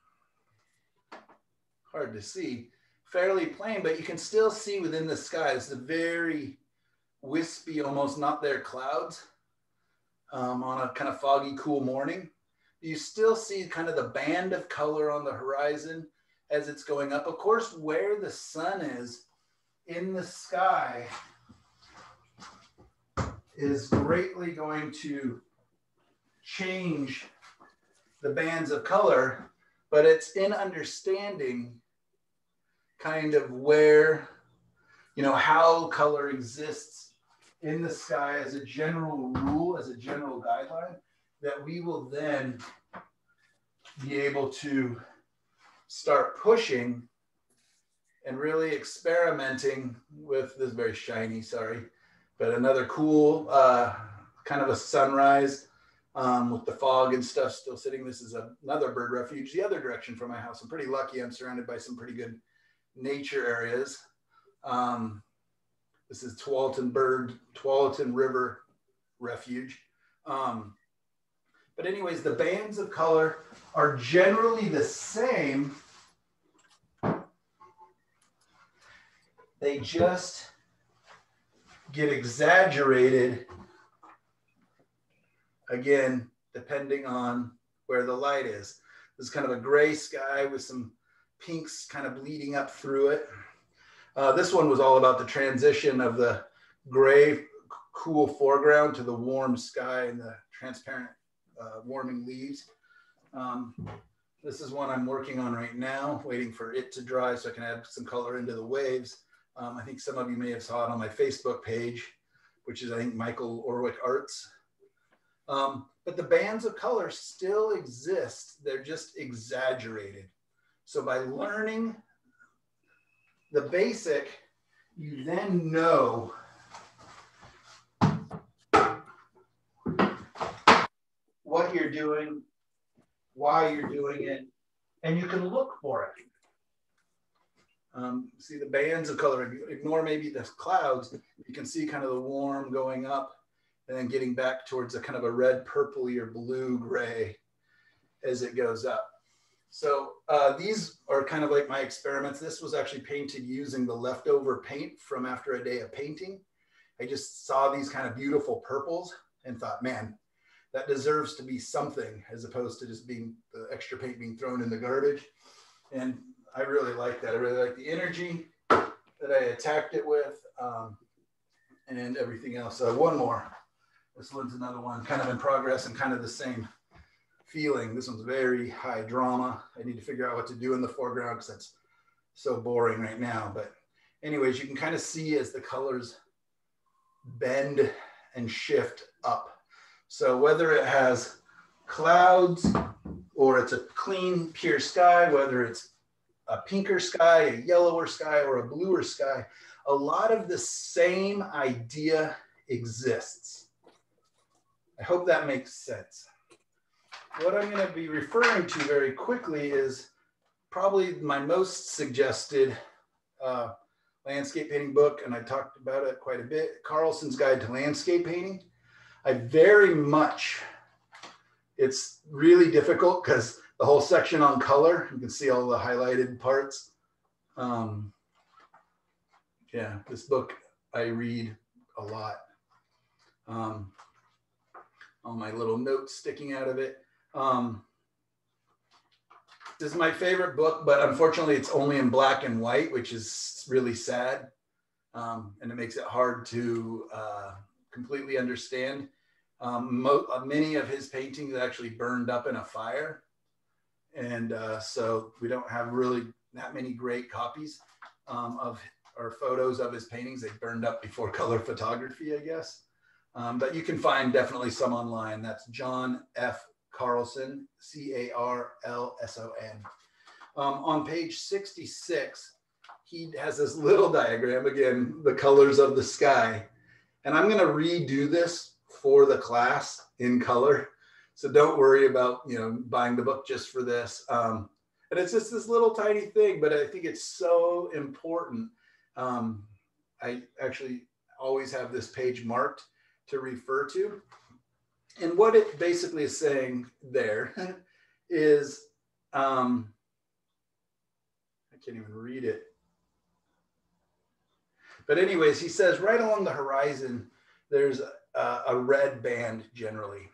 hard to see, fairly plain, but you can still see within the skies the very wispy, almost not there clouds um, on a kind of foggy, cool morning. You still see kind of the band of color on the horizon as it's going up. Of course, where the sun is in the sky is greatly going to change the bands of color, but it's in understanding kind of where, you know, how color exists in the sky as a general rule, as a general guideline, that we will then be able to start pushing and really experimenting with this very shiny, sorry, but another cool uh, kind of a sunrise um, with the fog and stuff still sitting. This is a, another bird refuge the other direction from my house. I'm pretty lucky. I'm surrounded by some pretty good nature areas. Um, this is Tualatin Bird, Tualatin River Refuge. Um, but anyways, the bands of color are generally the same. They just get exaggerated again, depending on where the light is. This is kind of a gray sky with some pinks kind of bleeding up through it. Uh, this one was all about the transition of the gray, cool foreground to the warm sky and the transparent uh, warming leaves. Um, this is one I'm working on right now, waiting for it to dry so I can add some color into the waves. Um, I think some of you may have saw it on my Facebook page, which is I think Michael Orwick Arts. Um, but the bands of color still exist. They're just exaggerated. So by learning the basic, you then know what you're doing, why you're doing it, and you can look for it. Um, see the bands of color, ignore maybe the clouds, you can see kind of the warm going up and then getting back towards a kind of a red, purpley or blue gray as it goes up. So uh, these are kind of like my experiments. This was actually painted using the leftover paint from after a day of painting. I just saw these kind of beautiful purples and thought, man, that deserves to be something as opposed to just being the extra paint being thrown in the garbage. And I really like that. I really like the energy that I attacked it with um, and everything else. Uh, one more. This one's another one kind of in progress and kind of the same feeling. This one's very high drama. I need to figure out what to do in the foreground because that's so boring right now. But anyways, you can kind of see as the colors bend and shift up. So whether it has clouds or it's a clean, pure sky, whether it's a pinker sky, a yellower sky, or a bluer sky, a lot of the same idea exists. I hope that makes sense. What I'm going to be referring to very quickly is probably my most suggested uh, landscape painting book, and I talked about it quite a bit Carlson's Guide to Landscape Painting. I very much, it's really difficult because the whole section on color, you can see all the highlighted parts. Um, yeah, this book I read a lot. Um, all my little notes sticking out of it. Um, this is my favorite book, but unfortunately, it's only in black and white, which is really sad. Um, and it makes it hard to uh, completely understand. Um, uh, many of his paintings actually burned up in a fire. And uh, so we don't have really that many great copies um, of or photos of his paintings. They burned up before color photography, I guess. Um, but you can find definitely some online. That's John F. Carlson, C A R L S O N. Um, on page 66, he has this little diagram, again, the colors of the sky. And I'm going to redo this for the class in color. So don't worry about, you know, buying the book just for this. Um, and it's just this little tiny thing, but I think it's so important. Um, I actually always have this page marked to refer to. And what it basically is saying there is, um, I can't even read it. But anyways, he says right along the horizon, there's a, a red band generally.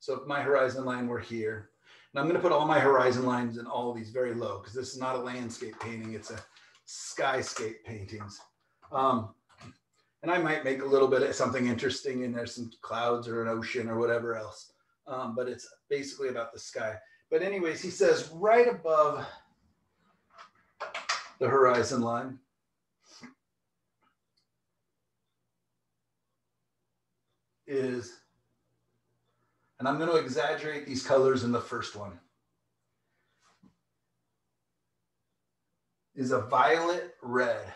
So if my horizon line were here, and I'm going to put all my horizon lines in all these very low because this is not a landscape painting, it's a skyscape paintings. Um, and I might make a little bit of something interesting in there, some clouds or an ocean or whatever else. Um, but it's basically about the sky. But anyways, he says right above the horizon line, is, and I'm going to exaggerate these colors in the first one, is a violet red.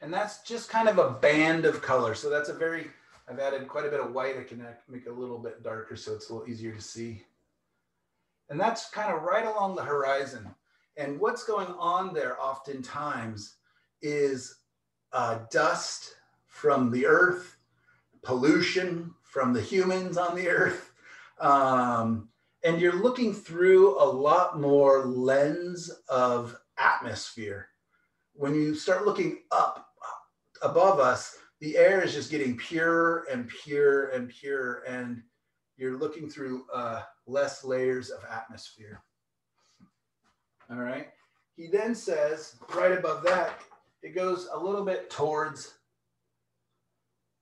And that's just kind of a band of color. So that's a very, I've added quite a bit of white. I can make it a little bit darker so it's a little easier to see. And that's kind of right along the horizon. And what's going on there oftentimes is uh, dust from the earth, pollution from the humans on the earth. Um, and you're looking through a lot more lens of atmosphere. When you start looking up above us, the air is just getting purer and purer and purer, and you're looking through uh, less layers of atmosphere. All right. He then says, right above that, it goes a little bit towards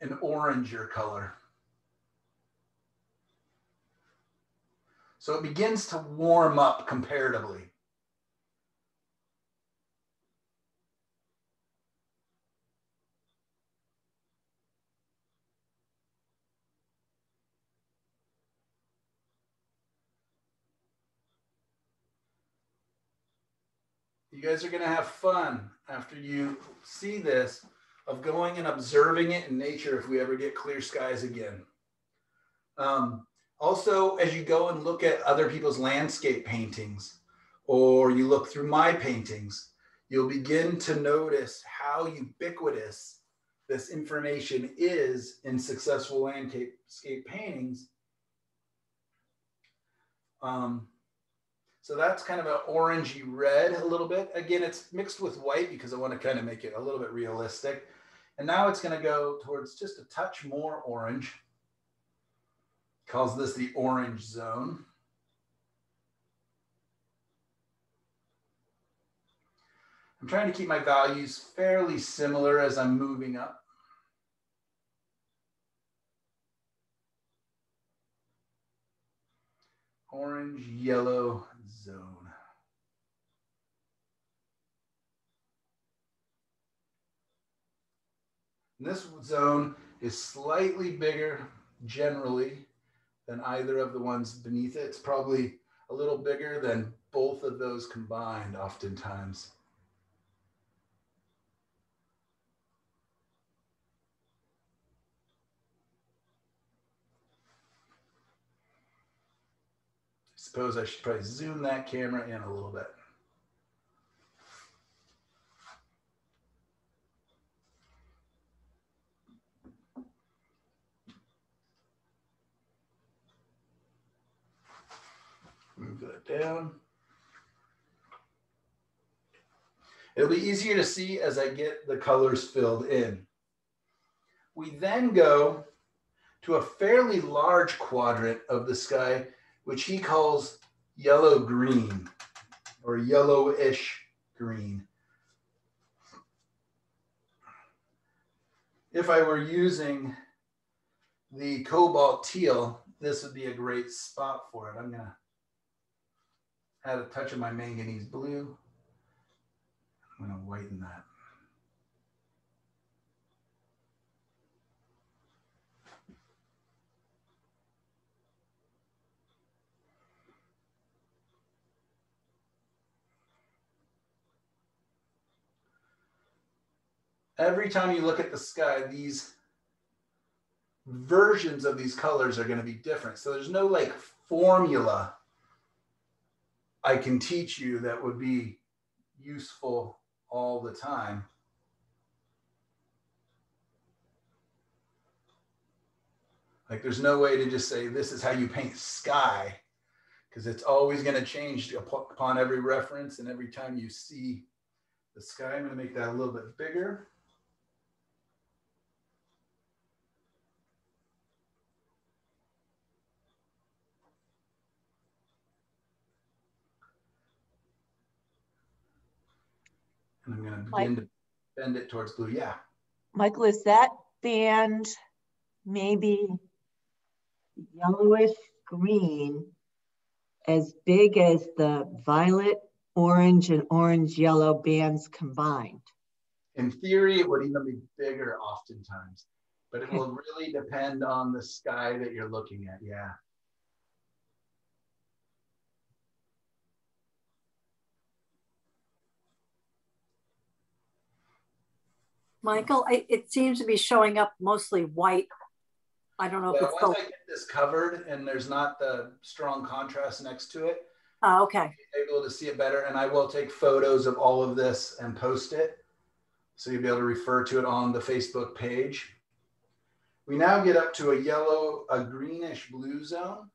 an oranger color. So it begins to warm up comparatively. You guys are going to have fun after you see this of going and observing it in nature if we ever get clear skies again. Um, also, as you go and look at other people's landscape paintings or you look through my paintings, you'll begin to notice how ubiquitous this information is in successful landscape paintings. Um, so that's kind of an orangey red a little bit. Again, it's mixed with white because I want to kind of make it a little bit realistic. And now it's going to go towards just a touch more orange. Calls this the orange zone. I'm trying to keep my values fairly similar as I'm moving up. Orange, yellow, zone. And this zone is slightly bigger generally than either of the ones beneath it. It's probably a little bigger than both of those combined oftentimes. I suppose I should probably zoom that camera in a little bit. Move that down. It'll be easier to see as I get the colors filled in. We then go to a fairly large quadrant of the sky which he calls yellow green or yellowish green. If I were using the cobalt teal, this would be a great spot for it. I'm gonna Add a touch of my manganese blue. I'm gonna whiten that. Every time you look at the sky, these versions of these colors are going to be different. So there's no like formula I can teach you that would be useful all the time. Like there's no way to just say this is how you paint sky because it's always going to change upon every reference and every time you see the sky. I'm going to make that a little bit bigger. And I'm going to begin to bend it towards blue. Yeah. Michael, is that band maybe yellowish green as big as the violet, orange, and orange yellow bands combined? In theory, it would even be bigger oftentimes, but it will really depend on the sky that you're looking at. Yeah. Michael, I, it seems to be showing up mostly white. I don't know yeah, if it's once I get this covered and there's not the strong contrast next to it, Oh, okay. able to see it better. And I will take photos of all of this and post it. So you'll be able to refer to it on the Facebook page. We now get up to a yellow, a greenish blue zone.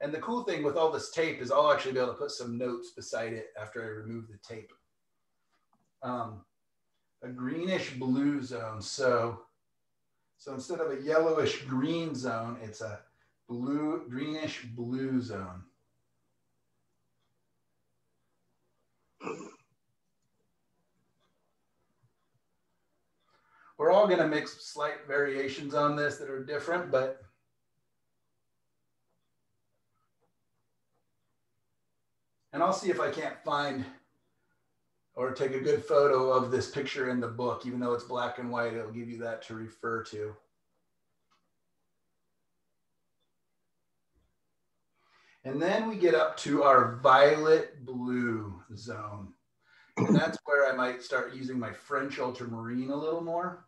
And the cool thing with all this tape is I'll actually be able to put some notes beside it after I remove the tape. Um, a greenish blue zone. So, so instead of a yellowish green zone, it's a blue, greenish blue zone. We're all going to make slight variations on this that are different, but and I'll see if I can't find or take a good photo of this picture in the book, even though it's black and white, it'll give you that to refer to. And then we get up to our violet blue zone. And that's where I might start using my French ultramarine a little more.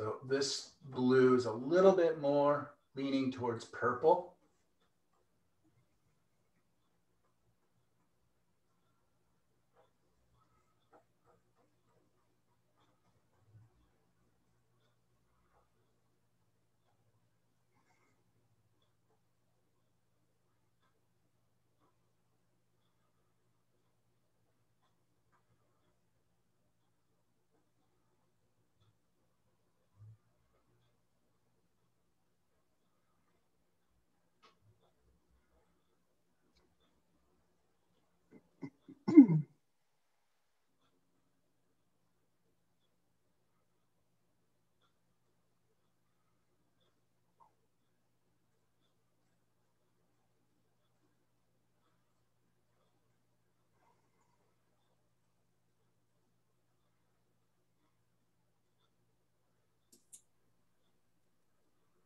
So this blue is a little bit more leaning towards purple.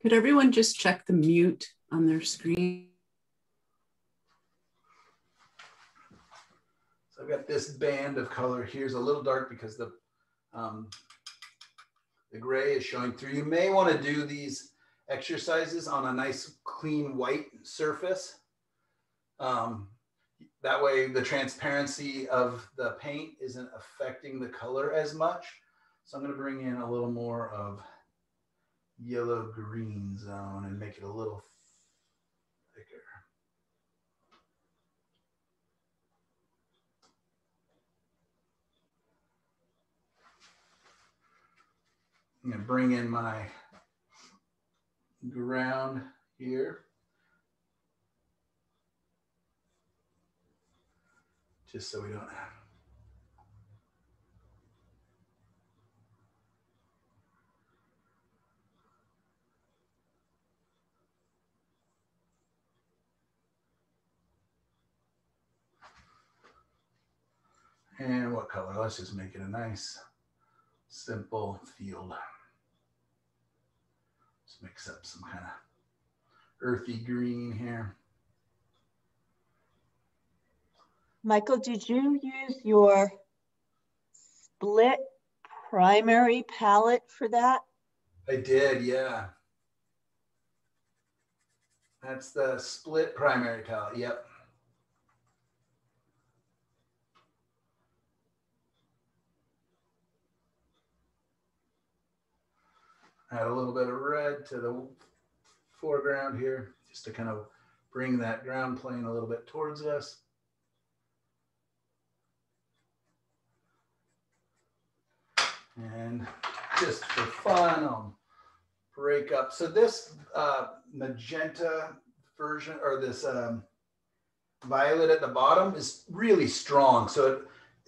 Could everyone just check the mute on their screen? So I've got this band of color here is a little dark because the, um, the gray is showing through. You may want to do these exercises on a nice clean white surface. Um, that way the transparency of the paint isn't affecting the color as much. So I'm going to bring in a little more of yellow green zone and make it a little thicker. I'm going to bring in my ground here. Just so we don't have And what color? Let's just make it a nice, simple field. Let's mix up some kind of earthy green here. Michael, did you use your split primary palette for that? I did, yeah. That's the split primary palette, yep. Add a little bit of red to the foreground here, just to kind of bring that ground plane a little bit towards us. And just for fun, I'll break up. So this uh, magenta version or this um, violet at the bottom is really strong. So it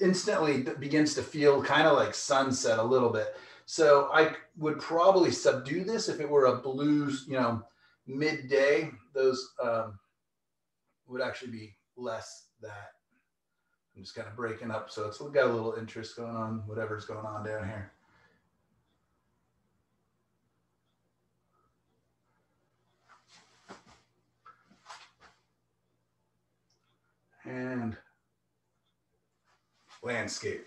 instantly begins to feel kind of like sunset a little bit. So I would probably subdue this if it were a blues, you know, midday. Those um, would actually be less that. I'm just kind of breaking up. So it's got a little interest going on, whatever's going on down here. And landscape.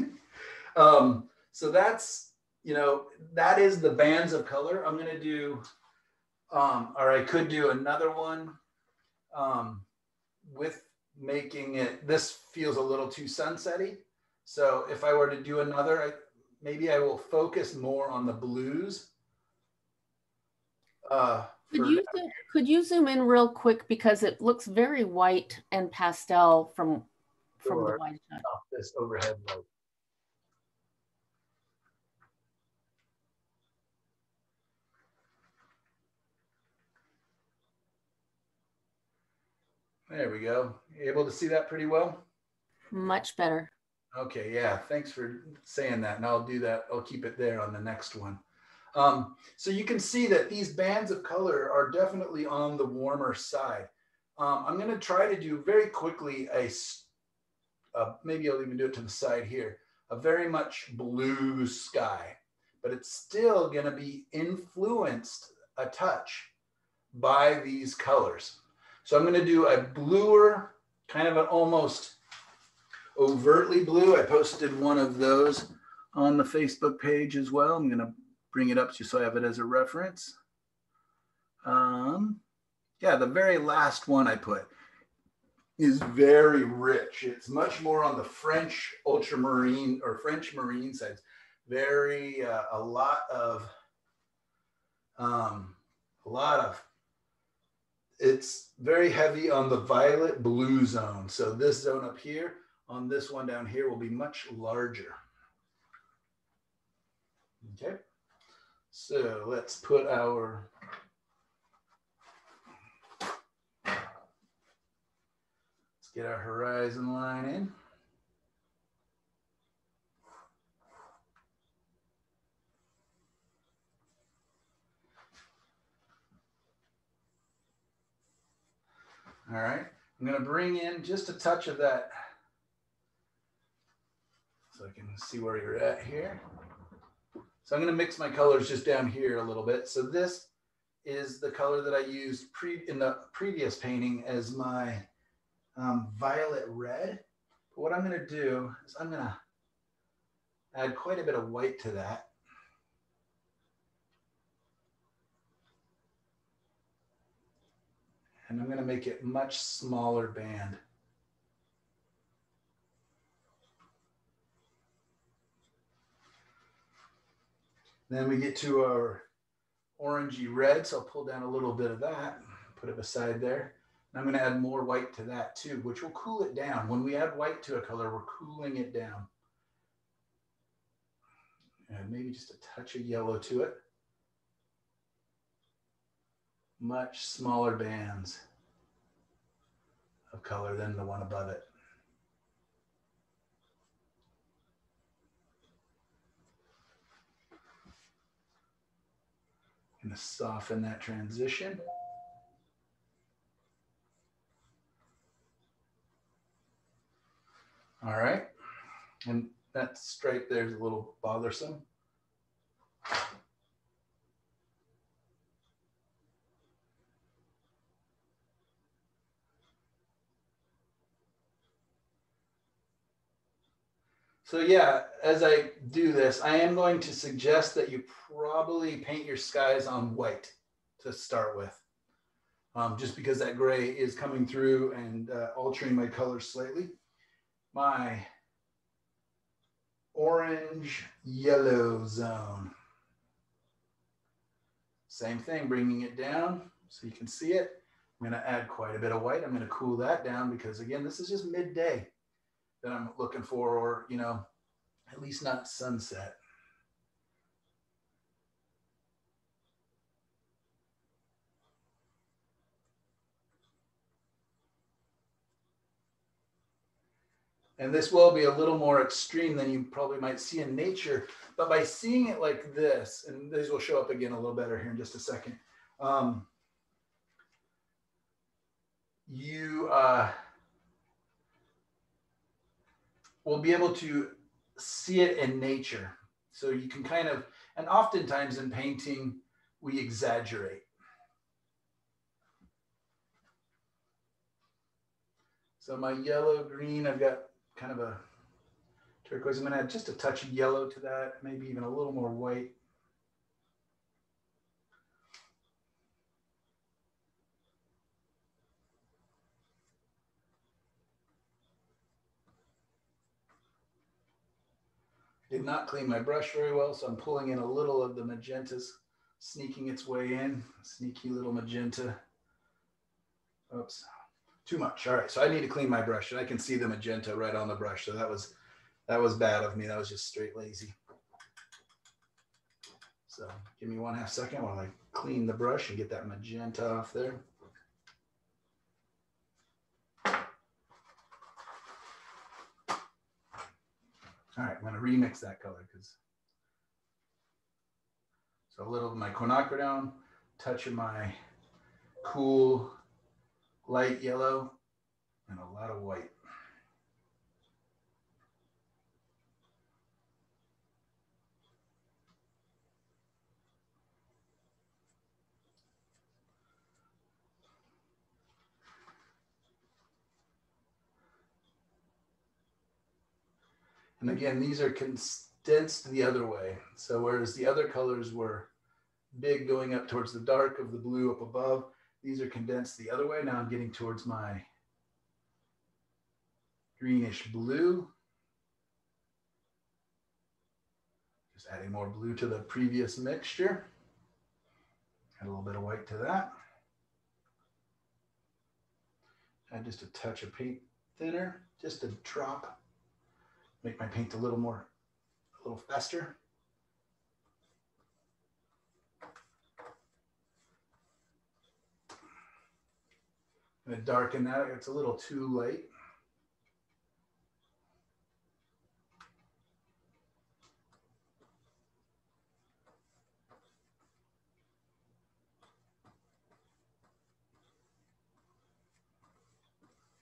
um, so that's, you know, that is the bands of color. I'm going to do, um, or I could do another one um, with making it, this feels a little too sunsetty. So if I were to do another, I, maybe I will focus more on the blues. Uh, could you zoom, could you zoom in real quick because it looks very white and pastel from from sure. the wide shot. Off this overhead light. There we go. Able to see that pretty well? Much better. Okay, yeah. Thanks for saying that. And I'll do that. I'll keep it there on the next one. Um, so you can see that these bands of color are definitely on the warmer side. Um, I'm going to try to do very quickly a, uh, maybe I'll even do it to the side here, a very much blue sky, but it's still going to be influenced a touch by these colors. So I'm going to do a bluer, kind of an almost overtly blue. I posted one of those on the Facebook page as well. I'm going to bring it up just so I have it as a reference. Um, yeah, the very last one I put is very rich. It's much more on the French ultramarine or French marine side. Very, uh, a lot of, um, a lot of, it's very heavy on the violet blue zone. So this zone up here on this one down here will be much larger. Okay. So let's put our let's get our horizon line in. All right, I'm to bring in just a touch of that so I can see where you're at here. So I'm to mix my colors just down here a little bit. So this is the color that I used pre in the previous painting as my um, violet red. But what I'm to do is I'm to add quite a bit of white to that. And I'm going to make it much smaller band. Then we get to our orangey red. So I'll pull down a little bit of that, put it beside there. And I'm going to add more white to that too, which will cool it down. When we add white to a color, we're cooling it down. And maybe just a touch of yellow to it. Much smaller bands of color than the one above it. To soften that transition. All right. And that stripe there is a little bothersome. So yeah, as I do this, I am going to suggest that you probably paint your skies on white to start with. Um, just because that gray is coming through and uh, altering my color slightly. My orange yellow zone. Same thing, bringing it down so you can see it. I'm gonna add quite a bit of white. I'm gonna cool that down because again, this is just midday that I'm looking for, or, you know, at least not sunset. And this will be a little more extreme than you probably might see in nature. But by seeing it like this, and these will show up again a little better here in just a second, um, you uh, will be able to see it in nature. So you can kind of, and oftentimes in painting, we exaggerate. So my yellow green, I've got kind of a turquoise. I'm to add just a touch of yellow to that, maybe even a little more white. Did not clean my brush very well, so I'm pulling in a little of the magentas, sneaking its way in. Sneaky little magenta. Oops, too much. All right, so I need to clean my brush, and I can see the magenta right on the brush. So that was that was bad of me. That was just straight lazy. So give me one half second while I clean the brush and get that magenta off there. All right, I'm to remix that color because so a little of my quinacridone, touch of my cool light yellow, and a lot of white. And again, these are condensed the other way. So whereas the other colors were big going up towards the dark of the blue up above, these are condensed the other way. Now I'm getting towards my greenish blue. Just adding more blue to the previous mixture. Add a little bit of white to that. Add just a touch of paint thinner, just a drop make my paint a little more, a little faster. I'm gonna darken that, it's a little too light.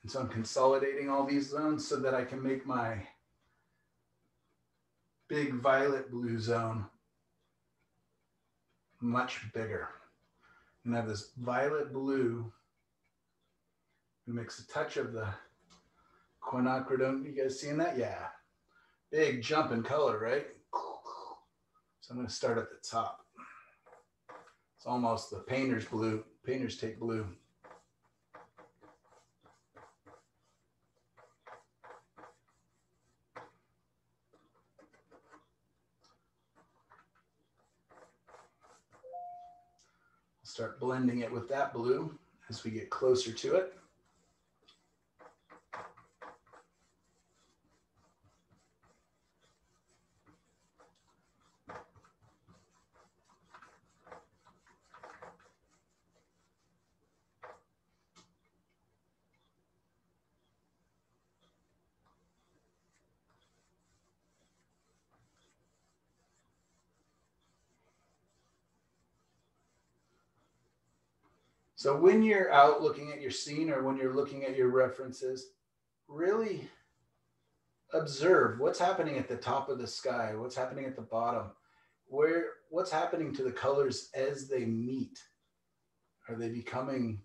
And so I'm consolidating all these zones so that I can make my big violet blue zone much bigger. And have this violet blue who makes a touch of the quinacridone. You guys seeing that? Yeah. Big jump in color, right? So I'm going to start at the top. It's almost the painter's blue, painter's take blue. Start blending it with that blue as we get closer to it. So when you're out looking at your scene or when you're looking at your references, really observe what's happening at the top of the sky, what's happening at the bottom, where what's happening to the colors as they meet. Are they becoming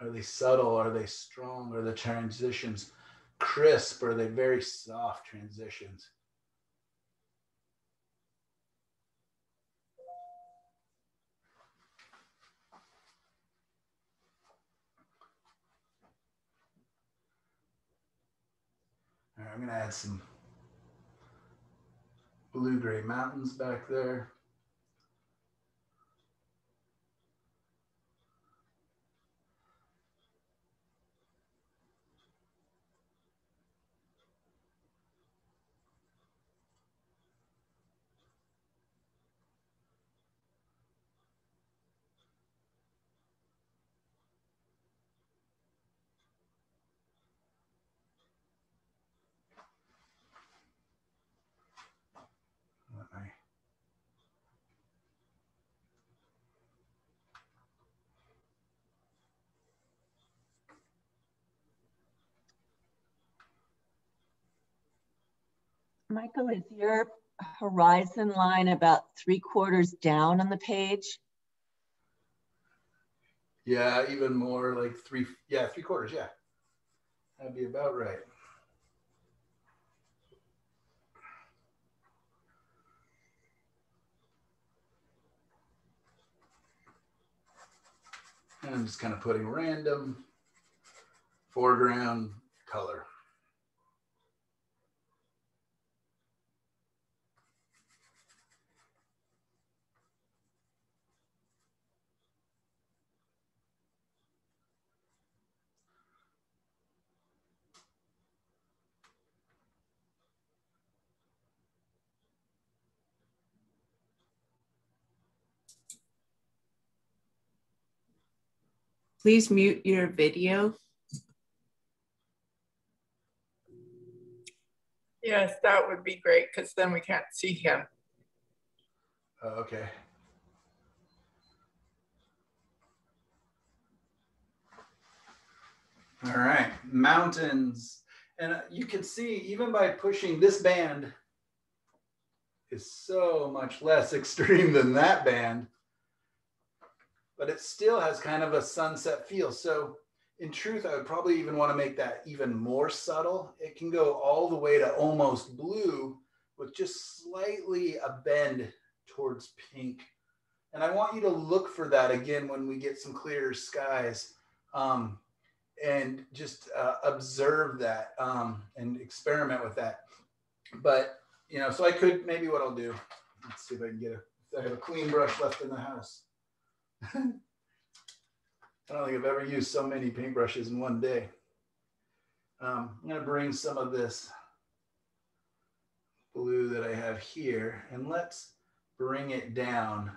Are they subtle? Are they strong? Are the transitions crisp? Are they very soft transitions? I'm gonna add some blue-gray mountains back there. Michael, is your horizon line about three quarters down on the page? Yeah, even more like three, yeah, three quarters, yeah. That'd be about right. And I'm just kind of putting random foreground color. Please mute your video. Yes, that would be great because then we can't see him. Uh, okay. All right, mountains. And uh, you can see even by pushing this band is so much less extreme than that band, but it still has kind of a sunset feel. So in truth, I would probably even want to make that even more subtle. It can go all the way to almost blue with just slightly a bend towards pink. And I want you to look for that again when we get some clearer skies um, and just uh, observe that um, and experiment with that. But, you know, so I could, maybe what I'll do, let's see if I can get a, I have a clean brush left in the house. I don't think I've ever used so many paintbrushes in one day. Um, I'm gonna bring some of this blue that I have here and let's bring it down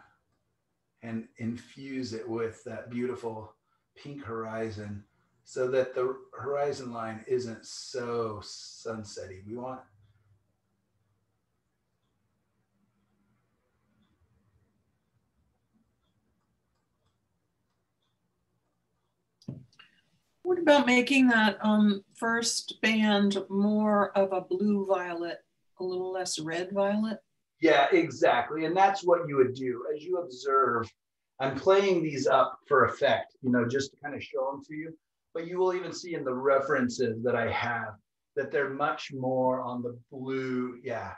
and infuse it with that beautiful pink horizon so that the horizon line isn't so sunsetty. We want What about making that um, first band more of a blue violet, a little less red violet? Yeah, exactly. And that's what you would do as you observe. I'm playing these up for effect, you know, just to kind of show them to you. But you will even see in the references that I have that they're much more on the blue. Yeah,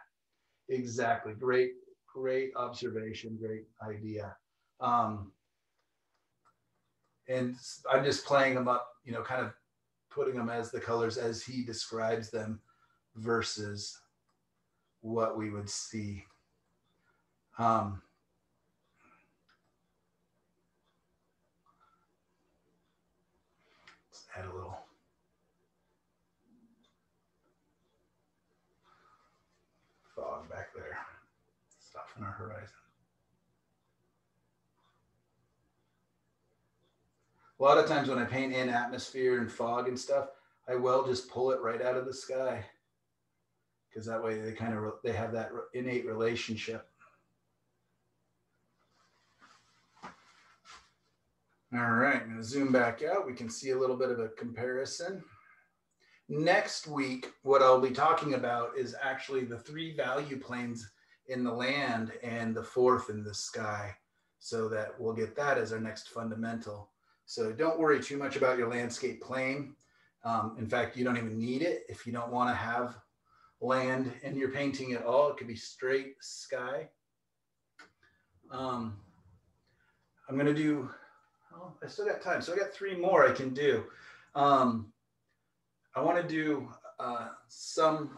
exactly. Great, great observation. Great idea. Um, and I'm just playing them up, you know, kind of putting them as the colors as he describes them versus what we would see. Um, let's add a little. Fog back there. Soften our horizon. A lot of times when I paint in atmosphere and fog and stuff, I will just pull it right out of the sky because that way they kind of they have that innate relationship. All right, I'm to zoom back out. We can see a little bit of a comparison. Next week, what I'll be talking about is actually the three value planes in the land and the fourth in the sky, so that we'll get that as our next fundamental. So don't worry too much about your landscape plane. Um, in fact, you don't even need it if you don't want to have land in your painting at all. It could be straight sky. Um, I'm going to do, oh, I still got time. So I got three more I can do. Um, I want to do uh, some,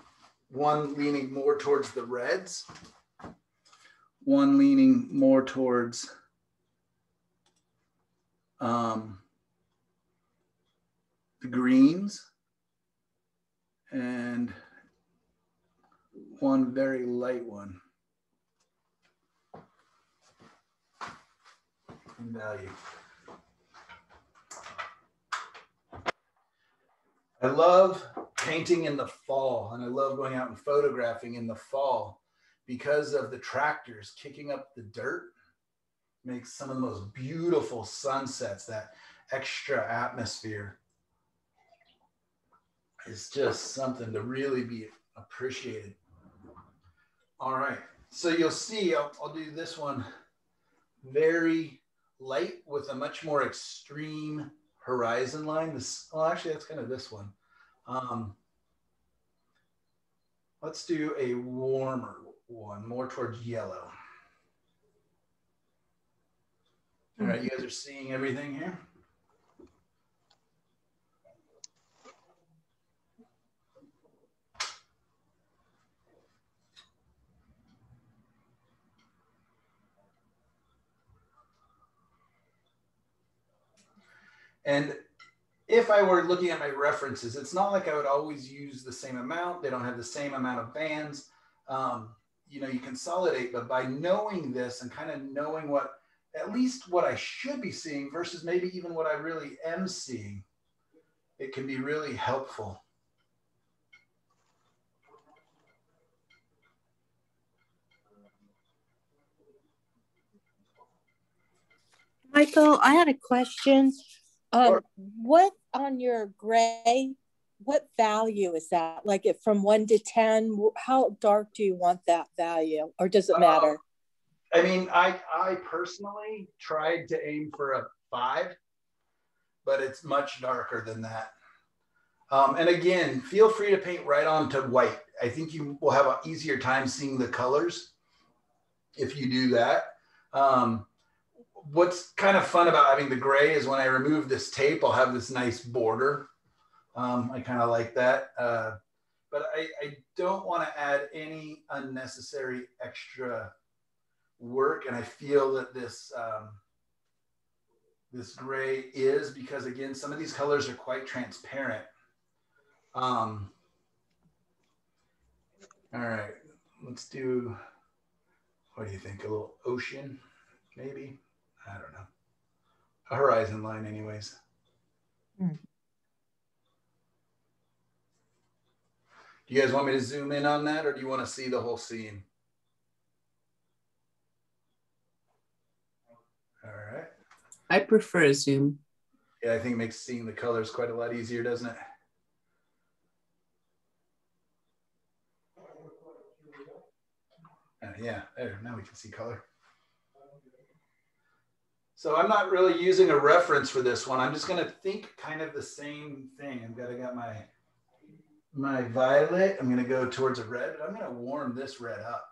one leaning more towards the reds, one leaning more towards um, the greens, and one very light one. In value. I love painting in the fall and I love going out and photographing in the fall because of the tractors kicking up the dirt makes some of the most beautiful sunsets that extra atmosphere is just something to really be appreciated all right so you'll see I'll, I'll do this one very light with a much more extreme horizon line. This, well, actually, that's kind of this one. Um, let's do a warmer one, more towards yellow. All right, you guys are seeing everything here? And if I were looking at my references, it's not like I would always use the same amount. They don't have the same amount of bands. Um, you know, you consolidate, but by knowing this and kind of knowing what, at least what I should be seeing versus maybe even what I really am seeing, it can be really helpful. Michael, I had a question. Um, what on your gray, what value is that? Like if from one to 10, how dark do you want that value or does it matter? Uh, I mean, I, I personally tried to aim for a five, but it's much darker than that. Um, and again, feel free to paint right onto white. I think you will have an easier time seeing the colors if you do that. Um, what's kind of fun about having the gray is when I remove this tape, I'll have this nice border. Um, I kind of like that. Uh, but I, I don't want to add any unnecessary extra work. And I feel that this, um, this gray is because again, some of these colors are quite transparent. Um, all right, let's do, what do you think? A little ocean, maybe? I don't know. A horizon line, anyways. Mm. Do you guys want me to zoom in on that or do you want to see the whole scene? All right. I prefer zoom. Yeah, I think it makes seeing the colors quite a lot easier, doesn't it? Uh, yeah, there, now we can see color. So I'm not really using a reference for this one. I'm just going to think kind of the same thing. I've got, I got my, my violet. I'm going to go towards a red, but I'm going to warm this red up.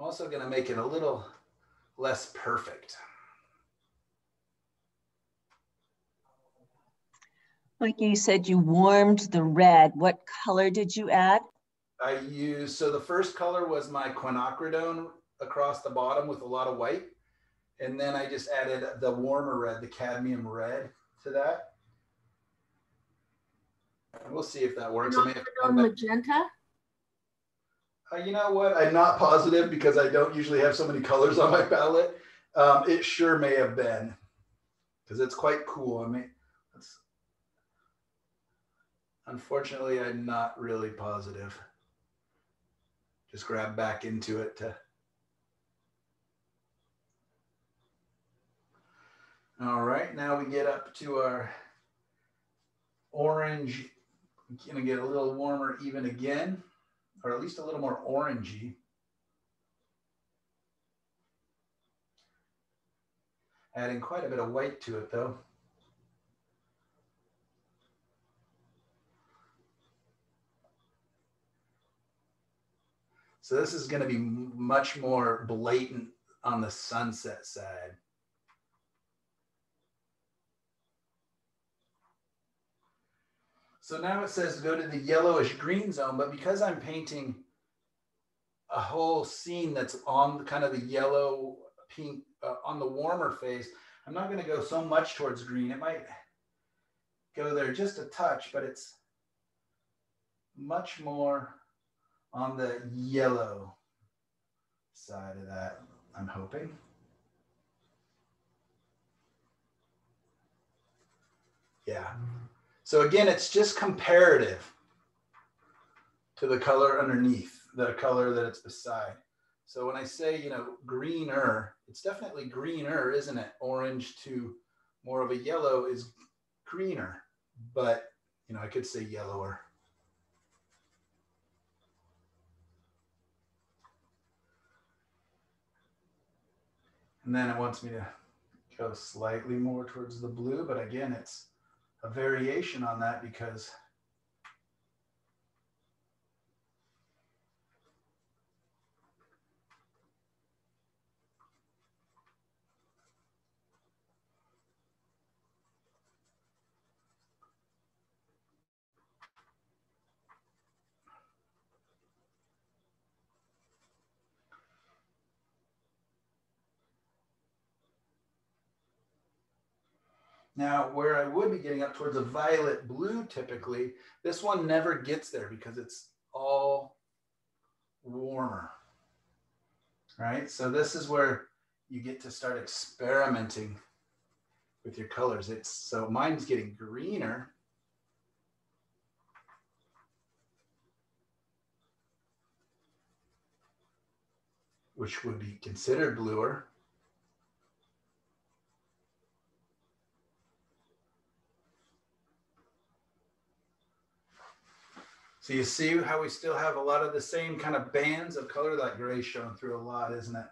I'm also going to make it a little less perfect. Like you said, you warmed the red. What color did you add? I used, so the first color was my quinacridone across the bottom with a lot of white. And then I just added the warmer red, the cadmium red to that. And we'll see if that works. I may have to magenta? Uh, you know what? I'm not positive because I don't usually have so many colors on my palette. Um, it sure may have been because it's quite cool. I mean, Unfortunately, I'm not really positive. Just grab back into it to. All right, now we get up to our orange I'm gonna get a little warmer even again, or at least a little more orangey. Adding quite a bit of white to it though. So this is going to be much more blatant on the sunset side. So now it says go to the yellowish green zone, but because I'm painting a whole scene that's on the kind of the yellow pink uh, on the warmer face, I'm not going to go so much towards green. It might go there just a touch, but it's much more on the yellow side of that, I'm hoping. Yeah. So again, it's just comparative to the color underneath, the color that it's beside. So when I say, you know, greener, it's definitely greener, isn't it? Orange to more of a yellow is greener, but, you know, I could say yellower. And then it wants me to go slightly more towards the blue, but again, it's a variation on that because Now, where I would be getting up towards a violet blue typically, this one never gets there because it's all warmer, right? So this is where you get to start experimenting with your colors. It's so mine's getting greener. which would be considered bluer. So you see how we still have a lot of the same kind of bands of color. That gray showing through a lot, isn't it?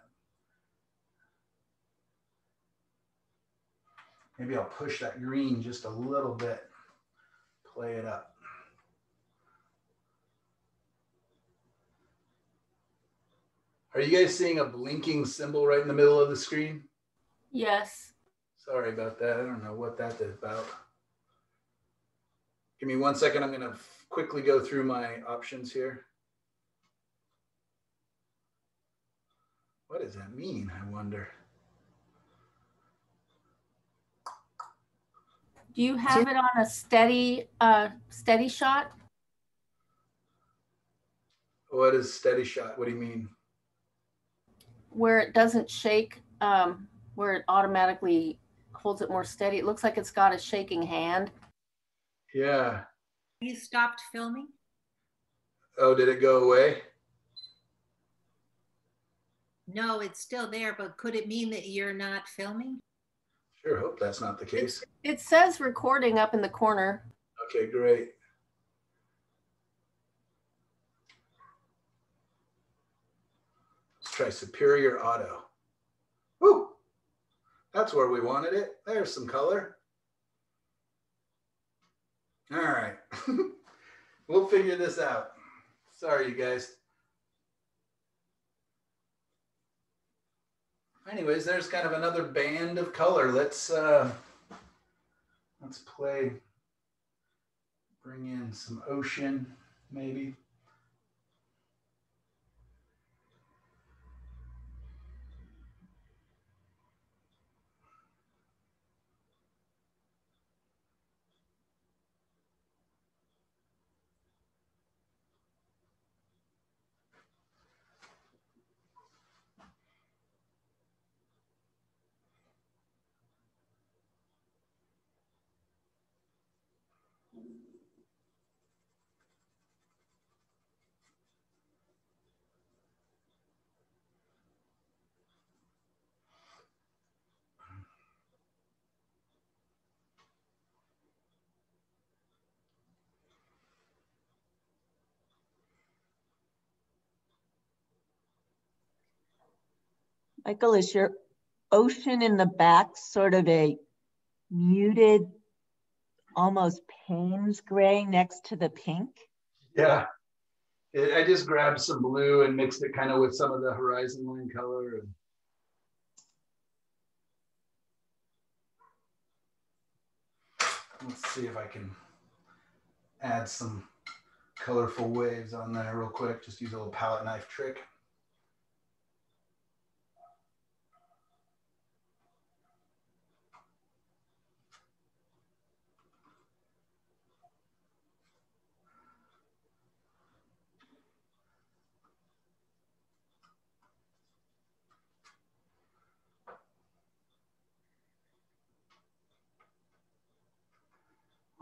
Maybe I'll push that green just a little bit, play it up. Are you guys seeing a blinking symbol right in the middle of the screen? Yes. Sorry about that. I don't know what that is about. Give me one second. I'm going to quickly go through my options here. What does that mean? I wonder. Do you have it on a steady, uh, steady shot? What is steady shot? What do you mean? Where it doesn't shake, um, where it automatically holds it more steady. It looks like it's got a shaking hand. Yeah. You stopped filming? Oh, did it go away? No, it's still there, but could it mean that you're not filming? Sure, hope that's not the case. It says recording up in the corner. Okay, great. Let's try Superior Auto. Woo! That's where we wanted it. There's some color. All right. we'll figure this out. Sorry, you guys. Anyways, there's kind of another band of color. Let's uh, let's play. Bring in some ocean, maybe. Michael, is your ocean in the back sort of a muted, almost Payne's gray next to the pink? Yeah. It, I just grabbed some blue and mixed it kind of with some of the horizon line color. And... Let's see if I can add some colorful waves on there real quick. Just use a little palette knife trick.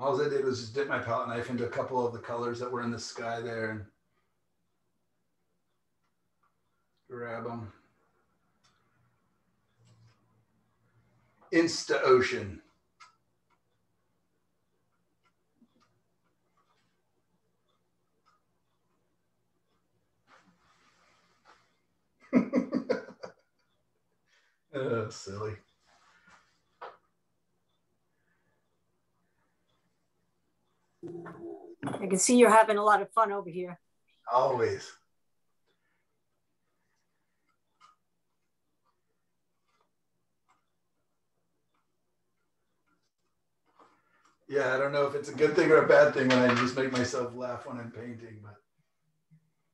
All I did was just dip my palette knife into a couple of the colors that were in the sky there and grab them. Insta Ocean. oh, silly. I can see you're having a lot of fun over here. Always. Yeah, I don't know if it's a good thing or a bad thing when I just make myself laugh when I'm painting, but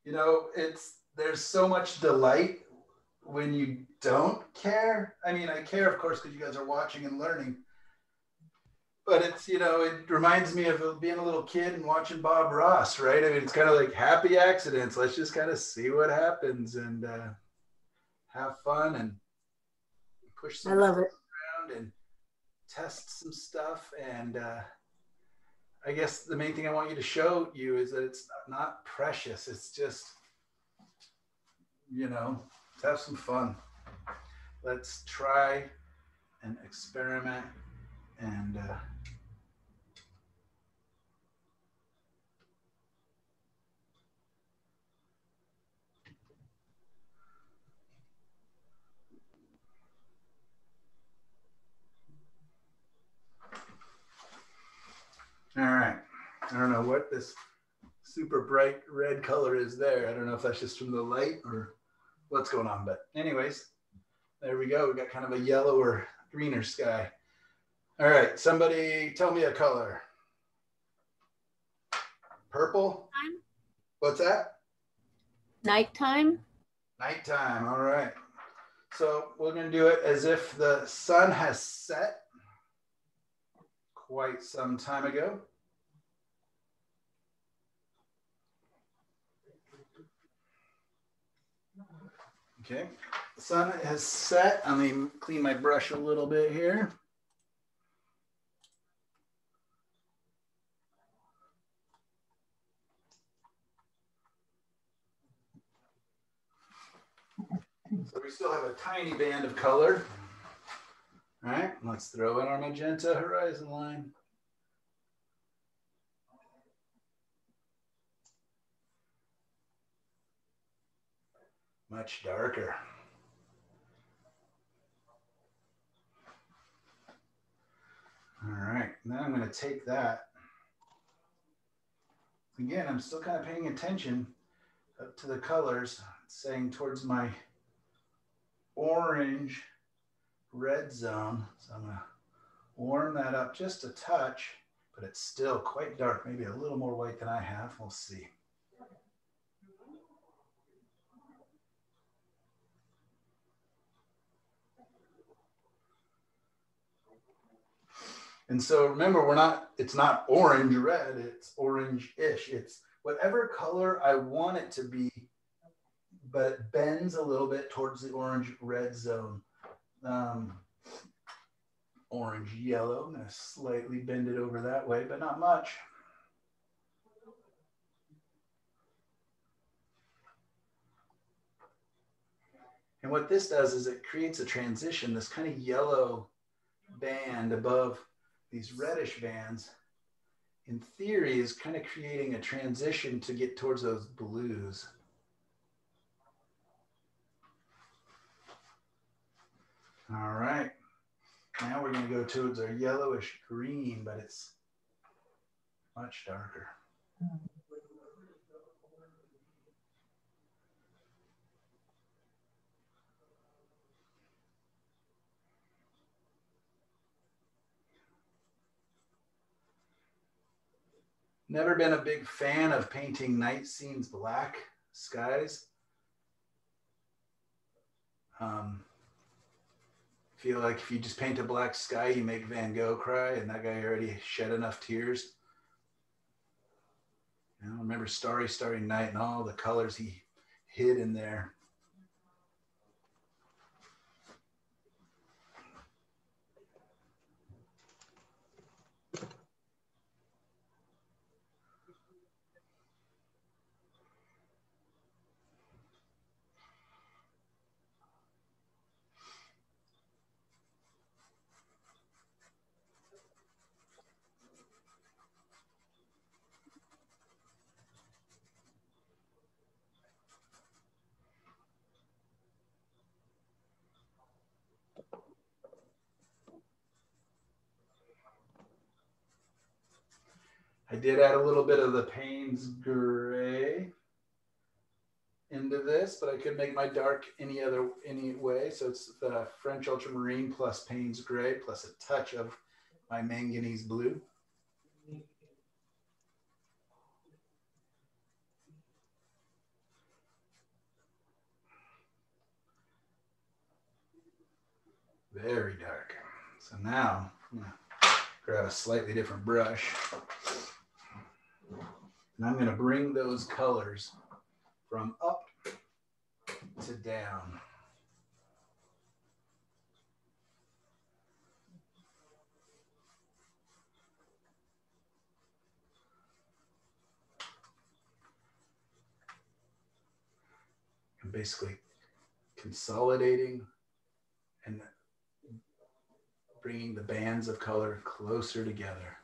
you know, it's there's so much delight when you don't care. I mean, I care, of course, because you guys are watching and learning, but it's you know it reminds me of being a little kid and watching Bob Ross, right? I mean, it's kind of like happy accidents. Let's just kind of see what happens and uh, have fun and push some I love it. around and test some stuff. And uh, I guess the main thing I want you to show you is that it's not precious. It's just you know, have some fun. Let's try and experiment and. Uh, All right. I don't know what this super bright red color is there. I don't know if that's just from the light or what's going on. But anyways, there we go. We got kind of a yellow or greener sky. All right. Somebody tell me a color. Purple? What's that? Nighttime? Nighttime. All right. So we're going to do it as if the sun has set quite some time ago. Okay, the sun has set. Let me clean my brush a little bit here. So we still have a tiny band of color. All right, let's throw in our magenta horizon line. Much darker. All right, now I'm going to take that. Again, I'm still kind of paying attention up to the colors, saying towards my orange red zone. So I'm gonna warm that up just a touch, but it's still quite dark, maybe a little more white than I have. We'll see. And so remember, we're not, it's not orange red, it's orange-ish. It's whatever color I want it to be, but it bends a little bit towards the orange red zone um, orange yellow. I'm going to slightly bend it over that way, but not much. And what this does is it creates a transition, this kind of yellow band above these reddish bands, in theory, is kind of creating a transition to get towards those blues. All right. Now we're going to go towards our yellowish green, but it's much darker. Never been a big fan of painting night scenes black skies. Um, feel like if you just paint a black sky, you make Van Gogh cry, and that guy already shed enough tears. You know, remember Starry, Starry Night and all the colors he hid in there. Did add a little bit of the Payne's gray into this, but I could make my dark any other any way. So it's the French ultramarine plus Payne's gray plus a touch of my manganese blue. Very dark. So now grab a slightly different brush. And I'm going to bring those colors from up to down. I'm basically consolidating and bringing the bands of color closer together.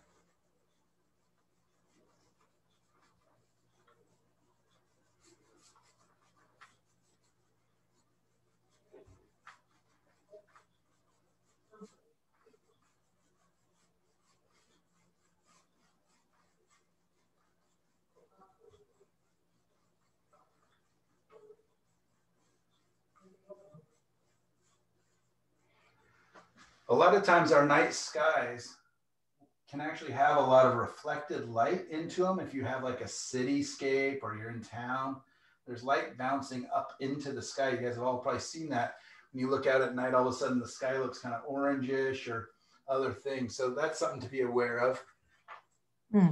A lot of times our night skies can actually have a lot of reflected light into them. If you have like a cityscape or you're in town, there's light bouncing up into the sky. You guys have all probably seen that. When you look out at night, all of a sudden the sky looks kind of orangish or other things. So that's something to be aware of. Hmm.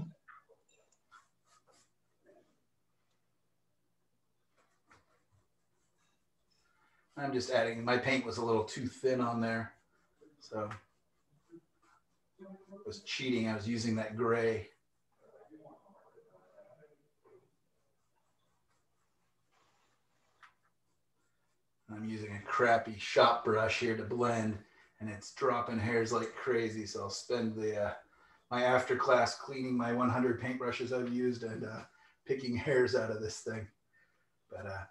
I'm just adding, my paint was a little too thin on there. So I was cheating. I was using that gray. I'm using a crappy shop brush here to blend and it's dropping hairs like crazy. So I'll spend the uh, my after class cleaning my 100 paintbrushes I've used and uh, picking hairs out of this thing. But uh,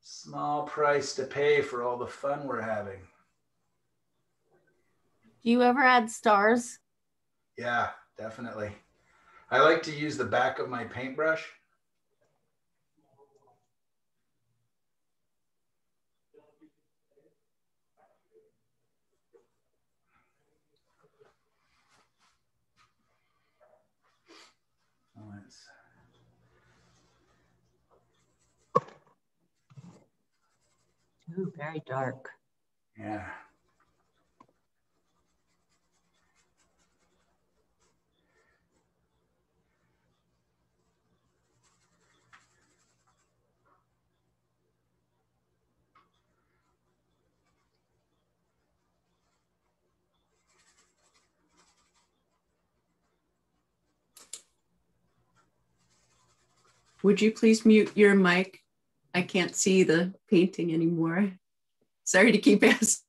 small price to pay for all the fun we're having. Do you ever add stars? Yeah, definitely. I like to use the back of my paintbrush. Ooh, very dark. Yeah. Would you please mute your mic? I can't see the painting anymore. Sorry to keep asking.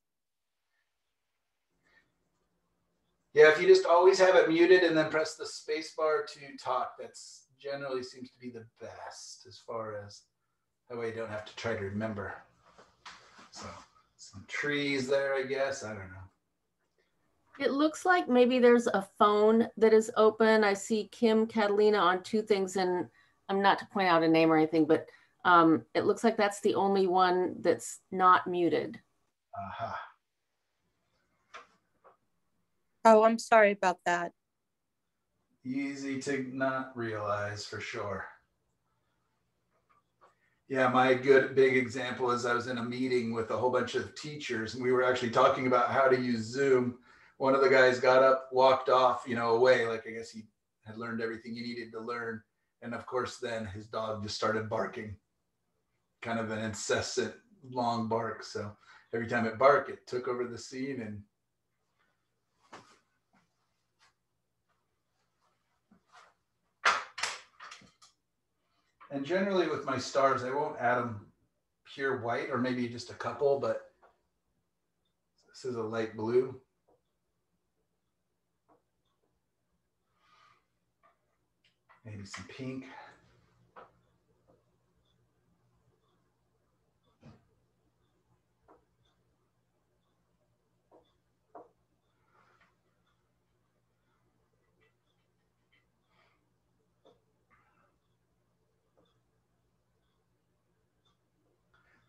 Yeah, if you just always have it muted and then press the space bar to talk, that's generally seems to be the best as far as that way you don't have to try to remember. So Some trees there, I guess. I don't know. It looks like maybe there's a phone that is open. I see Kim Catalina on two things, and I'm not to point out a name or anything, but um, it looks like that's the only one that's not muted. Aha. Oh, I'm sorry about that. Easy to not realize for sure. Yeah, my good big example is I was in a meeting with a whole bunch of teachers and we were actually talking about how to use Zoom. One of the guys got up, walked off, you know, away, like I guess he had learned everything he needed to learn. And of course, then his dog just started barking, kind of an incessant long bark. So every time it barked, it took over the scene and And generally with my stars, I won't add them pure white or maybe just a couple, but this is a light blue. Maybe some pink.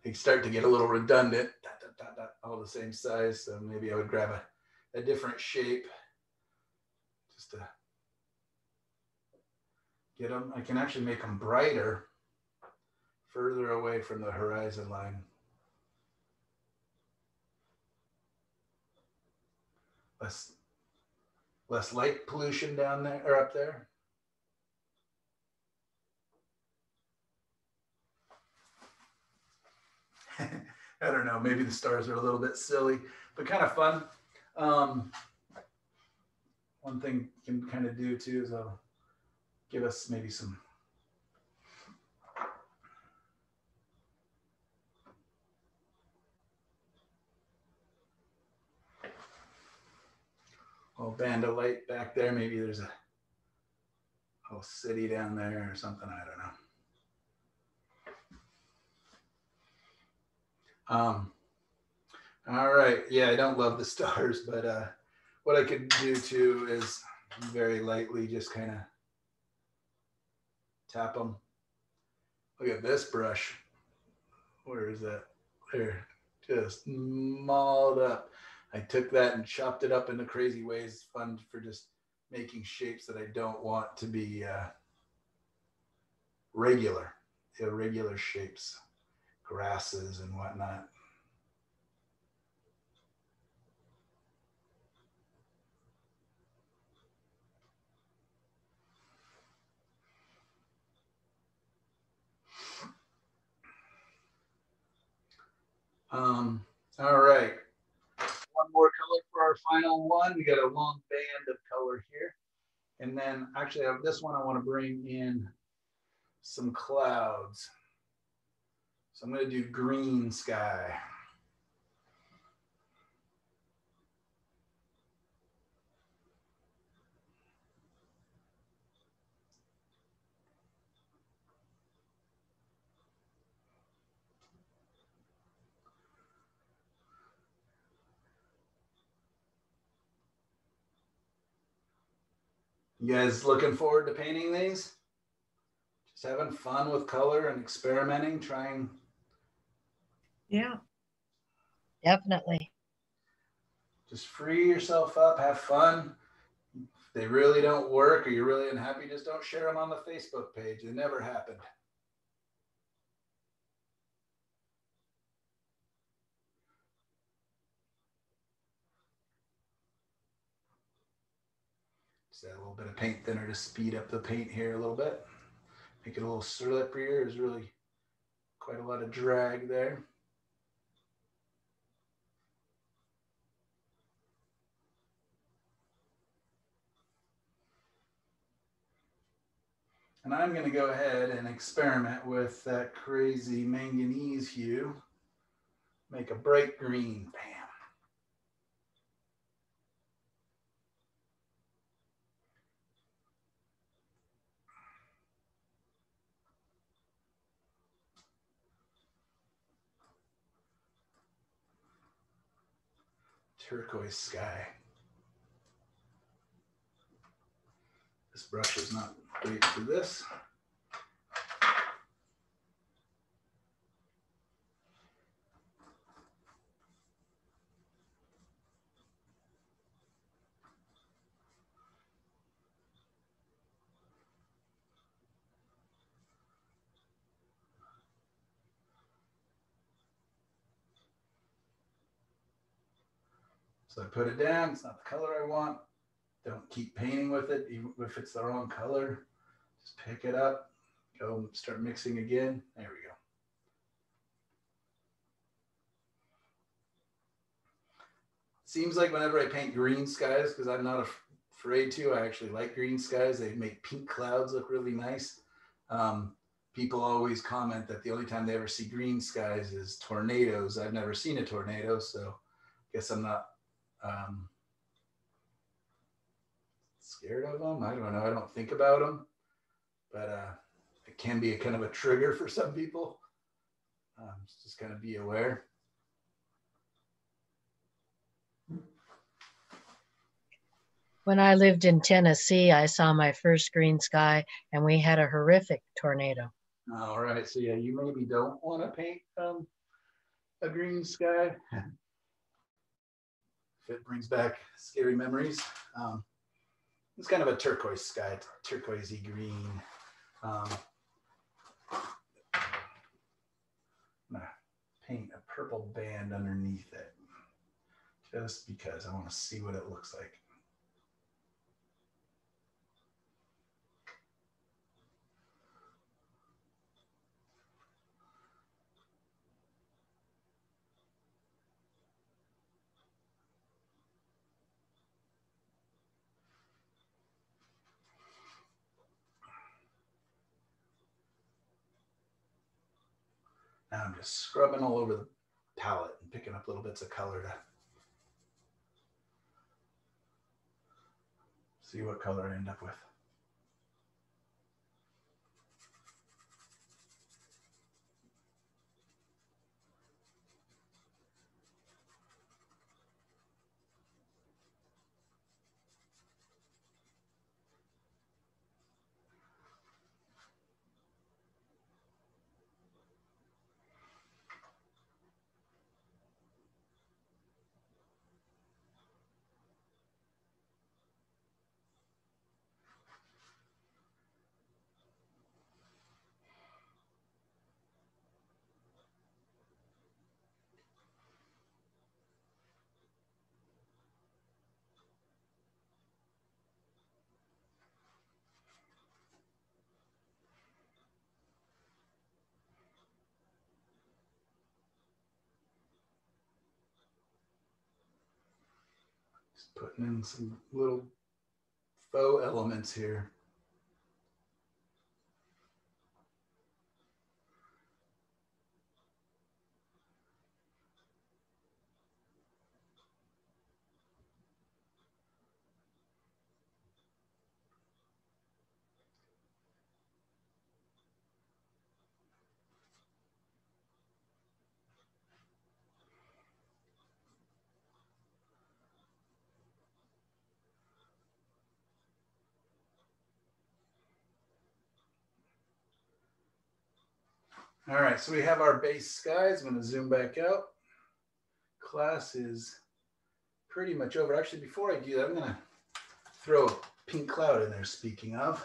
they start to get a little redundant, dot, dot, dot, all the same size. So maybe I would grab a, a different shape just to get them. I can actually make them brighter further away from the horizon line. Less, less light pollution down there or up there. I don't know. Maybe the stars are a little bit silly, but kind of fun. Um, one thing you can kind of do too is I'll give us maybe some little band of light back there. Maybe there's a whole city down there or something. I don't know. Um, all right. Yeah, I don't love the stars, but uh, what I could do too is very lightly just kind of tap them. Look at this brush. Where is that? There, just mauled up. I took that and chopped it up into crazy ways. Fun for just making shapes that I don't want to be uh, regular, irregular shapes grasses and whatnot. Um, all right. One more color for our final one. We got a long band of color here. And then actually I have this one I want to bring in some clouds. So I'm going to do green sky. You guys looking forward to painting these? Just having fun with color and experimenting, trying yeah. Definitely. Just free yourself up, have fun. If they really don't work or you're really unhappy, just don't share them on the Facebook page. It never happened. Just add a little bit of paint thinner to speed up the paint here a little bit. Make it a little slipperier. There's really quite a lot of drag there. And I'm going to go ahead and experiment with that crazy manganese hue. Make a bright green. Bam. Turquoise sky. This brush is not great for this. So I put it down, it's not the color I want. Don't keep painting with it, even if it's the wrong color. Just pick it up, go start mixing again. There we go. Seems like whenever I paint green skies, because I'm not afraid to, I actually like green skies. They make pink clouds look really nice. Um, people always comment that the only time they ever see green skies is tornadoes. I've never seen a tornado, so I guess I'm not um, scared of them. I don't know. I don't think about them, but uh, it can be a kind of a trigger for some people. Um, just kind of be aware. When I lived in Tennessee, I saw my first green sky and we had a horrific tornado. All right. So yeah, you maybe don't want to paint um, a green sky. if it brings back scary memories. Um, it's kind of a turquoise sky, turquoisey green. Um, I'm gonna paint a purple band underneath it just because I want to see what it looks like. I'm just scrubbing all over the palette and picking up little bits of color to see what color I end up with. Just putting in some little faux elements here. All right, so we have our base skies. I'm to zoom back out. Class is pretty much over. Actually, before I do that, I'm going to throw a pink cloud in there, speaking of.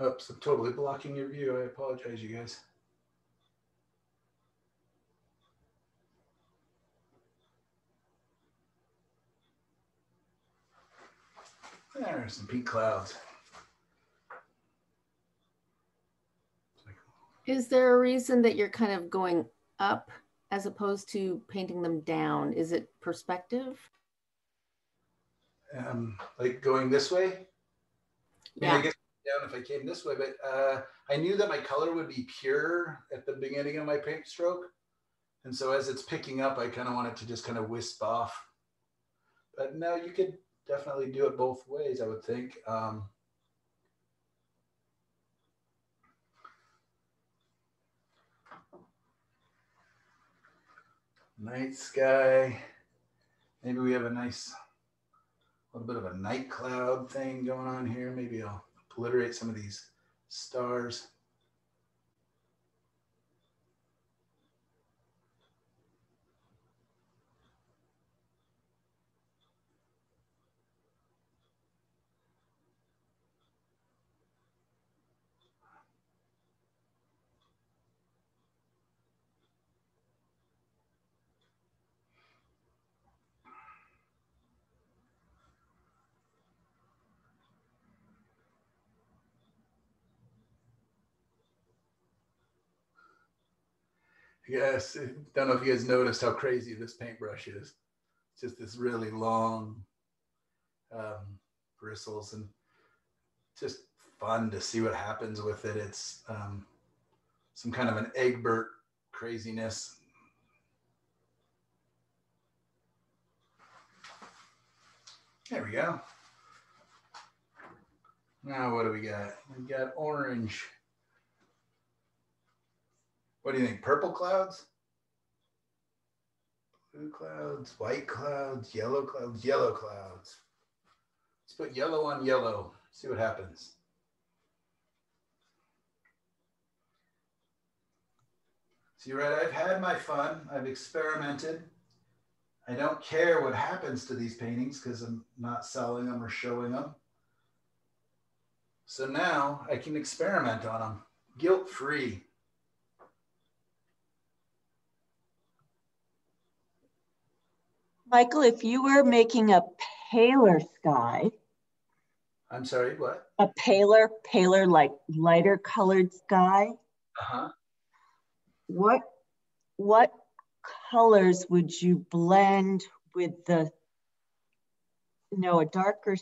Oops, I'm totally blocking your view. I apologize, you guys. There are some pink clouds. Is there a reason that you're kind of going up as opposed to painting them down? Is it perspective? Um, like going this way? I mean, Yeah. I guess down if I came this way, but uh, I knew that my color would be pure at the beginning of my paint stroke. And so as it's picking up, I kind of want it to just kind of wisp off. But no, you could definitely do it both ways, I would think. Um, night sky. Maybe we have a nice little bit of a night cloud thing going on here. Maybe I'll obliterate some of these stars. Yes, don't know if you guys noticed how crazy this paintbrush is. It's just this really long um, bristles and just fun to see what happens with it. It's um, some kind of an Egbert craziness. There we go. Now what do we got? We got orange. What do you think? Purple clouds? Blue clouds, white clouds, yellow clouds, yellow clouds. Let's put yellow on yellow, see what happens. See, right, I've had my fun. I've experimented. I don't care what happens to these paintings because I'm not selling them or showing them. So now I can experiment on them guilt free. Michael, if you were making a paler sky, I'm sorry, what? a paler, paler, like lighter colored sky, Uh-huh. what what colors would you blend with the no a darker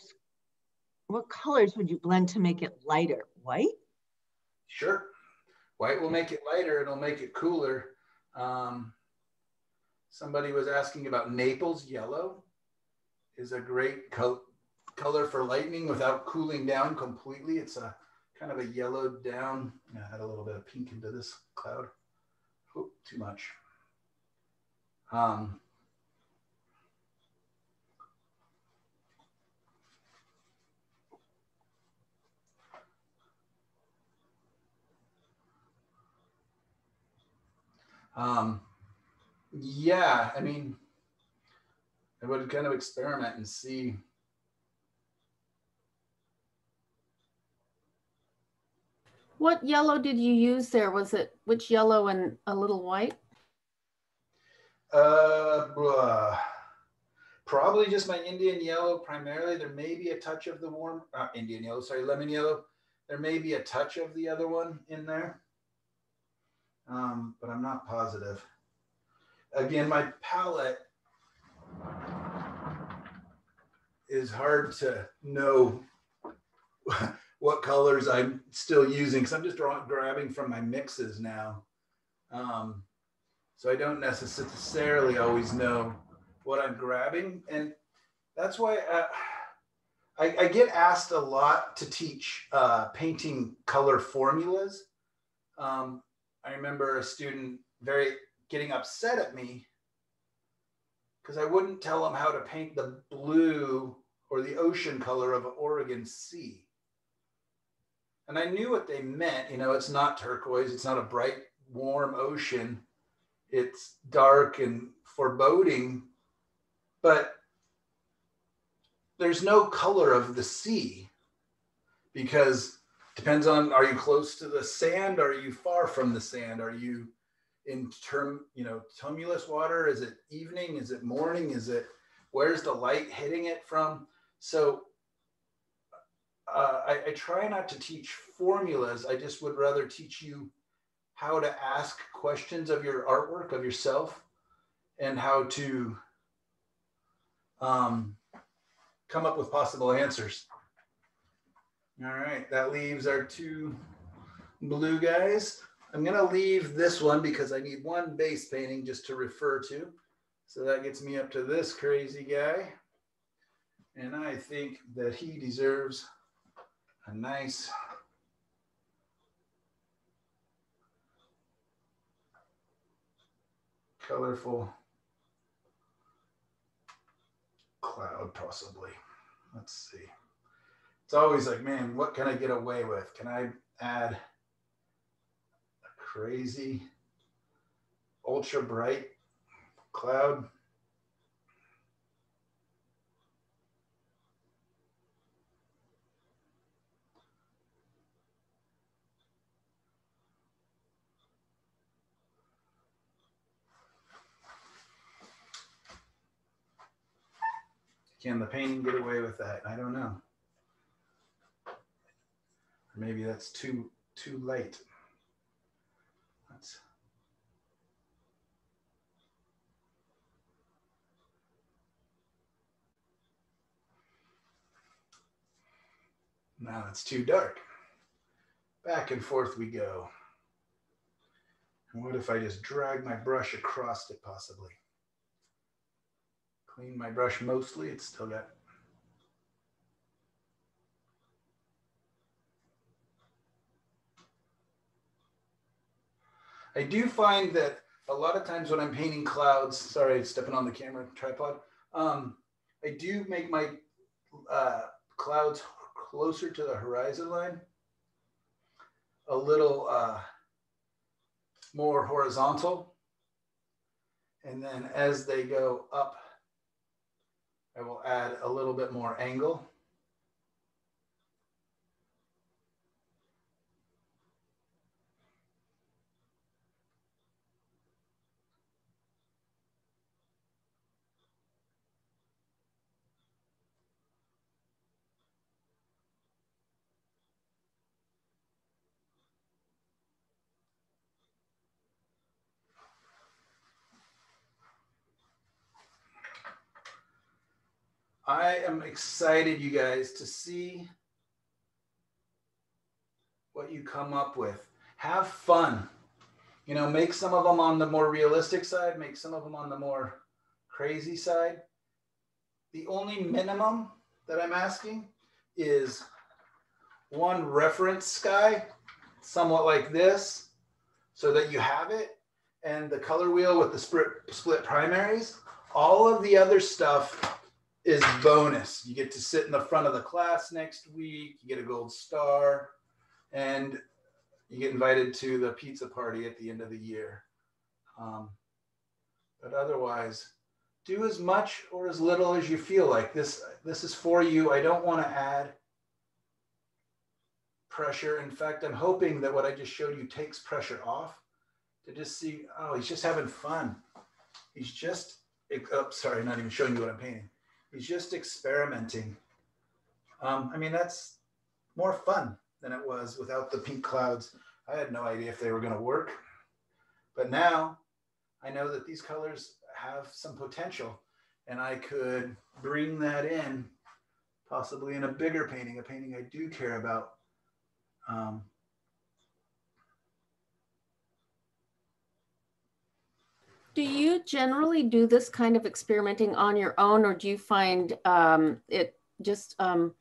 what colors would you blend to make it lighter white Sure. White will make it lighter, it'll make it cooler. Um, somebody was asking about Naples yellow is a great col- color for lightning without cooling down completely. It's a kind of a yellowed down. Add a little bit of pink into this cloud. Oop, too much. Um, Um, yeah, I mean, I would kind of experiment and see. What yellow did you use there? Was it which yellow and a little white? Uh, blah. probably just my Indian yellow primarily. There may be a touch of the warm uh, Indian yellow, sorry, lemon yellow. There may be a touch of the other one in there, um, but I'm not positive. Again, my palette is hard to know what colors I'm still using because I'm just drawing, grabbing from my mixes now. Um, so I don't necessarily always know what I'm grabbing. And that's why uh, I, I, get asked a lot to teach uh, painting color formulas. Um, I remember a student very getting upset at me because I wouldn't tell them how to paint the blue or the ocean color of Oregon Sea. And I knew what they meant. You know, it's not turquoise, it's not a bright, warm ocean, it's dark and foreboding, but there's no color of the sea because depends on are you close to the sand are you far from the sand are you in term you know tumulus water? Is it evening? Is it morning? Is it where's the light hitting it from? So uh, I, I try not to teach formulas. I just would rather teach you how to ask questions of your artwork, of yourself, and how to um, come up with possible answers. All right, that leaves our two blue guys. I'm gonna leave this one because I need one base painting just to refer to. So that gets me up to this crazy guy. And I think that he deserves a nice colorful cloud possibly. Let's see. It's always like, man, what can I get away with? Can I add crazy ultra bright cloud? Can the painting get away with that? I don't know. Maybe that's too too late. Let's Now it's too dark. Back and forth we go. And what if I just drag my brush across it possibly? Clean my brush mostly, it's still got I do find that a lot of times when I'm painting clouds, sorry, stepping on the camera tripod, um, I do make my uh, clouds closer to the horizon line, a little uh, more horizontal. And then as they go up, I will add a little bit more angle. I am excited, you guys, to see what you come up with. Have fun. You know, make some of them on the more realistic side, make some of them on the more crazy side. The only minimum that I'm asking is one reference sky, somewhat like this, so that you have it, and the color wheel with the split, primaries. All of the other stuff is bonus. You get to sit in the front of the class next week, you get a gold star, and you get invited to the pizza party at the end of the year. Um, but otherwise, do as much or as little as you feel like. This, this is for you. I don't want to add pressure. In fact, I'm hoping that what I just showed you takes pressure off to just see, oh, he's just having fun. He's just, oh, sorry, not even showing you what I'm painting. He's just experimenting. Um, I mean, that's more fun than it was without the pink clouds. I had no idea if they were going to work. But now I know that these colors have some potential and I could bring that in possibly in a bigger painting, a painting I do care about. Um, Do you generally do this kind of experimenting on your own, or do you find um, it just um,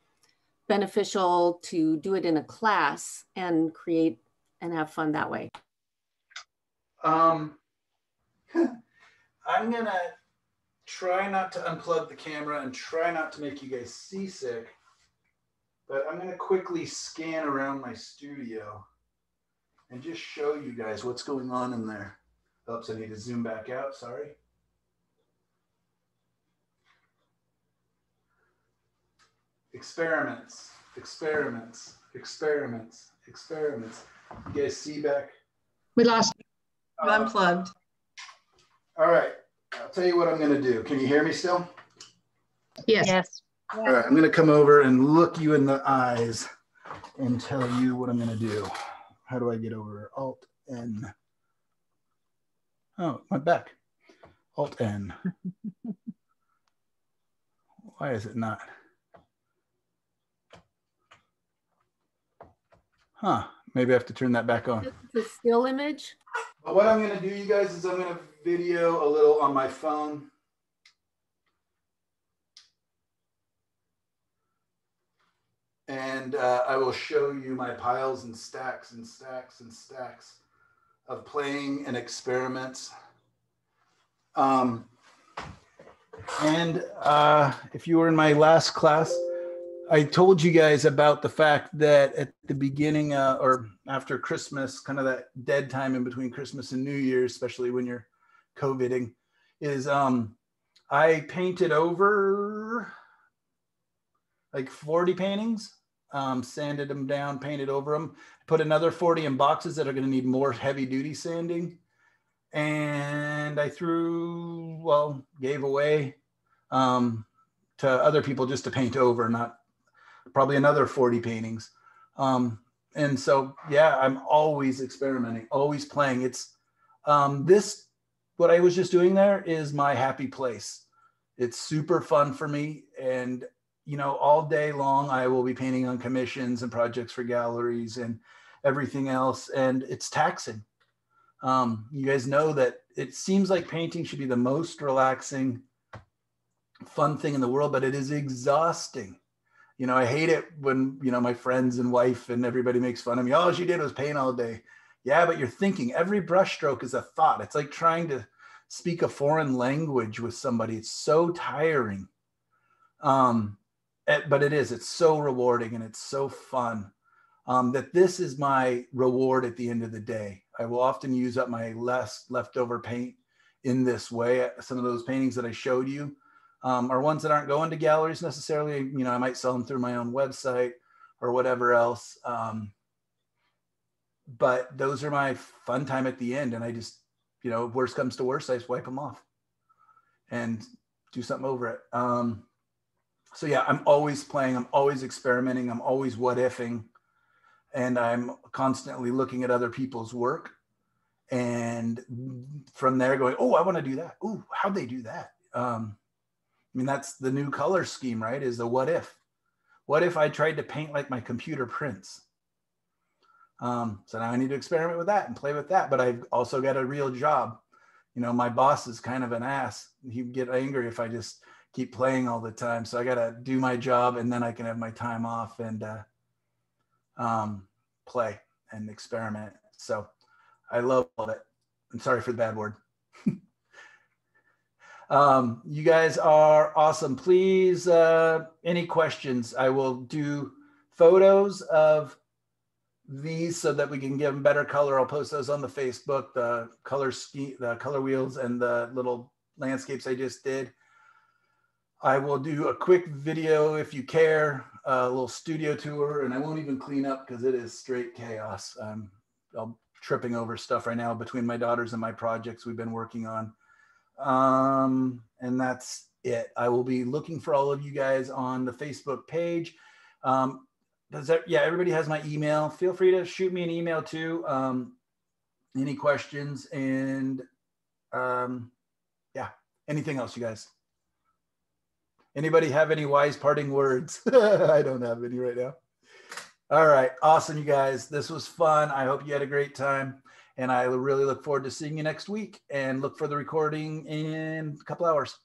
beneficial to do it in a class and create and have fun that way? Um, I'm gonna try not to unplug the camera and try not to make you guys seasick, but I'm gonna quickly scan around my studio and just show you guys what's going on in there. Oops, I need to zoom back out, sorry. Experiments, experiments, experiments, experiments. You guys see back? We lost. You unplugged. Uh, all right, I'll tell you what I'm gonna do. Can you hear me still? Yes. Yes. All right, I'm gonna come over and look you in the eyes and tell you what I'm gonna do. How do I get over Alt N. Oh, it went back. Alt N. Why is it not? Huh, maybe I have to turn that back on. It's a still image. But what I'm gonna do, you guys, is I'm gonna video a little on my phone. And uh, I will show you my piles and stacks and stacks and stacks of playing and experiments. Um, and uh, if you were in my last class, I told you guys about the fact that at the beginning uh, or after Christmas, kind of that dead time in between Christmas and New Year's, especially when you're COVIDing, is um, I painted over like 40 paintings, um, sanded them down, painted over them, put another 40 in boxes that are going to need more heavy duty sanding. And I threw, well, gave away um, to other people just to paint over, not probably another 40 paintings. Um, and so, yeah, I'm always experimenting, always playing. It's um, this, what I was just doing there is my happy place. It's super fun for me. And, you know, all day long, I will be painting on commissions and projects for galleries and everything else. And it's taxing. Um, you guys know that it seems like painting should be the most relaxing, fun thing in the world, but it is exhausting you know, I hate it when, you know, my friends and wife and everybody makes fun of me. All she did was paint all day. Yeah, but you're thinking every brushstroke is a thought. It's like trying to speak a foreign language with somebody. It's so tiring. Um, but it is, it's so rewarding and it's so fun um, that this is my reward at the end of the day. I will often use up my less leftover paint in this way. Some of those paintings that I showed you, um, are ones that aren't going to galleries necessarily. You know, I might sell them through my own website or whatever else. Um, but those are my fun time at the end. And I just, you know, worst comes to worst, I just wipe them off and do something over it. So yeah, I'm always playing. I'm always experimenting. I'm always what ifing. And I'm constantly looking at other people's work. And from there going, oh, I want to do that. Oh, how'd they do that? Um, I mean, that's the new color scheme, right? Is the what if? What if I tried to paint like my computer prints? Um, so now I need to experiment with that and play with that. But I've also got a real job. You know, my boss is kind of an ass. He'd get angry if I just keep playing all the time. So I got to do my job and then I can have my time off and uh, um, play and experiment. So I love it. I'm sorry for the bad word. Um, you guys are awesome. Please, uh, any questions? I will do photos of these so that we can give them better color. I'll post those on the Facebook, the color ski, the color wheels and the little landscapes I just did. I will do a quick video if you care, a little studio tour, and I won't even clean up because it is straight chaos. I'm, I'm tripping over stuff right now between my daughters and my projects we've been working on. Um, and that's it. I will be looking for all of you guys on the Facebook page. Um, does that, yeah, everybody has my email. Feel free to shoot me an email too. Um, any questions and um, yeah, anything else, you guys? Anybody have any wise parting words? I don't have any right now. All right, awesome, you guys. This was fun. I hope you had a great time. And I really look forward to seeing you next week and look for the recording in a couple hours.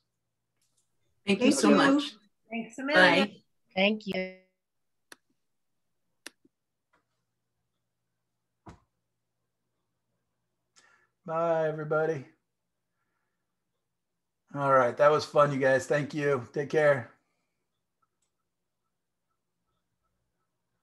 Thank, Thank you so you. much. Thanks a million. Bye. Thank you. Bye, everybody. All right. That was fun, you guys. Thank you. Take care.